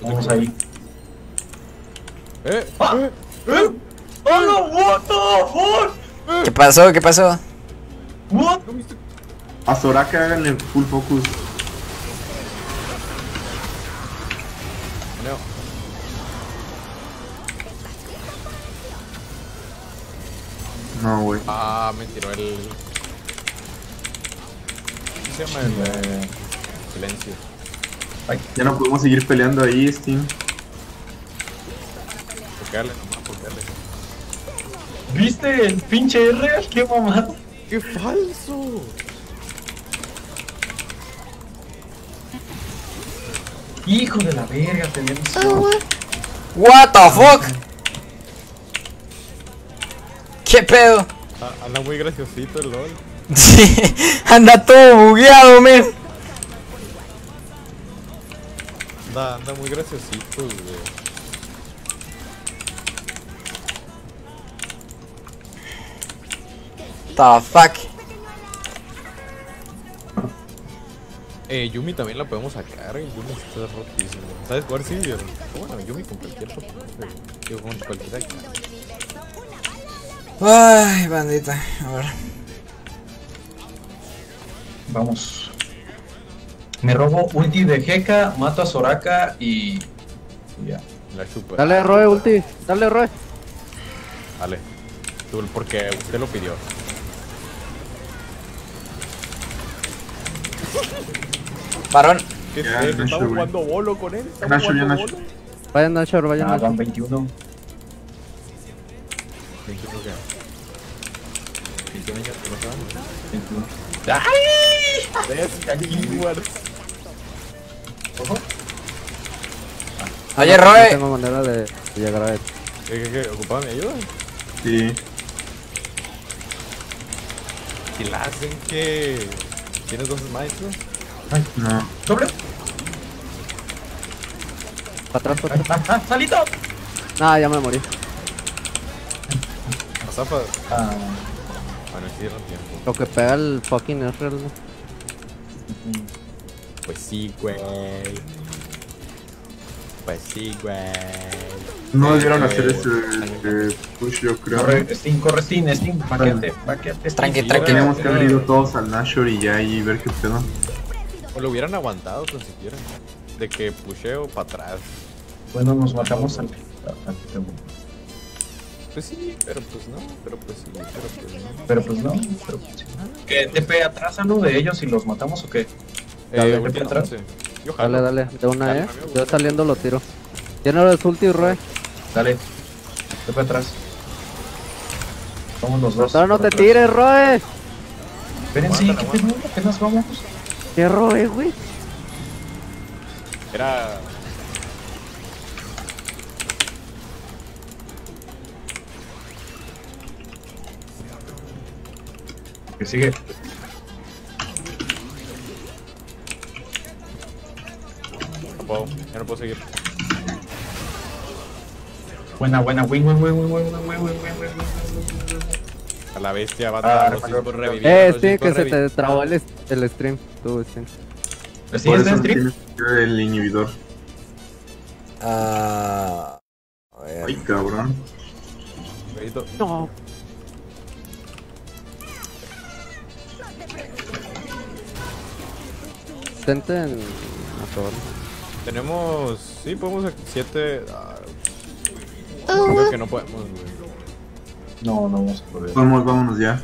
Vamos ahí. ¡Eh! ¡Ah! ¡Eh! ¡Eh! ¡Oh no! ¡What the fuck! ¿Qué pasó? ¿Qué pasó? ¿What? A Soraka háganle full focus. No. No, güey. Ah, me tiró el. ¿Cómo se llama el Eh, silencio? Ya no podemos seguir peleando ahí, Steam. Tocarle nomás, tocarle. ¿Viste el pinche R? ¡Qué mamada! ¡Qué falso! Hijo de la verga, tenemos. What the fuck. ¿Qué pedo? Ah, anda muy graciosito el LOL. Sí, anda todo bugueado, men. Anda, anda muy graciosito, güey. The fuck. Eh, Yumi también la podemos sacar, eh, Yumi está rotísimo. ¿Sabes jugar Silver? Bueno, Yumi con cualquier soporte, digo, con cualquiera. Ay, bandita. A ver. Vamos. Me robo ulti de Heka, mato a Soraka y. ya. La chupa. Dale, Roe, ulti. Dale, Roe. Dale. Tú, porque usted lo pidió. Varón. Jugando bolo con él. Estamos jugando bolo. Vayan Nashor, vayan Ah, Nashor. van 21. 21 qué? 21 ya, ¿cómo se llama? 21. Ojo. Oye, No Roe. tengo manera de llegar a él. ¿Qué, qué, qué? ¿Ocupaba mi ayuda? Sí. Si la hacen que... ¿Tienes dos smites, no? Ay, No. doble. Para atrás, para Ay, atrás. ah, ah, salito. Ah, ya me morí. Zafa. Ah, Bueno, sí, no tiempo. Lo que pega el fucking Ezreal, ¿no? Pues sí, güey. Pues sí, güey. No debieron eh, hacer ese eh, push, yo creo. corre, Steam, corre, Steam, Steam. Paquete, paquete. Steam. Tranqui. Teníamos que haber ido todos al Nashor y ya y ver qué pedo. O lo hubieran aguantado tan siquiera. De que pusheo para atrás. Bueno, nos matamos al. al- Pues sí, pero pues no, pero pues sí, pero pues no. Pero pues no. Pero pues sí. ¿Qué? ¿TP atrás a de ellos y los matamos o qué? Dale, Eh, atrás. once. Yo. Dale, dale. De una, Dale, eh. Yo saliendo lo tiro. Tiene los ulti, Roe. Dale. TP atrás. Somos los dos. Ahora no por te atrás. tires, Roe. Espérense, ¿qué pedo? Apenas vamos. ¿Qué Roe, güey? Era. Que sigue. No puedo, ya no puedo seguir. Buena, buena. Win, win, win, win, win, win, win, win, win. A la bestia va Ah, a los cinco reparó. reviviendo. Eh, los cinco que se te trabó el, el stream. Tú, Steam. ¿Sí en eso stream? el inhibidor. Ah. Ay, cabrón. Pedito. No. Intenten acabar. Tenemos. Sí, podemos. Siete. ah, Creo que no podemos, güey. No, no vamos a poder. Vamos, vámonos ya.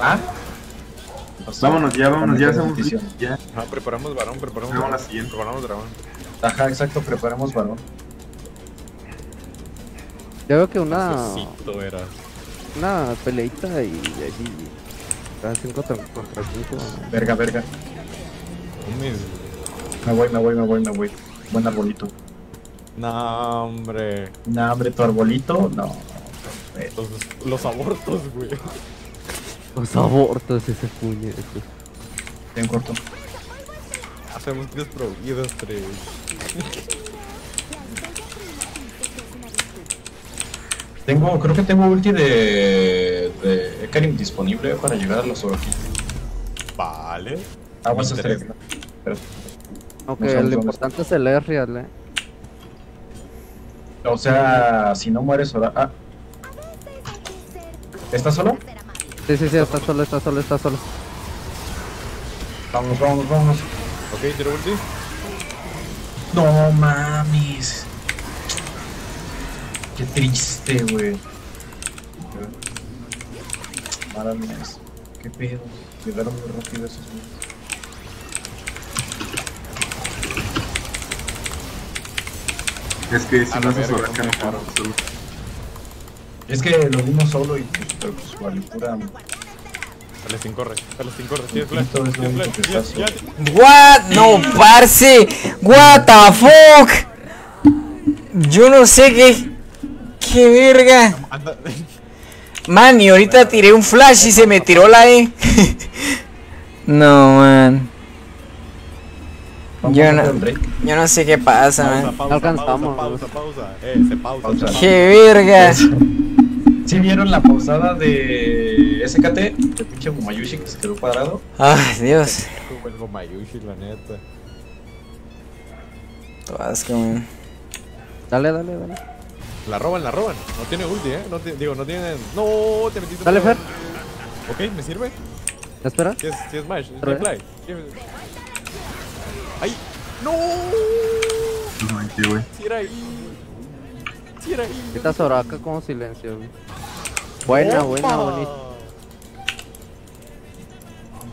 ¿Ah? Vámonos ya, vámonos ya. Hacemos ya. Ajá, preparamos varón, preparamos Vamos a la dragón. siguiente. Preparamos dragón. Ajá, exacto, preparemos varón. Yo veo que una, era. una peleita y allí. Cada 5 contra 5. Verga, verga. Me voy, me voy, me voy, me voy. Buen arbolito. No, hombre. Nah, hombre, tu arbolito, no. Los, los abortos, güey. Los abortos ese puñete. Bien corto. Hacemos desprohibidos, tres. Tengo, creo que tengo ulti de, de Ekarim disponible para llegar a los Orochi. Vale. Aguas Me tres. Aunque No sabemos lo importante es el real, eh. o sea, si no mueres ahora. Ah. ¿Estás solo? Sí, sí, sí, está solo, está solo, está solo. Vamos, vamos, vamos. Ok, tiro ulti. No mames. Qué triste, güey. Mala mía. Qué pedo. Llegaron muy rápido esos güeyes. Es que si no la haces verga, Soraka no ¿cómo me podemos solo. Es que lo vimos solo y pues, pero pues vale pura. Corre. Palestín corre. Flash. Es lo Tienes único flash. que Ya, está ya. solo. What? No, parce. What the fuck? Yo no sé qué. Qué verga. Man, y ahorita tiré un flash y se me tiró la E. no, man. Yo no, el yo no sé qué pasa, Pausa, man. pausa, Alcanzamos, pausa, pausa, pausa. Eh, se pausa. Pausa. Qué verga. ¿Sí vieron la pausada de SKT? De pinche Gumayushi que se quedó parado. Ay, Dios. Como el Gomayushi, la neta. Todas que... Dale, dale, dale. La roban, la roban. No tiene ulti, eh. No digo, no tienen. No, te metiste. Dale, Fer. Ok, me sirve. ¿Espera? Si es, si es Reply. ¡Ay! ¡No! Ay, sí, güey. Si era ahí. Si era ahí. Quita Soraka como silencio, güey. Buena, buena, bonita.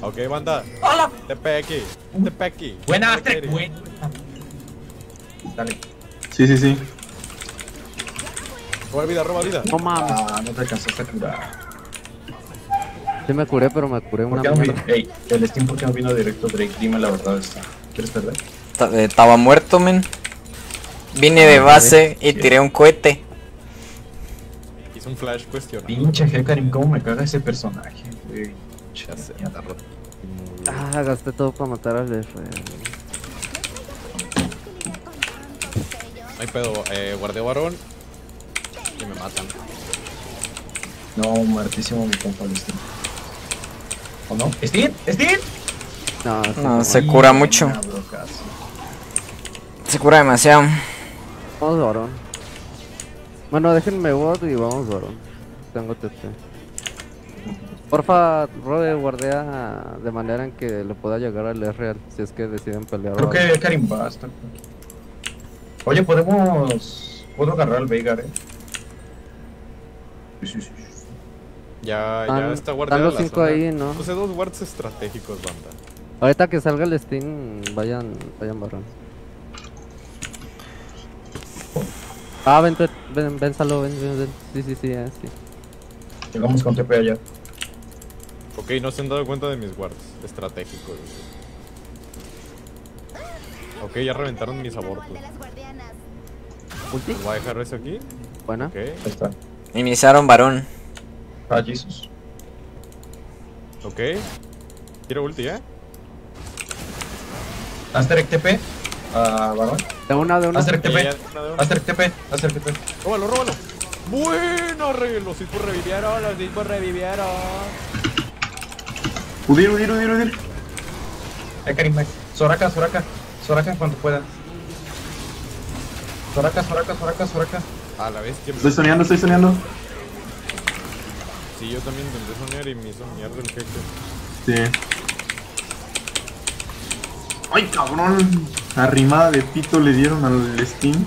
Ok, banda. ¡Hola! TP aquí. TP aquí. Buena, Kairi. buena. Dale. Sí, sí, sí. Roba vida, roba vida. No mames. Ah, no te alcanzaste a curar. Sí me curé, pero me curé ¿Por una mierda. Ey, el Steam, ¿por qué no vino directo Drake? Dime la verdad, está. ¿Quieres perder? Estaba muerto, men. Vine de base y tiré un cohete. Hizo un flash cuestionable. Pinche Hecarim, cómo me caga ese personaje, güey. Ya sé. Ah, gasté todo para matar al F. No hay pedo. Eh, guardé varón. Y me matan. No, muertísimo mi compa Steam. ¿O no? ¿Steam? ¿Steam? No, sí, No, no. se cura mucho. Se cura demasiado. Vamos varón. Bueno, déjenme bot y vamos varón. Tengo TT. Porfa, Rode, guardea de manera en que le pueda llegar al R si es que deciden pelear. Creo que. Hecarim basta. Oye, podemos. Puedo agarrar al Veigar, eh. Sí, sí, sí. Ya, ya Están- está guardada los la cinco zona. ahí, ¿no? Puse dos wards estratégicos, banda. Ahorita que salga el Steam, vayan, vayan varón. Ah, ven, ven, ven, Salo, ven, ven, ven. Sí, sí, sí, ah, sí. Llegamos con TP allá. Ok, no se han dado cuenta de mis wards estratégicos. Ok, ya reventaron mis abortos. Ulti, Voy a dejar eso aquí. buena. Ok, Ahí está. Iniciaron varón. Ah, Jesus. ok. Quiero ulti, ¿eh? Asterek TP. Ah, varón. De una, de una. Asterek Ya, TP. Asterek TP. Asterek TP. Róbalo, róbalo. Bueno, los hipos revivieron, los hipos revivieron. Udir, udir, udir, udir. Mech. Soraka, Soraka. Soraka en cuanto pueda. Soraka, Soraka, Soraka, Soraka. A la vez que Estoy soñando, estoy soñando. Sí, yo también intenté soñar y me hizo mierda el jefe. Sí. Ay, cabrón. Arrimada de pito le dieron al Steam.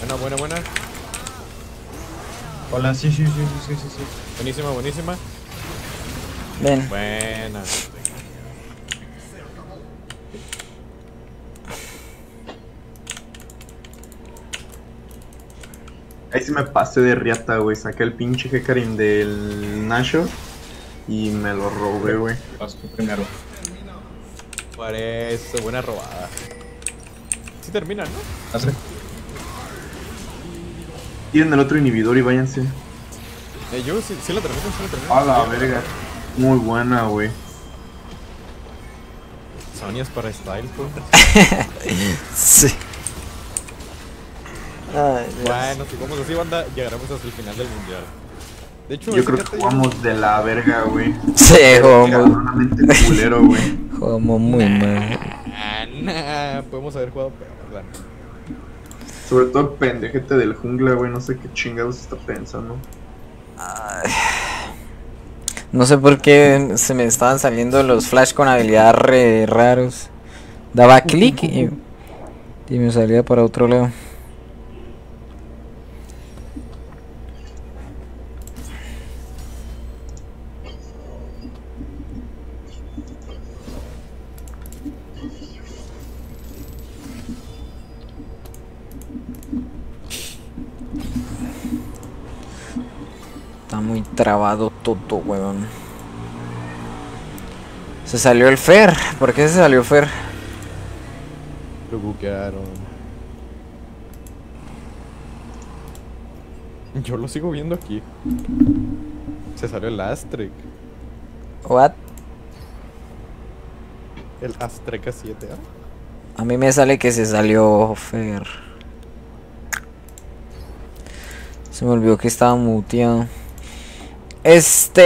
Buena, buena, buena. Hola, sí, sí, sí, sí, sí, sí. sí. Buenísima, buenísima. Ven. Buena. Ahí sí me pasé de riata, güey. Saqué el pinche Hecarim del Nasho y me lo robé, güey. Tú primero. Por eso, buena robada. Sí termina, ¿no? Asterek. Tiren el otro inhibidor y váyanse. Eh, yo sí, sí la termino, sí la termino. A la verga. Muy buena, güey. Sonias para style, pues. Sí. Ay. Bueno, si vamos así, banda, llegaremos hasta el final del mundial. De hecho, Yo creo que jugamos de la verga, güey. Sí, jugamos, culero, güey. jugamos muy mal. Ah, nah, podemos haber jugado peor, ¿verdad? Sobre todo el pendejete del jungla, güey. No sé qué chingados está pensando. No sé por qué se me estaban saliendo los flash con habilidad re raros. Daba clic y, y me salía para otro lado. Trabado todo, weón. Se salió el Fer. ¿Por qué se salió Fer? Lo buquearon. Yo lo sigo viendo aquí. Se salió el Astrek. What? El Astrek A7. ¿ah? A mí me sale que se salió Fer. Se me olvidó que estaba muteado. Este.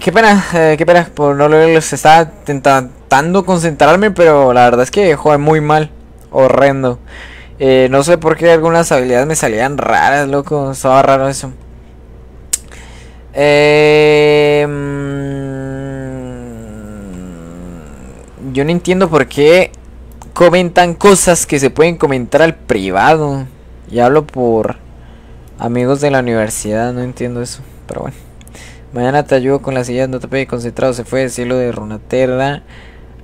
Qué pena, eh, qué pena por no leerlos. Estaba de concentrarme, pero la verdad es que jugué muy mal. Horrendo. Eh, no sé por qué algunas habilidades me salían raras, loco. Estaba raro eso. Eh, yo no entiendo por qué comentan cosas que se pueden comentar al privado. Y hablo por amigos de la universidad, no entiendo eso. Pero bueno. Mañana te ayudo con las sillas, no te pegues concentrado. Se fue el cielo de Runaterra.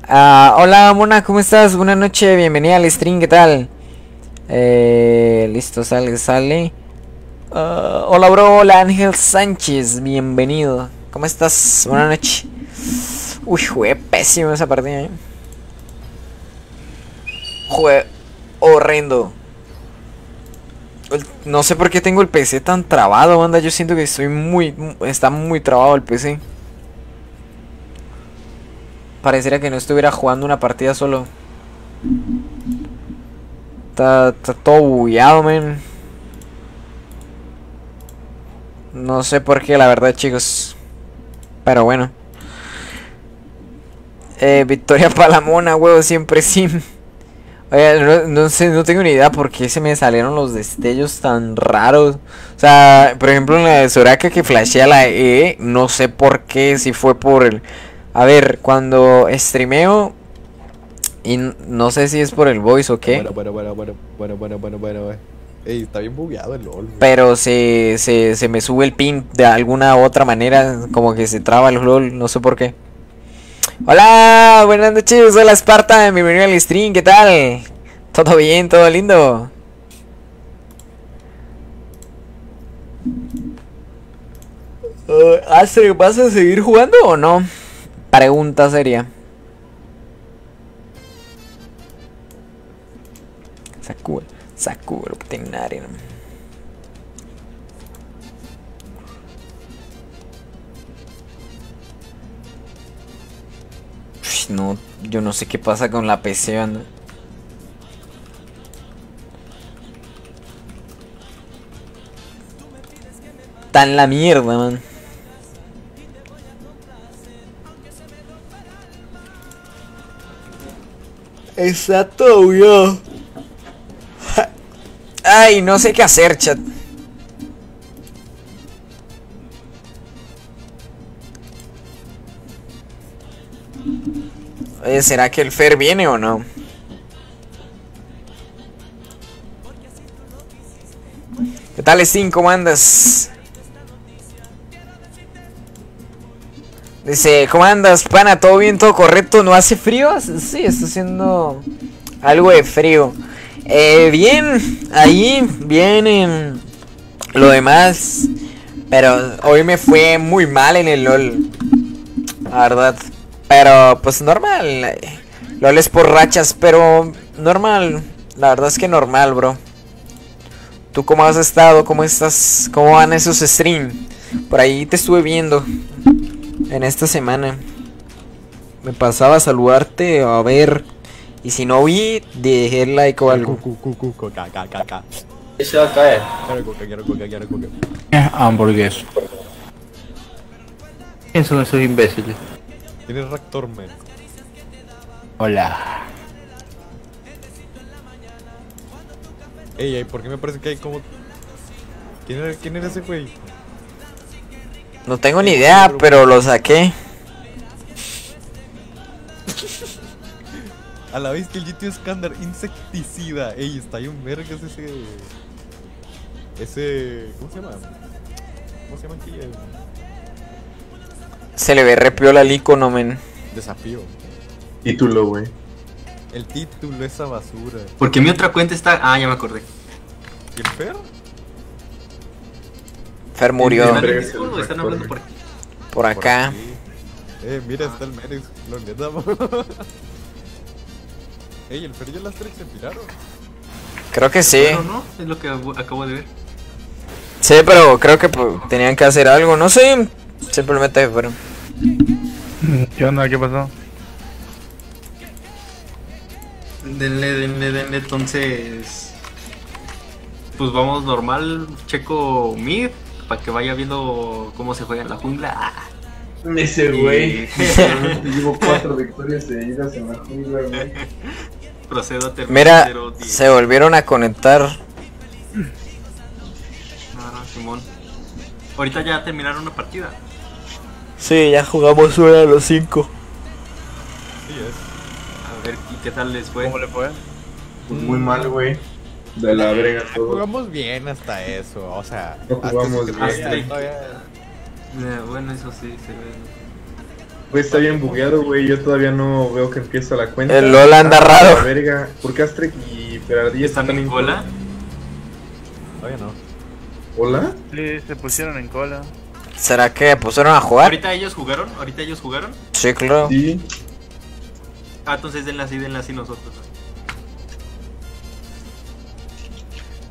Ah, hola Mona, ¿cómo estás? Buenas noches, bienvenida al stream, ¿qué tal? Eh, listo, sale, sale. Ah, hola bro, hola Ángel Sánchez, bienvenido. ¿Cómo estás? Buenas noches. Uy, jugué pésimo esa partida, eh. Jugué horrendo. No sé por qué tengo el PC tan trabado, banda. Yo siento que estoy muy. Está muy trabado el PC. Pareciera que no estuviera jugando una partida solo. Está, está todo bugueado, men. No sé por qué, la verdad, chicos. Pero bueno. Eh, Victoria Palamona, huevo, siempre sí. Oye, no, no, sé, no tengo ni idea por qué se me salieron los destellos tan raros. O sea, por ejemplo, en la de Soraka que flashea la E, no sé por qué, si fue por el... A ver, cuando streameo, y no sé si es por el voice o qué. Bueno, bueno, bueno, bueno, bueno, bueno, bueno, bueno. Eh. Ey, está bien bugueado el LOL. Pero se, se, se me sube el pin de alguna u otra manera, como que se traba el LOL, no sé por qué. Hola, buenas noches, hola Esparta, bienvenido al stream, ¿qué tal? ¿Todo bien? ¿Todo lindo? Uh, ¿vas a seguir jugando o no? Pregunta seria. Sakura, Sakura, Tenare. Uy, No, yo no sé qué pasa con la PC, banda. Tan la mierda, man. Exacto, yo. Ay, no sé qué hacer, chat. Oye, ¿será que el Fer viene o no? ¿Qué tal, Steam? ¿Cómo andas? Dice, ¿cómo andas, pana? ¿Todo bien? ¿Todo correcto? ¿No hace frío? Sí, está haciendo algo de frío. Eh, bien, ahí, bien en lo demás. Pero hoy me fue muy mal en el LOL. La verdad. Pero pues normal. LOL es por rachas, pero normal. La verdad es que normal, bro. ¿Tú cómo has estado? ¿Cómo estás? ¿Cómo van esos streams? Por ahí te estuve viendo en esta semana. Me pasaba a saludarte a ver. Y si no vi, dejé el like o algo. Se va a caer. Quiero coca, quiero coca, quiero coca. Hamburguesa. ¿Quién son esos imbéciles? Tienes Raptor, man. Hola. Ey, ey, ¿por qué me parece que hay como... ¿Quién era, quién era ese güey? No tengo ni idea, pero lo saqué. A la vez que el GT escándar insecticida. Ey, está ahí un vergas ese... Ese... ¿Cómo se llama? ¿Cómo se llama aquí? Se le ve repiola al icono, men. desafío. Título, güey. El título, esa basura. Porque mi otra cuenta está. Ah, ya me acordé. ¿Y el Fer? Fer murió ¿Están en Discord o están hablando por aquí? por acá. aquí. Eh, mira, está el Menes. Lo neta. Ey, el Fer y el Asterix se empinaron. Creo que sí. Pero no, es lo que abo- acabo de ver. Sí, pero creo que pues, tenían que hacer algo. No sé. Simplemente fueron. ¿Qué onda? ¿Qué pasó? Denle, denle, denle. Entonces. Pues vamos normal. Checo mid. Para que vaya viendo cómo se juega en la jungla. Ese güey. Y- llevo cuatro victorias seguidas en la jungla, güey. Procedo a terminar Mira, 0, 10. se volvieron a conectar. Ah, Simón. Ahorita ya terminaron una partida. Sí, ya jugamos una de los cinco. Sí, es. A ver, ¿y qué tal les fue? ¿Cómo le fue? Pues muy mal, güey. De la verga todo. Jugamos bien hasta eso, o sea. No hasta jugamos bien. Eh, bueno, eso sí, se ve. Güey, está bien bugueado, güey. Yo todavía no veo que empieza la cuenta. El LOL anda Ah, raro. La verga. ¿Por qué Astrek y Ferardí ¿Están en cola? Todavía no. ¿Hola? Sí, se pusieron en cola. ¿Será que pusieron a jugar? ¿Ahorita ellos jugaron? ¿Ahorita ellos jugaron? Sí, claro. Sí. Ah, entonces denle así, denle así nosotros.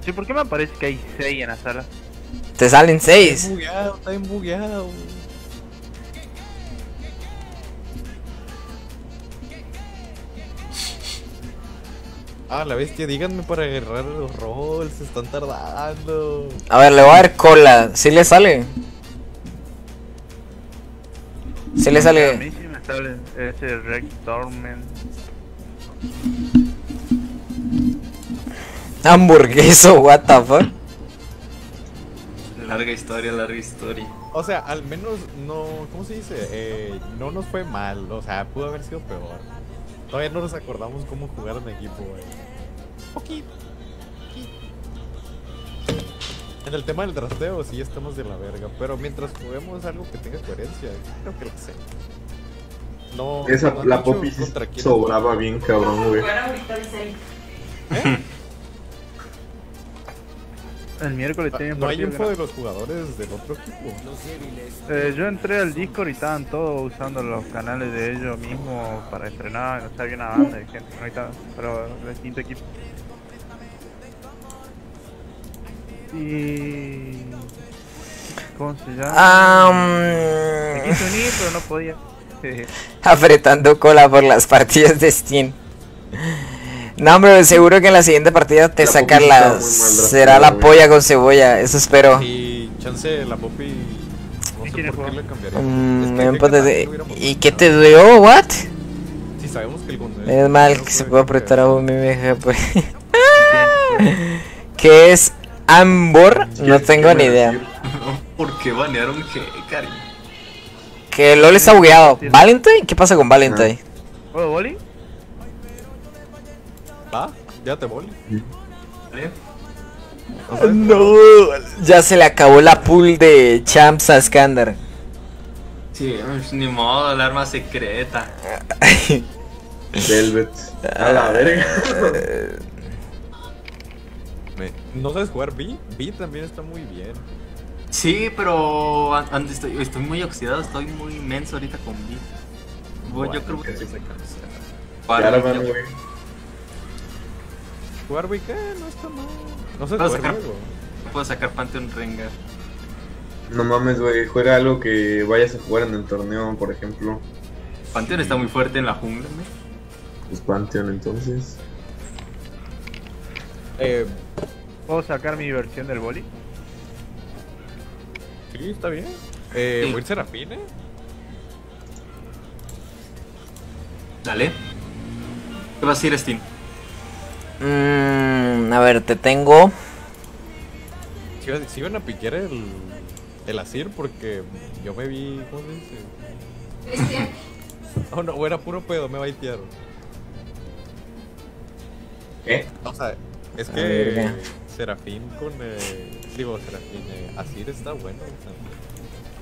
Sí, ¿por qué me parece que hay 6 en la sala? Te salen Está seis. bugueado, está bien bugueado. Ah, la bestia, díganme para agarrar los rolls, se están tardando. A ver, le voy a dar cola. ¿Sí le sale? ¿Sí le A sale? mí sí me sale ese Torment. Hamburgueso, what the fuck. Larga historia, larga historia. O sea, al menos no, ¿cómo se dice? Eh, no nos fue mal, o sea, pudo haber sido peor. Todavía no nos acordamos cómo jugar en equipo, güey. Poquito. En el tema del trasteo sí estamos de la verga, pero mientras juguemos algo que tenga coherencia, creo que lo sé. No, Esa, no la quién sobraba bien, cabrón, güey. El miércoles Ah, tienen No hay info de los jugadores del otro equipo. Eh, yo entré al Discord y estaban todos usando los canales de ellos mismos para entrenar. O sea, había una banda de gente. Ahorita, pero de distinto equipo. Y. ¿Cómo se llama? Me quise unir, pero no podía. apretando cola por las partidas de Steam. No, hombre, seguro que en la siguiente partida te La sacan Será la polla con cebolla, eso espero. Y chance la Poppy. No sé por qué le cambiaría. Mm, Es que de- ¿Y qué te dio? ¿What? Si sabemos que el con- Es mal que se pueda apretar a un meme, pues. ¿Qué es Ambor? No tengo ni idea. ¿Por qué banearon G, cariño? Que LOL está bugueado. ¿Valentine? ¿Qué pasa con Valentine? ¿Puedo boli? ¿Va? Ya te. ¿Vale? No, ya se le acabó la pool de Champs a Skander. Sí, ni modo, el arma secreta. Velvet. A la verga. ¿No sabes jugar B? B también está muy bien. Sí, pero estoy, estoy muy oxidado, estoy muy inmenso ahorita con B. Bueno, yo creo que cansa. Para- güey. Jugar B, ¿qué? No está mal. No sé jugar sacar- puedo sacar Pantheon Rengar. No mames, güey. Juega algo que vayas a jugar en el torneo, por ejemplo. Pantheon está muy fuerte en la jungla, ¿no? Pues Pantheon, entonces. Eh, ¿Puedo sacar mi versión del boli? sí, está bien. Eh, Sí. ¿Voy a ir Serafín, eh? Dale. ¿Qué vas a decir, Steam? Mm, a ver, te tengo. Si iban, si iban a piquear el, el Asir porque yo me vi. ¿Cómo se dice? Oh, no, era puro pedo, me baitearon. ¿Qué? O sea, es que Serafín con. Eh, digo, Serafín. Eh, Asir está bueno. o sea.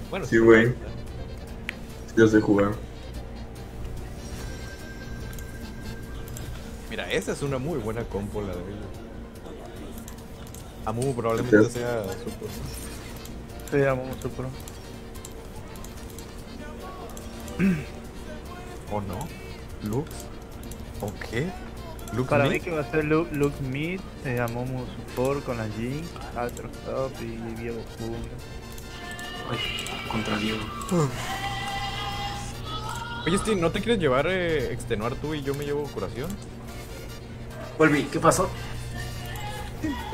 Bueno, Sí, güey. Yo sé jugar. Mira, esa es una muy buena compo, la de ellos. Amu probablemente Sí. sea super. Se llama Super. ¿O no? ¿Lux? ¿O qué? ¿Lux Para mí que va a ser Luke, Luke Mid, se llamó Support con la Jinx, Astro Stop y Diego. Ay, contra Diego. Oye, Steve, ¿no te quieres llevar eh, extenuar tú y yo me llevo curación? Volví, ¿qué pasó?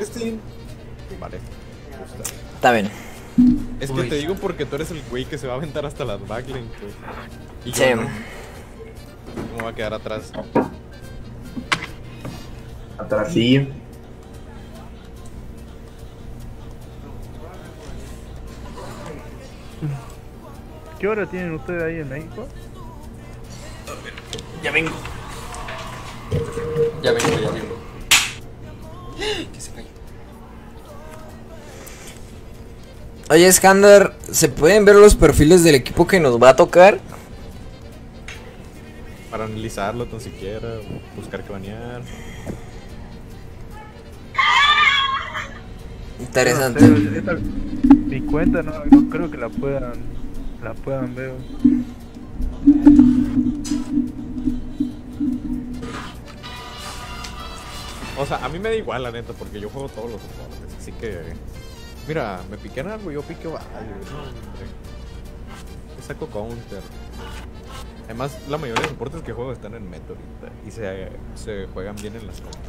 Steve. Vale, me gusta. Está bien. Es que Uy. te digo porque tú eres el güey que se va a aventar hasta las backlinks, güey. Y Sí. yo no. ¿Cómo va a quedar atrás? Atrasillo. ¿Qué hora tienen ustedes ahí en México? Ya vengo. Ya vengo, ya vengo. Que se cayó. Oye, Skander, ¿se pueden ver los perfiles del equipo que nos va a tocar? Para analizarlo tan siquiera, buscar que banear. Interesante. No sé, esta- mi cuenta no, no creo que la puedan la puedan ver. O sea, a mí me da igual, la neta, porque yo juego todos los soportes, así que... Mira, me piquen algo, yo hombre. Yo saco counter. Además, la mayoría de soportes que juego están en meta ahorita y se, se juegan bien en las counters.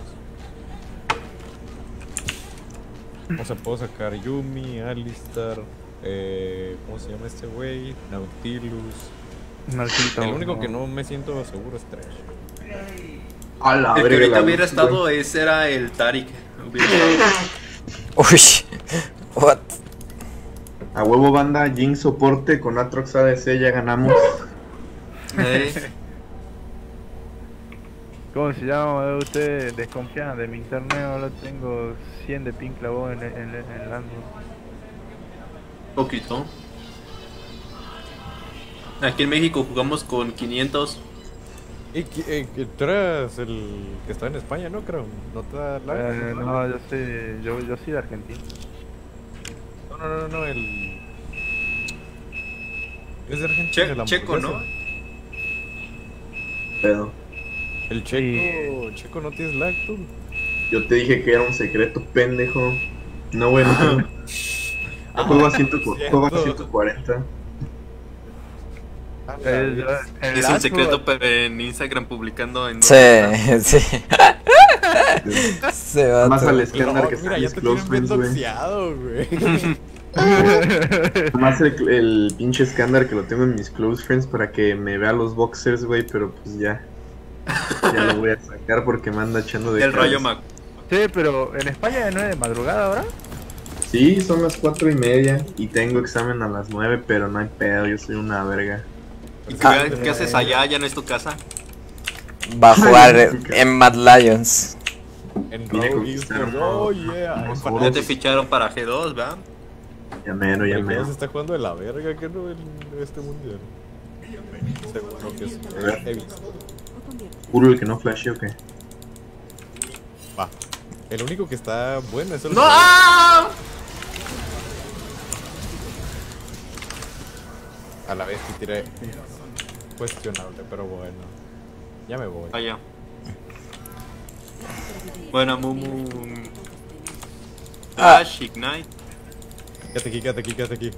O sea, puedo sacar Yumi, Alistar, eh, ¿cómo se llama este güey? Nautilus. Marquito, El único que no me siento seguro es Trash. A la El que ahorita hubiera estado, ese era el Tarik. Uy, what? A huevo banda, Jin soporte con Atrox ADC, ya ganamos. Eh, ¿Cómo se llama? Usted desconfían de mi internet, ahora tengo 100 de ping clavó en, en, en, en el Android. poquito. Aquí en México jugamos con 500. Y que, eh, que tú eras el que está en España, ¿no? Creo. ¿No te da lag? Eh, no, yo soy, yo, yo soy de Argentina. No, no, no, no, el. Es de Argentina. Che- la checo, ¿no? Pedo. El checo. Checo, ¿no tienes lag tú? Yo te dije que era un secreto, pendejo. No, güey, no tengo. Ah, Juego a, 100 juego a cierto. 140. Ah, Eh, el Es un secreto, pero en Instagram publicando en. Sí, sí. Se va Más al estándar que mis te close friends, güey. Más el, el pinche estándar que lo tengo en mis close friends para que me vea los boxers, güey, pero pues ya. Ya lo voy a sacar porque me anda echando de El rayo cabeza. Sí, pero en España no es de madrugada ahora. Sí, son las cuatro y media y tengo examen a las nueve, pero no hay pedo, yo soy una verga. ¿Y Ah. qué, qué haces allá? ¿Ya no es tu casa? Va a jugar en Mad Lions. En un Oh, yeah. Ya te ficharon para G2, ¿verdad? Ya mero, ya mero. se está jugando de la verga, que no en este mundial. Seguro que visto. Puro el que no flashea o qué. Va. El único que está bueno es el. ¡No! ¡Ah! A la vez que tiré. Cuestionable, pero bueno. Ya me voy. Allá. Bueno, Mumu. Ah. Ash, Ignite. Quédate aquí, quédate aquí, quédate aquí.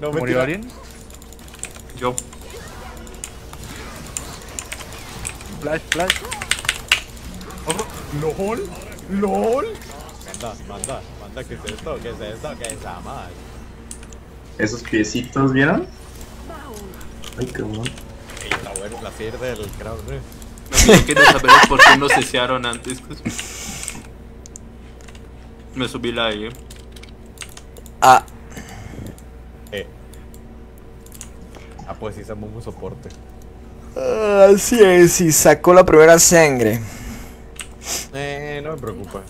No, ¿Murió mentira. alguien? Yo. Flash, flash. LOL, LOL. Manda, manda, manda, ¿qué es esto? ¿Qué es esto? ¿Qué es madre? Esos piecitos, ¿vieron? Ay, cabrón. Ey, Está bueno la serie del crowd, ¿eh? Quiero saber por qué no cesearon antes. Me subí la E. Ah, Eh. Ah, pues sí, somos un soporte. así es, y sacó la primera sangre. Eh, no me preocupa.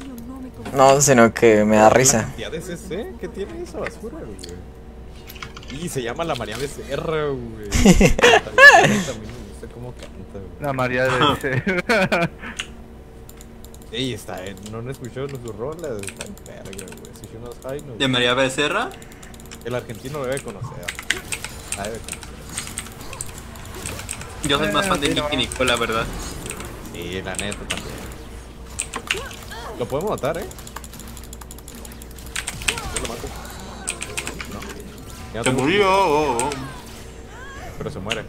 No, sino que me da La risa. cantidad de CC que tiene esa basura, güey. Y se llama la María Becerra, güey. También no sé cómo canta, güey. La María de Ey, está, eh, no han escuchado sus rolas, está en verga, güey. Si yo no high, no. ¿De María Becerra? El argentino lo debe conocer. La debe conocer. Yo soy más Eh, fan de no. Nicky Nicole, la verdad. Sí, la neta también. Lo podemos matar, eh. Yo lo mato. No. Ya Se murió. oh, oh. Pero se muere.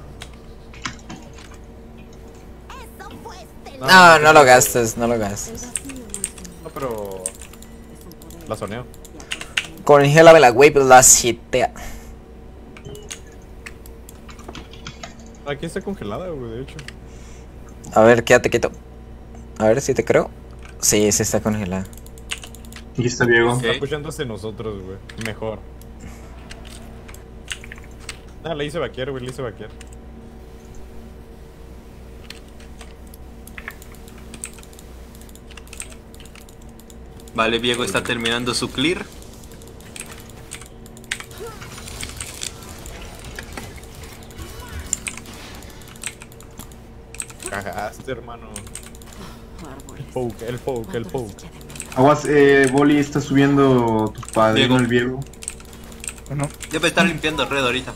No, no lo gastes, no lo gastes. No, pero. La soneo. Congélame la wave velocity. Aquí está congelada, güey, de hecho. A ver, quédate quieto. A ver si te creo. Sí, sí está congelada. Aquí está Diego. Está apoyándose nosotros, güey. Mejor. Ah, le hice vaquear, güey, le hice vaquear. Vale, Diego está terminando su clear. Cagaste, hermano. El poke, el poke, el poke. Aguas, eh, Boli está subiendo tu padrino, Diego. el Diego. Bueno, Ya me estar limpiando red ahorita.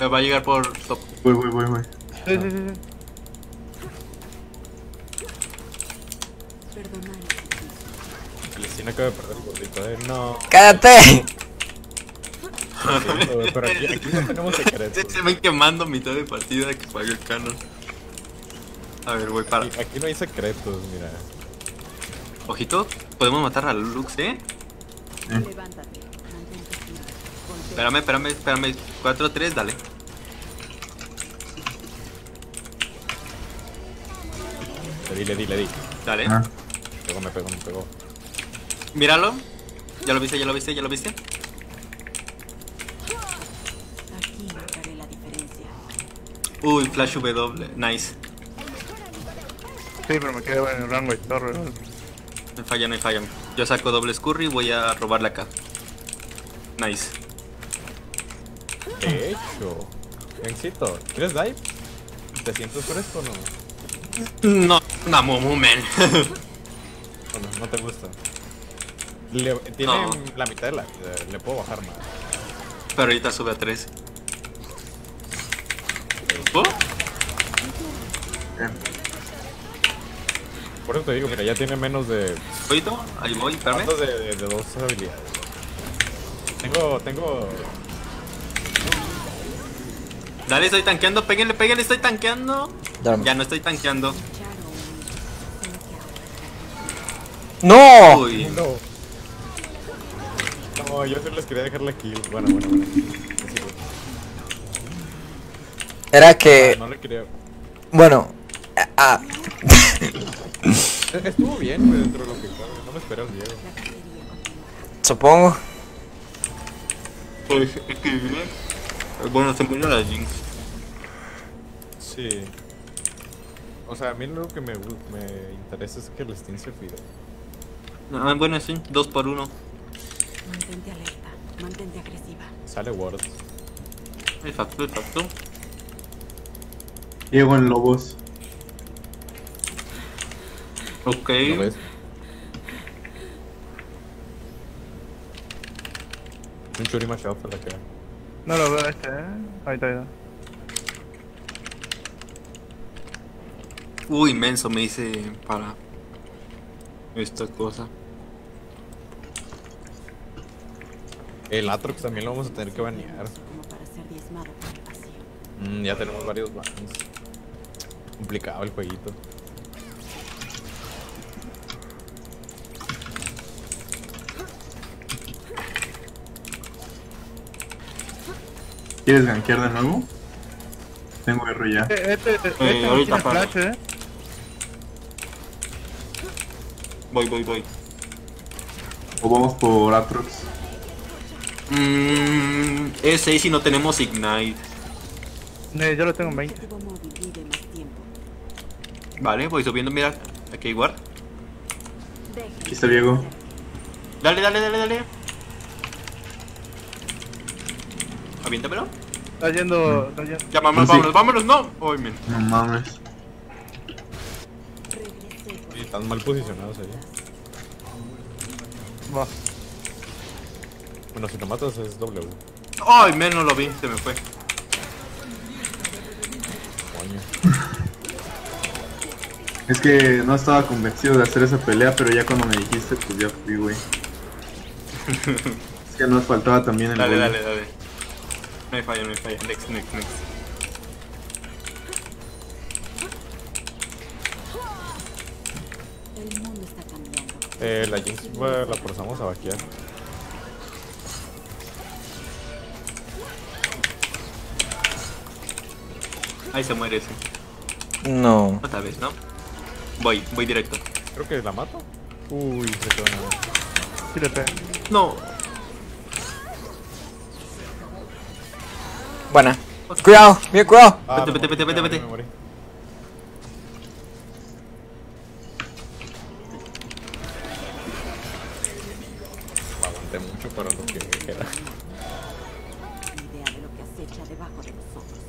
Me va a llegar por top. Voy, voy, voy, voy. sí, sí, sí, sí. Celestina acaba de perder el gordito, eh. No. ¡Cállate! Pero aquí, aquí no tenemos secretos. Se, se ven quemando mitad de partida que pague el canon. A ver, voy para. Aquí, aquí no hay secretos, mira. Ojito, podemos matar a Lux, eh. Espérame, espérame, espérame. 4-3, dale. Le di, le di, le di. Dale. Ah. Me pegó, me pegó, me pegó. Míralo. Ya lo viste, ya lo viste, ya lo viste. Aquí marcaré la diferencia. Uy, flash W, nice. Sí, pero me quedé en el rango de torre. ¿no? No hay falla, no hay falla. Yo saco doble scurry y voy a robarle acá. Nice. De hecho. Éxito. ¿Quieres dive? ¿Te sientes fresco o no? No, no, mumu, man. ¿O no? ¿No te gusta? Le- tiene No. la mitad de la vida. Le puedo bajar más. Pero ahorita sube a 3. ¿Oh? Por eso te digo, mira, ya tiene menos de. ¿Oído? Ahí voy, espérame. ¿Cuántos de, de, de dos habilidades? Tengo. Tengo. Dale, estoy tanqueando, péguenle, péguenle, estoy tanqueando. Dame. Ya no estoy tanqueando. ¡No! Uy, No. No, yo sí les quería dejar la kill. Bueno, bueno, bueno. Era que. No le quería. Bueno. Ah. Estuvo bien, güey, dentro de lo que cabe. No me esperas, Diego. Supongo. Pues, es que, Bueno, se murió la Jinx. Sí. O sea, a mí lo que me, me interesa es que el Steam se fide. Ah, bueno, sí, 2 por 1 Mantente alerta, mantente agresiva. Sale Ward. Exacto, exacto. Diego en Lobos. Ok. ¿Lo ves? Un Churima Shuffle acá. No lo veo este, eh. Ahí está, ahí está. Uy, inmenso me hice para esta cosa. El Atrox también lo vamos a tener que banear. Como para ser diezmado por el vacío. Mm, ya tenemos varios bans. Complicado el jueguito. ¿Quieres gankear de nuevo? Tengo R ya. Eh, Este, este, este no ahorita para. flash, eh. Voy, voy, voy. O vamos por Atrox. Mmm. Es 6 y no tenemos Ignite. Eh, yo lo tengo en 20. Objetivo móvil vive más tiempo. Vale, voy subiendo, mira. Aquí hay guard. Aquí está Diego. Dale, dale, dale, dale. Aviéntamelo. Está yendo. Está yendo. Ya, vámonos, Ah, sí. vámonos, vámonos, no. Men. No mames. Están mal posicionados ahí. Va. Bueno, si lo matas es W. Ay, men, no lo vi, se me fue. Coño. Es que no estaba convencido de hacer esa pelea, pero ya cuando me dijiste, pues ya fui, güey. es que nos faltaba también el Dale, gol. dale, dale. No hay falla, no hay falla. Next, next, next. El mundo está cambiando. Eh, la Jinx pues, la forzamos a vaquear. Ahí se muere ese. No. Otra vez, ¿no? Voy, voy directo. Creo que la mato. Uy, se quedó nada. Tírate. No. Buena. Cuidado, bien, cuidado. Ah, Vete, vete, vete, vete, vete. me morí. Aguanté mucho para lo que era. Idea de lo que acecha debajo de nosotros.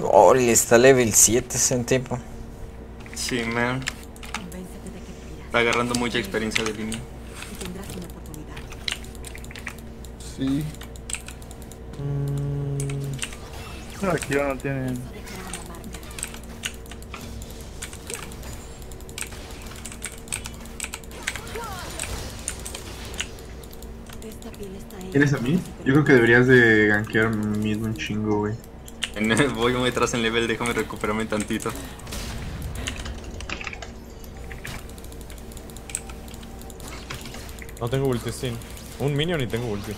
Oh, le está level 7 ese tipo. Sí, man. Está agarrando mucha experiencia de línea. Sí. No, aquí no tienen. ¿Quieres a mí? Yo creo que deberías de gankear mid un chingo, güey. Voy muy atrás en level, déjame recuperarme tantito. No tengo ulti, sí. Un minion y tengo ulti.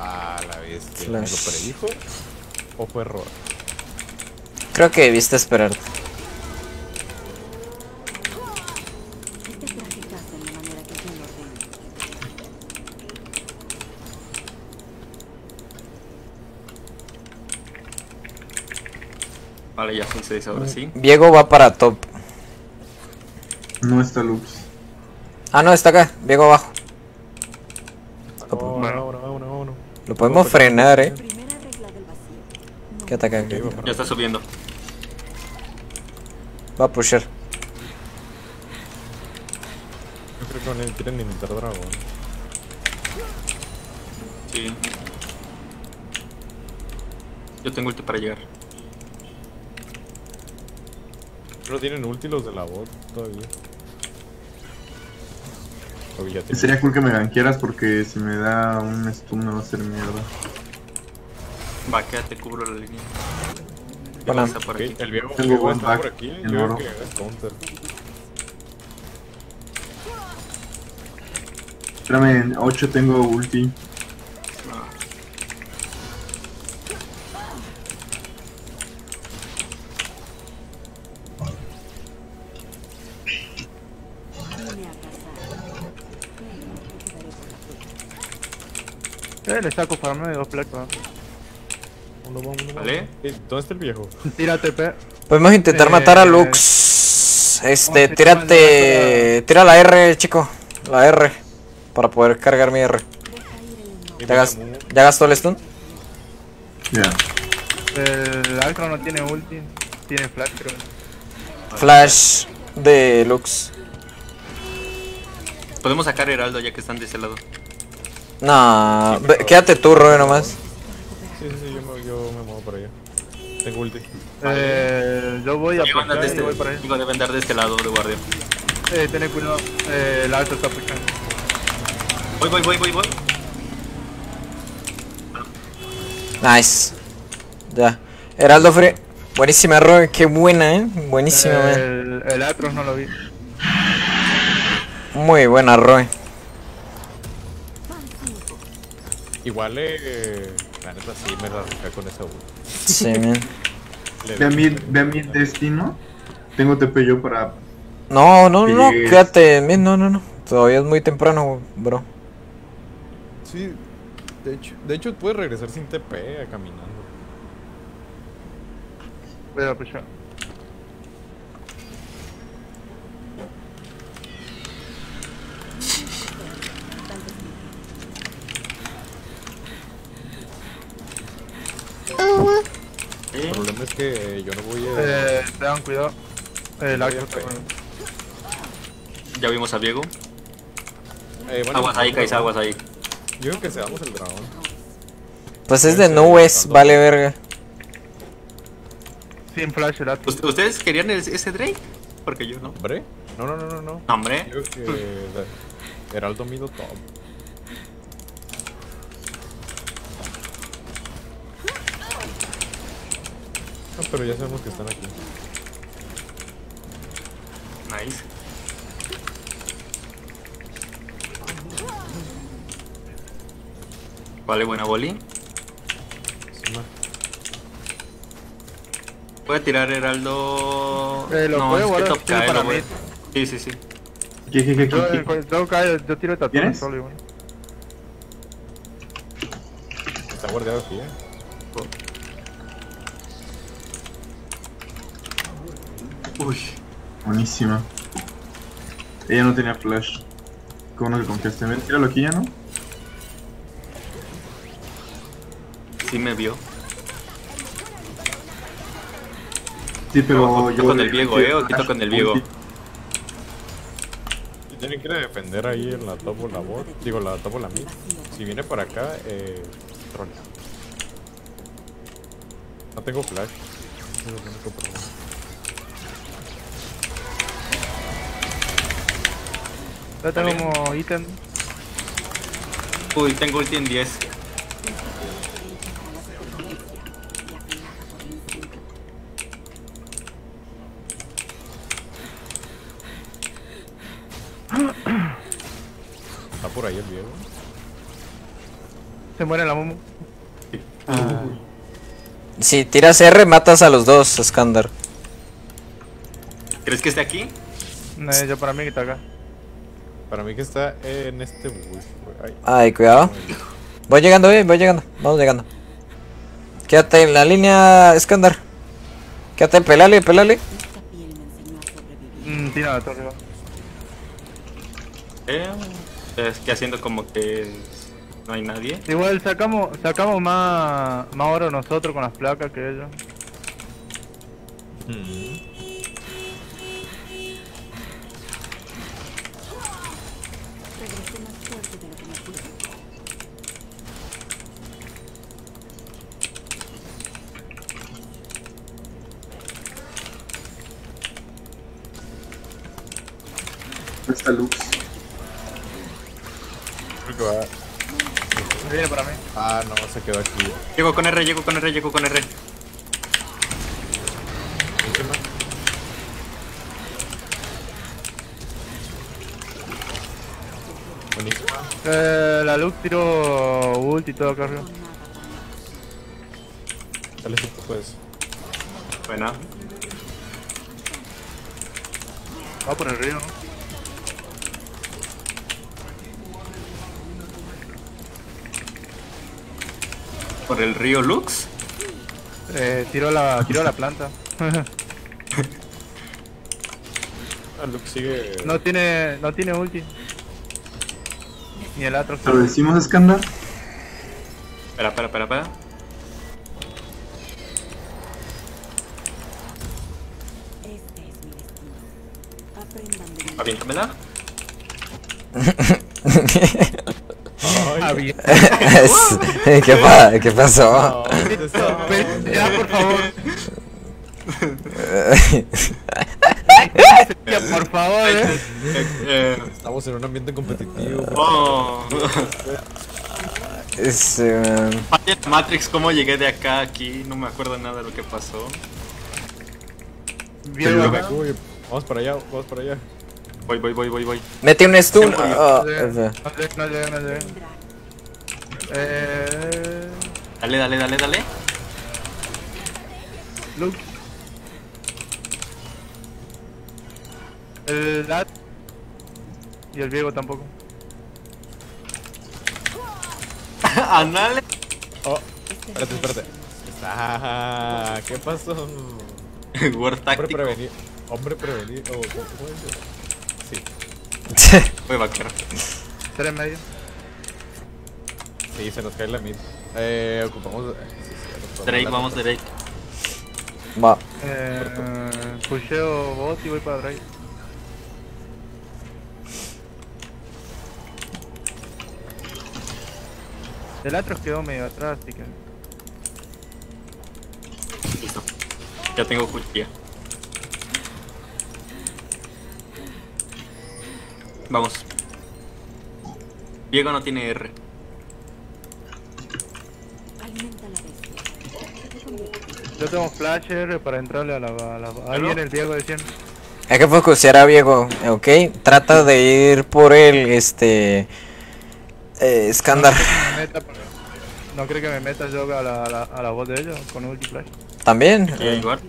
Ah, la bestia. Flash. ¿Me lo predijo? ¿O fue error? Creo que debiste esperarte. Este traje casa en la manera que yo lo ordeno. Vale, ya son seis ahora sí. Diego va para top. No está Lux. Ah, no, está acá. Diego abajo. Oh, no, no, no, no. Lo podemos frenar, eh. ¿Qué ataca? Ya está subiendo. Va a pusher. Yo creo que no quieren ni meter dragón. Sí. Yo tengo ulti para llegar. No tienen ulti los de la bot todavía. Sería cool que me gankearas porque si me da un stun me va a hacer mierda. Va, quédate, cubro la línea. Bueno. Por aquí. el viejo, el está back por aquí. en Yo creo que counter. Espérame, en 8 tengo ulti. Eh, le saco de dos placas. Uno va, uno va. Vale. ¿Dónde está el viejo? Tírate, pe. Podemos intentar Eh, matar a Lux. Este, tírate. Tira la R, chico. La R. Para poder cargar mi R. ¿Ya, gas- ¿Ya gastó el stun? Ya. El Alcro no tiene ulti. Tiene flash, creo. Flash de Lux. Podemos sacar Heraldo ya que están de ese lado. No, quédate tú, Roy, nomás. Sí, sí, sí, yo me, yo me muevo para allá. Tengo ulti. Eh, yo voy a de pushar y voy para este, ahí. digo, deben dar de este lado de guardia. Eh, ten cuidado. Eh, el Alcro está pushando. Voy, voy, voy, voy, voy. Nice. Ya. Heraldo Free. Buenísima, Roy. Qué buena, eh. Buenísima, man. El, el Atros no lo vi. Muy buena, Roy. Igual, eh. La neta sí me la arranca con esa ulti. Sí, man. Le- Ve a mi, ve a mi destino. Tengo TP yo para. No, no, no, Llegues. quédate. men, No, no, no. Todavía es muy temprano, bro. Sí, de hecho, de hecho puedes regresar sin TP eh, caminando. Voy a pushar. El problema es que eh, yo no voy a. Eh, tengan cuidado. El bueno. Ya vimos a Diego. Eh, bueno, Aguas ahí, Kais, aguas ahí. Yo creo que seamos el dragón. Pues es de nubes, vale verga. sin flash el Atlas. ¿Ust- ¿Ustedes querían el- ese Drake? Porque yo no. ¿Hombre? No, no, no, no, no. Hombre. Yo que Heraldo Mido Top. No, pero ya sabemos que están aquí. Nice. Vale, buena boli. Voy a tirar Heraldo. Eh, lo no, puedo es que guardar, top cae, para lo mí. Sí, sí, sí. ¿Qué, qué, qué, Yo, qué, qué? yo, cae- yo tiro tatuaje ¿Quieres? solo. Está guardado aquí, eh. Uy. Buenísima. Ella no tenía flash. ¿Cómo no que confiaste en él? Tíralo aquí ya, ¿no? Sí me vio. Sí, pero yo... con el Viego, eh, ojito con el Viego. Tienen que ir a defender ahí en la top o la bot. Digo, la top o la mid. Si viene para acá, eh. Troll. No tengo flash. Es el único problema. Ya tengo como ítem. Uy, tengo ulti en 10. Está por ahí el viejo. Se muere la momo. Si tiras R, matas a los dos, Skandar. ¿Crees que esté aquí? Eh, yo para mí que está acá. Para mí que está en este bush, güey. Ay. Ay, cuidado. Voy llegando, eh, voy llegando. Vamos llegando. Quédate en la línea, Skandar. Quédate, pelale, pelale. Mm, tira la torre. va. Eh, es que haciendo como que no hay nadie. Igual sacamos sacamos más, más oro nosotros con las placas que ellos. Regresé Está Lux. Creo que va. Viene para mí. Ah, no, se quedó aquí. Llego con R, llego con R, llego con R. Encima. Buenísima. Eh, la Lux tiró ult y todo acá arriba. Dale si tú puedes. Buena. Va por el río, ¿no? Por el río Lux. Eh, tiró la, tiró la planta. Ah, Luke sigue. no tiene, no tiene ulti. Ni el. ¿Te lo decimos, Skandar? Espera, espera, espera, espera. Este. Aviéntamela. ¿Qué, pa- ¿Qué pasó? Ya, por favor. Ya, por favor, eh. Estamos en un ambiente competitivo. oh. Es, Falla la Matrix, ¿cómo llegué de acá a aquí? No me acuerdo nada de lo que pasó. Bien, vamos para allá, vamos para allá. Voy, voy, voy, voy, voy. mete un stun. No llega, F. no llega, no. Eh. Dale, dale, dale, dale. Lux. El Lat. Y el Viego tampoco. Andale. Oh, espérate, espérate. Ah, ¿qué pasó? War Hombre prevenido. Hombre prevenido. ¿Cómo, cómo es? Sí. Voy vaquero. Tres en medio. Sí, se nos cae la mid. Eh, ocupamos. ocupamos Drake, la- vamos Drake. Va. Eh, pusheo bot y voy para Drake. El Atros quedó medio atrás, así que. Listo. Ya tengo cuchilla. Vamos. Diego no tiene R. Yo tengo flasher para entrarle a la. A la ahí viene el Diego de 100. Hay que focusear a Diego, ¿ok? Trata de ir por el, este... Eh, meta, no creo que me meta yo a la, a la, a la voz de ellos con ulti flash. También. Sí, Eh, igual.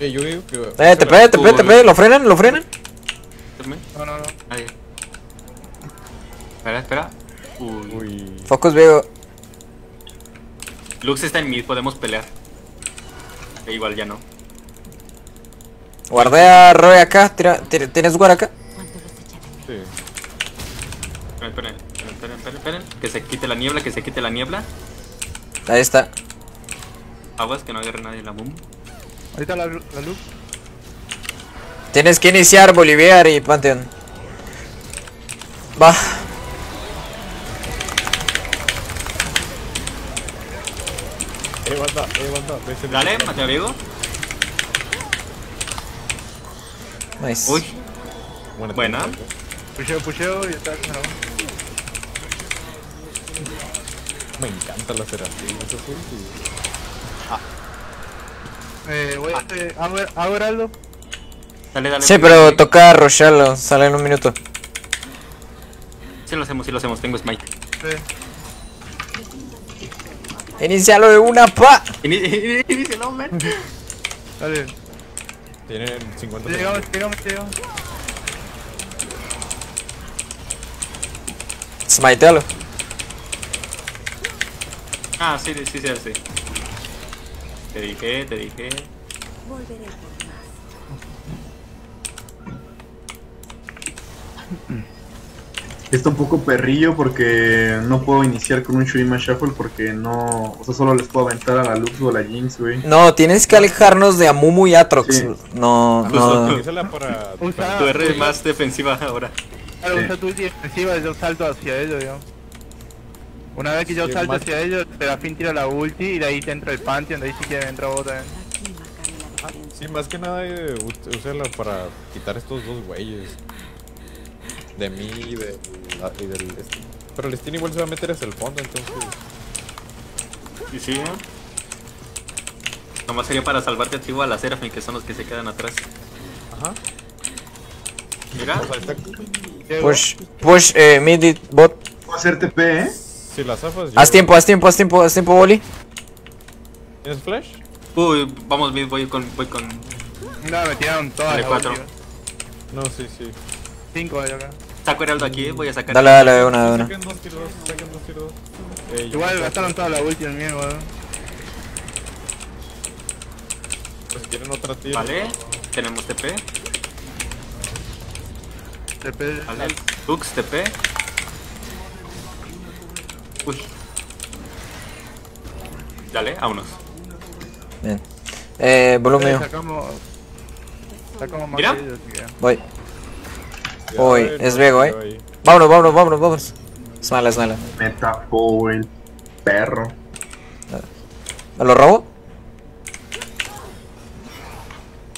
Eh, yo digo que. eh, TP, TP, TP, ¿lo frenan? ¿Lo frenan? No, no, no. Ahí. Espera, espera. Uy. Uy. Focus Diego. Lux está en mid, podemos pelear. E igual ya no. Guardea Roy acá. Tira, tira- ¿Tienes guard acá? Sí. Esperen, esperen, esperen, esperen, esperen. Que se quite la niebla, que se quite la niebla. Ahí está. Aguas, que no agarre nadie la boom. Ahí está la, la luz. Tienes que iniciar Boliviar y Pantheon. Va. Eh, banda, eh, el- Dale, mate a Diego. Nice. Uy, Buena. buena. Pusheo, pusheo y está la Me encanta la Serafín. Eso es ulti. Eh, voy a hacer. ¿Hago, hago heraldo? Dale, dale. Sí, pero toca Rocharlo. Sale en un minuto. Sí lo hacemos, sí lo hacemos. Tengo smite. Sí. Inicialo de una pa. Ini- Inícialo, man. Dale. Tienen 50 Llegamos, llegamos, llegamos. Smitealo. Ah, sí, sí, sí, sí. Te dije, te dije. Volveré Está un poco perrillo porque no puedo iniciar con un Shurima Shuffle porque no. O sea, solo les puedo aventar a la Lux o a la Jinx, güey. No, tienes que alejarnos de Amumu y Atrox. Sí. No, no. Utilízala para. Usa, Tu R es más defensiva ahora. Claro, Sí. usa tu ulti defensiva y yo salto hacia ellos, digamos. Una vez que yo Sí, salto más- hacia ellos, Serafín tira la ulti y de ahí te entra el Pantheon, de ahí si quieren entrar vos también. Diferencia. Sí, más que nada, eh, úsala para quitar estos dos güeyes. De mí y, de, la- y del. este. Pero el Steam igual se va a meter hacia el fondo, entonces. Y sí, ¿no? Nomás sería para salvarte a ti o a la Seraphine, que son los que se quedan atrás. Ajá. Mira. Push, push, eh, mid bot. Puedo hacer TP, ¿eh? si la zafas. Haz yo- tiempo, haz tiempo, haz tiempo, haz tiempo, Boli. ¿Tienes flash? uy, vamos, mid, voy con, voy con. No, me tiraron todas Dale, las cuatro. ulti. No, sí, sí. Cinco hay acá. Saco Heraldo aquí, voy a sacar. Dale, dale, de una, de una. Saquen dos tiros, saquen dos tiros. Eh, Igual gastaron toda la ulti en mí, weón. pues, si quieren otra tiro. Vale, tenemos TP. TP. Vale, Lux, TP. Uy. Dale, vámonos. Bien. Eh, volumen. Eh, Sacamos. Sacamos más Mira. Voy. Ya, Uy, es Vego, eh. Vámonos, vámonos, vámonos, vámonos. Es mala, es mala. Me tapó, el Perro. ¿Me lo robo?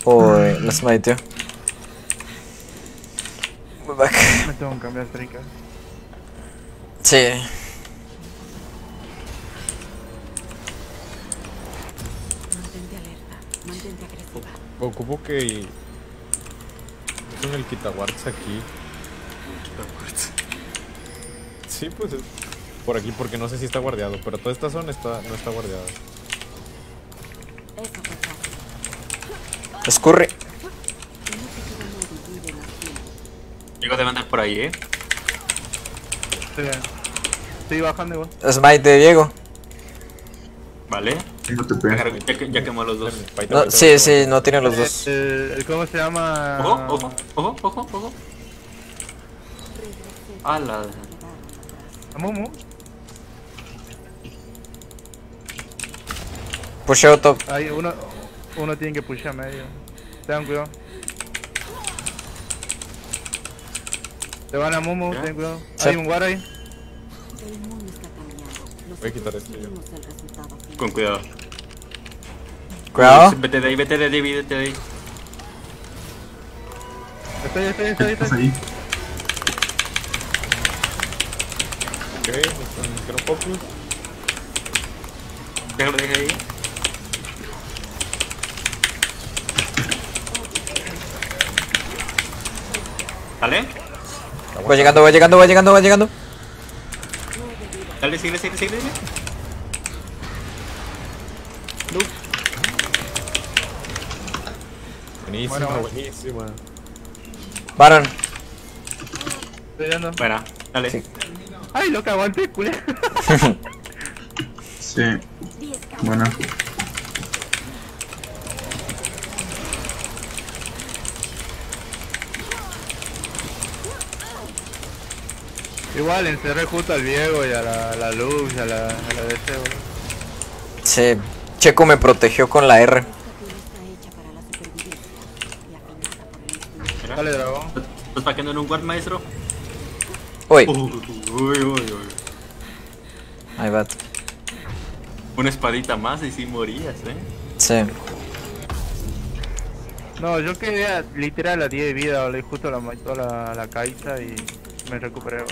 Uy, la smite, Voy back. Me tengo que cambiar trinca. Sí. Mantente alerta. Mantente agresiva. Ocupo que. Usen el Kitawarts aquí. Sí, pues es por aquí, porque no sé si está guardiado, pero toda esta zona está, no está fue fácil. Escurre. No te queda nadie vive más tiempo. Diego debe andar por ahí, eh. Estoy bajando igual. Smite de Diego. Vale. Tengo TP. Ya, que- ya quemó a los dos. No, sí, sí, no tiene los dos. ¿Cómo se llama? Ojo, ojo, ojo, ojo, ojo. Ala. Amumu. Pusheo top. Ahí uno, uno tiene que pushar medio. Tengan cuidado. Te van a Mumu, Ya. ten cuidado. Sí. Hay un guard ahí. Voy a quitar esto yo. decidimos el resultado final. Con cuidado. Cuidado. Vete de ahí, vete de ahí, vete de ahí. Estoy, estoy, estoy, ¿Estás estoy. ahí? Ok, con Chrono Focus. Déjalo, déjalo ahí. ¿Vale? Voy llegando, voy llegando, voy llegando, voy llegando. Dale, sigue, sigue, sigue. sigue. Buenísima, Bueno. buenísima. Baron. Estoy dando. Bueno, dale. Sí. Ay, lo que aguanté, culé. Sí. Bueno. Igual encerré justo al Diego y a la, a la Luz y a la, a la DC, boludo. Sí. Checo me protegió con la R. Esta piel está hecha para la supervivencia y afinada por el instinto. Mira. Dale, dragón. ¿Estás paqueando en un guard, maestro? Uy, Uy, uy, uy, ahí va. Una espadita más y sí morías, eh. Sí. No, yo quedé literal a 10 de vida, y justo la mató la, la y me recuperé.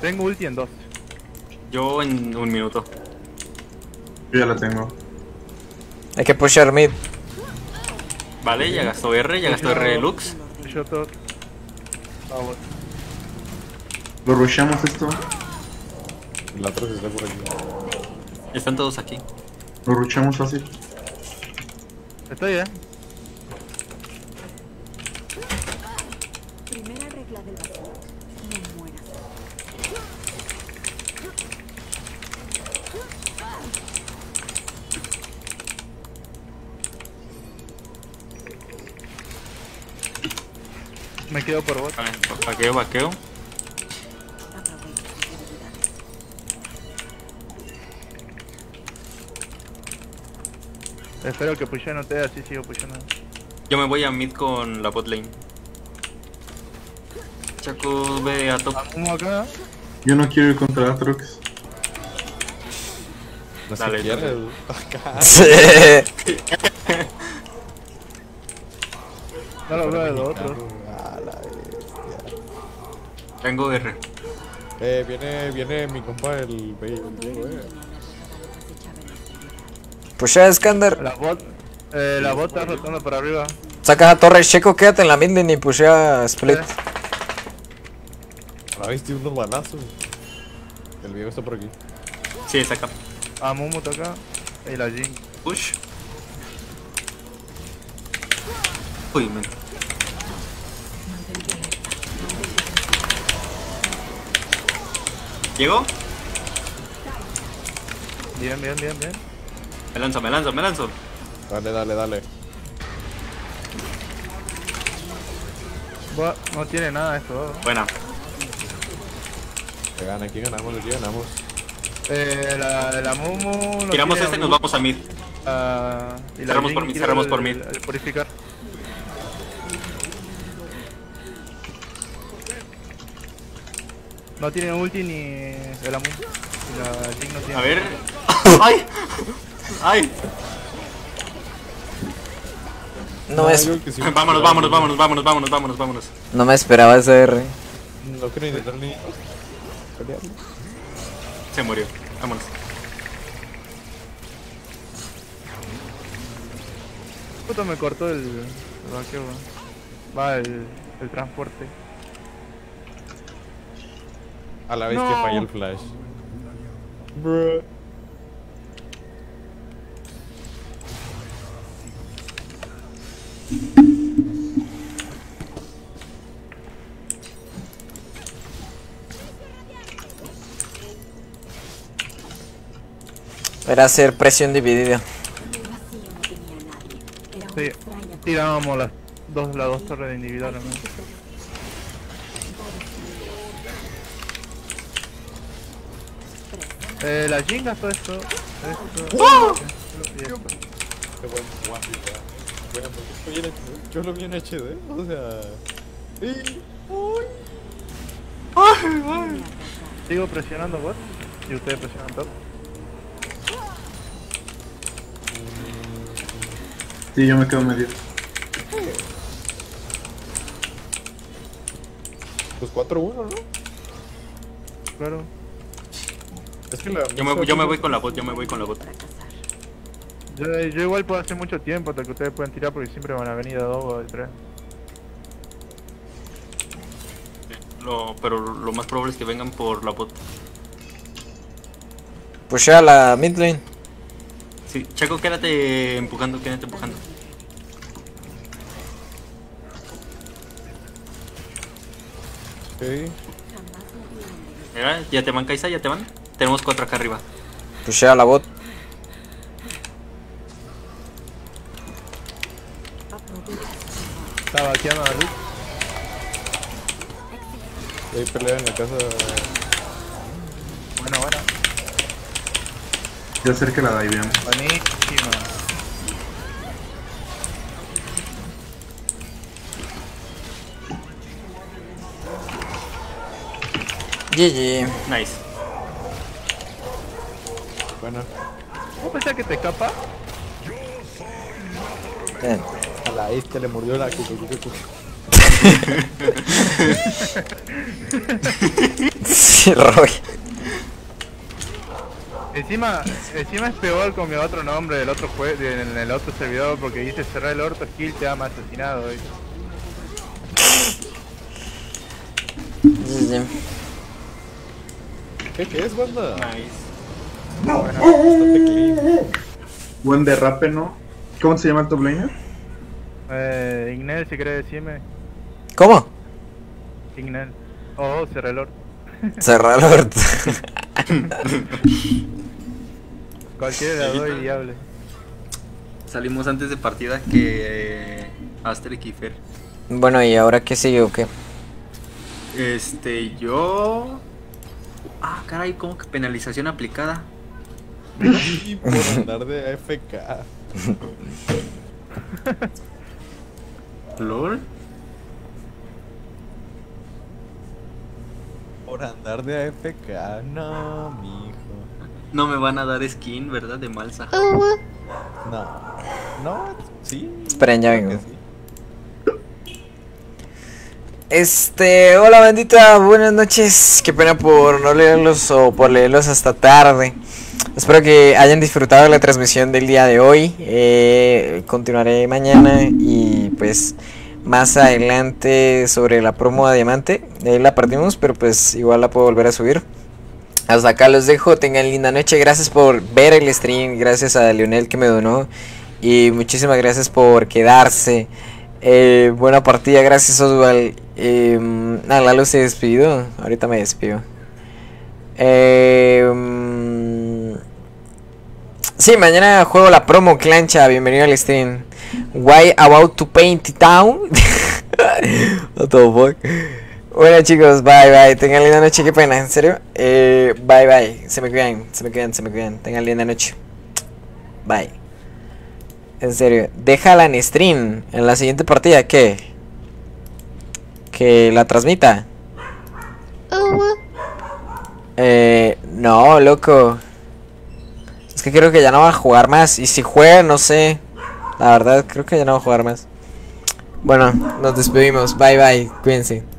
Tengo ulti en 2. Yo en un minuto. Yo ya la tengo. Hay que pushar mid. Vale, ya gastó R, ya gastó R Lux. ¿Lo rushamos esto? La otra se está por aquí. Están todos aquí. ¿Lo rushamos fácil? Estoy, eh. Primera regla del vacío. No mueras. Me quedo por bot. Vale, vaqueo, vaqueo. Debilidades. Espero que pushe no te dé, así sigo pushando. Yo me voy a mid con la bot lane. Chaco, ve a top. Uno acá. Yo no quiero ir contra Atrox. No Dale, se quiere. Sí. No lo veo de los otros. A la bestia. Tengo R. Eh, viene, viene mi compa el era eh. la oscuridad. Pusha Skander. La bot. Eh, la bot está rotando para arriba. Saca a Torres, Checo, quédate en la mid lane y pushea Split. Ahora viste unos balazos. El viejo está por aquí. Sí, está acá. A Mumu está acá. Y la Jin. Push. Uy, men. ¿Llegó? Bien, bien, bien, bien. Me lanzo, me lanzo, me lanzo. Dale, dale, dale. Buah, no tiene nada esto. Buena. Se gana, aquí ganamos, aquí ganamos. Eh, la, la Mumu. no Tiramos este y nos vamos a mid. Ah, y Cerramos por mid, cerramos por mid. El purificar. No tiene ulti ni el Amun. No tiene. A ver. ¡Ay! ¡Ay! No, es, sí. Vámonos, vámonos, vámonos, vámonos, vámonos, vámonos, vámonos. no me esperaba esa R. No quiero intentar ni. Se murió. Vámonos. Puto me cortó el, el vaqueo. Va el, el transporte. A la vez que No. falla el flash. Bruh. Era hacer presión dividida. Sí. Tirábamos las dos, las dos torres de individual. ¿no? Eh, la Jin gastó esto. Esto. y esto. Qué buen ¿verdad? Bueno, porque yo lo vi en- yo lo vi en HD, o sea. Sí. Uy. Sigo presionando bot y ustedes presionan top. Sí, yo me quedo medio. Pues 4-1, ¿no? Claro. Es que la. Yo me, yo me voy con la bot, yo me voy con la bot. Yo, yo igual puedo hacer mucho tiempo hasta que ustedes pueden tirar porque siempre van a venir a dos o de tres. Lo- pero lo más probable es que vengan por la bot. Pushea la mid lane. Sí, Chaco, quédate empujando, quédate empujando. Ok. Mira, ya te van, Kaisa, ya te van. Tenemos cuatro acá arriba. Pushea la bot. Está vaqueando a Rick. Hay pelea en la casa. Bueno, bueno. Ya cerca la diveamos. Buenísima. GG. Nice. Bueno. ¿Vos pensás que te escapa? Bien. A la este le mordió la cuca. Sí, Roy. Encima, encima es peor con mi otro nombre del otro en el otro servidor porque dice cerrar el orto skill te asesinado. ¿Qué, qué es, banda? Nice. Clean. Buen derrape, ¿no? ¿Cómo se llama el top laner? Eh, Ignel, si querés decirme. ¿Cómo? Ignel. Oh, el orto. Cualquiera de dos y diable. Salimos antes de partida que eh, Asterix y Fer. Bueno, ¿y ahora qué sigue o qué? Este, yo. Ah, caray, ¿cómo que penalización aplicada? Y por andar de AFK. ¿LOL? Por andar de AFK. No, mijo. No me van a dar skin, ¿verdad? De Malsa. No. No, sí. Esperen, ya vengo. sí. Este, hola bandita, buenas noches. Qué pena por no leerlos o por leerlos hasta tarde. Espero que hayan disfrutado la transmisión del día de hoy. Eh, continuaré mañana y pues más adelante sobre la promo de diamante. Ahí la partimos, pero pues igual la puedo volver a subir. Hasta acá los dejo, tengan linda noche. Gracias por ver el stream, gracias a Leonel que me donó. Y muchísimas gracias por quedarse. Eh, buena partida, gracias Oswald. Eh, ah, Lalo se despidió. Ahorita me despido. Eh, sí, mañana juego la promo clancha. Bienvenido al stream. Why about to paint it down? What the fuck? Bueno chicos, bye bye. Tengan linda noche. Qué pena, en serio. Eh, bye bye. Se me cuidan, se me cuidan, se me cuidan. Tengan linda noche. Bye. En serio, déjala en stream en la siguiente partida, ¿qué? Que la transmita. Eh, no, loco. Que creo que ya no va a jugar más. Y si juega, no sé. La verdad, creo que ya no va a jugar más. Bueno, nos despedimos. Bye bye. Cuídense.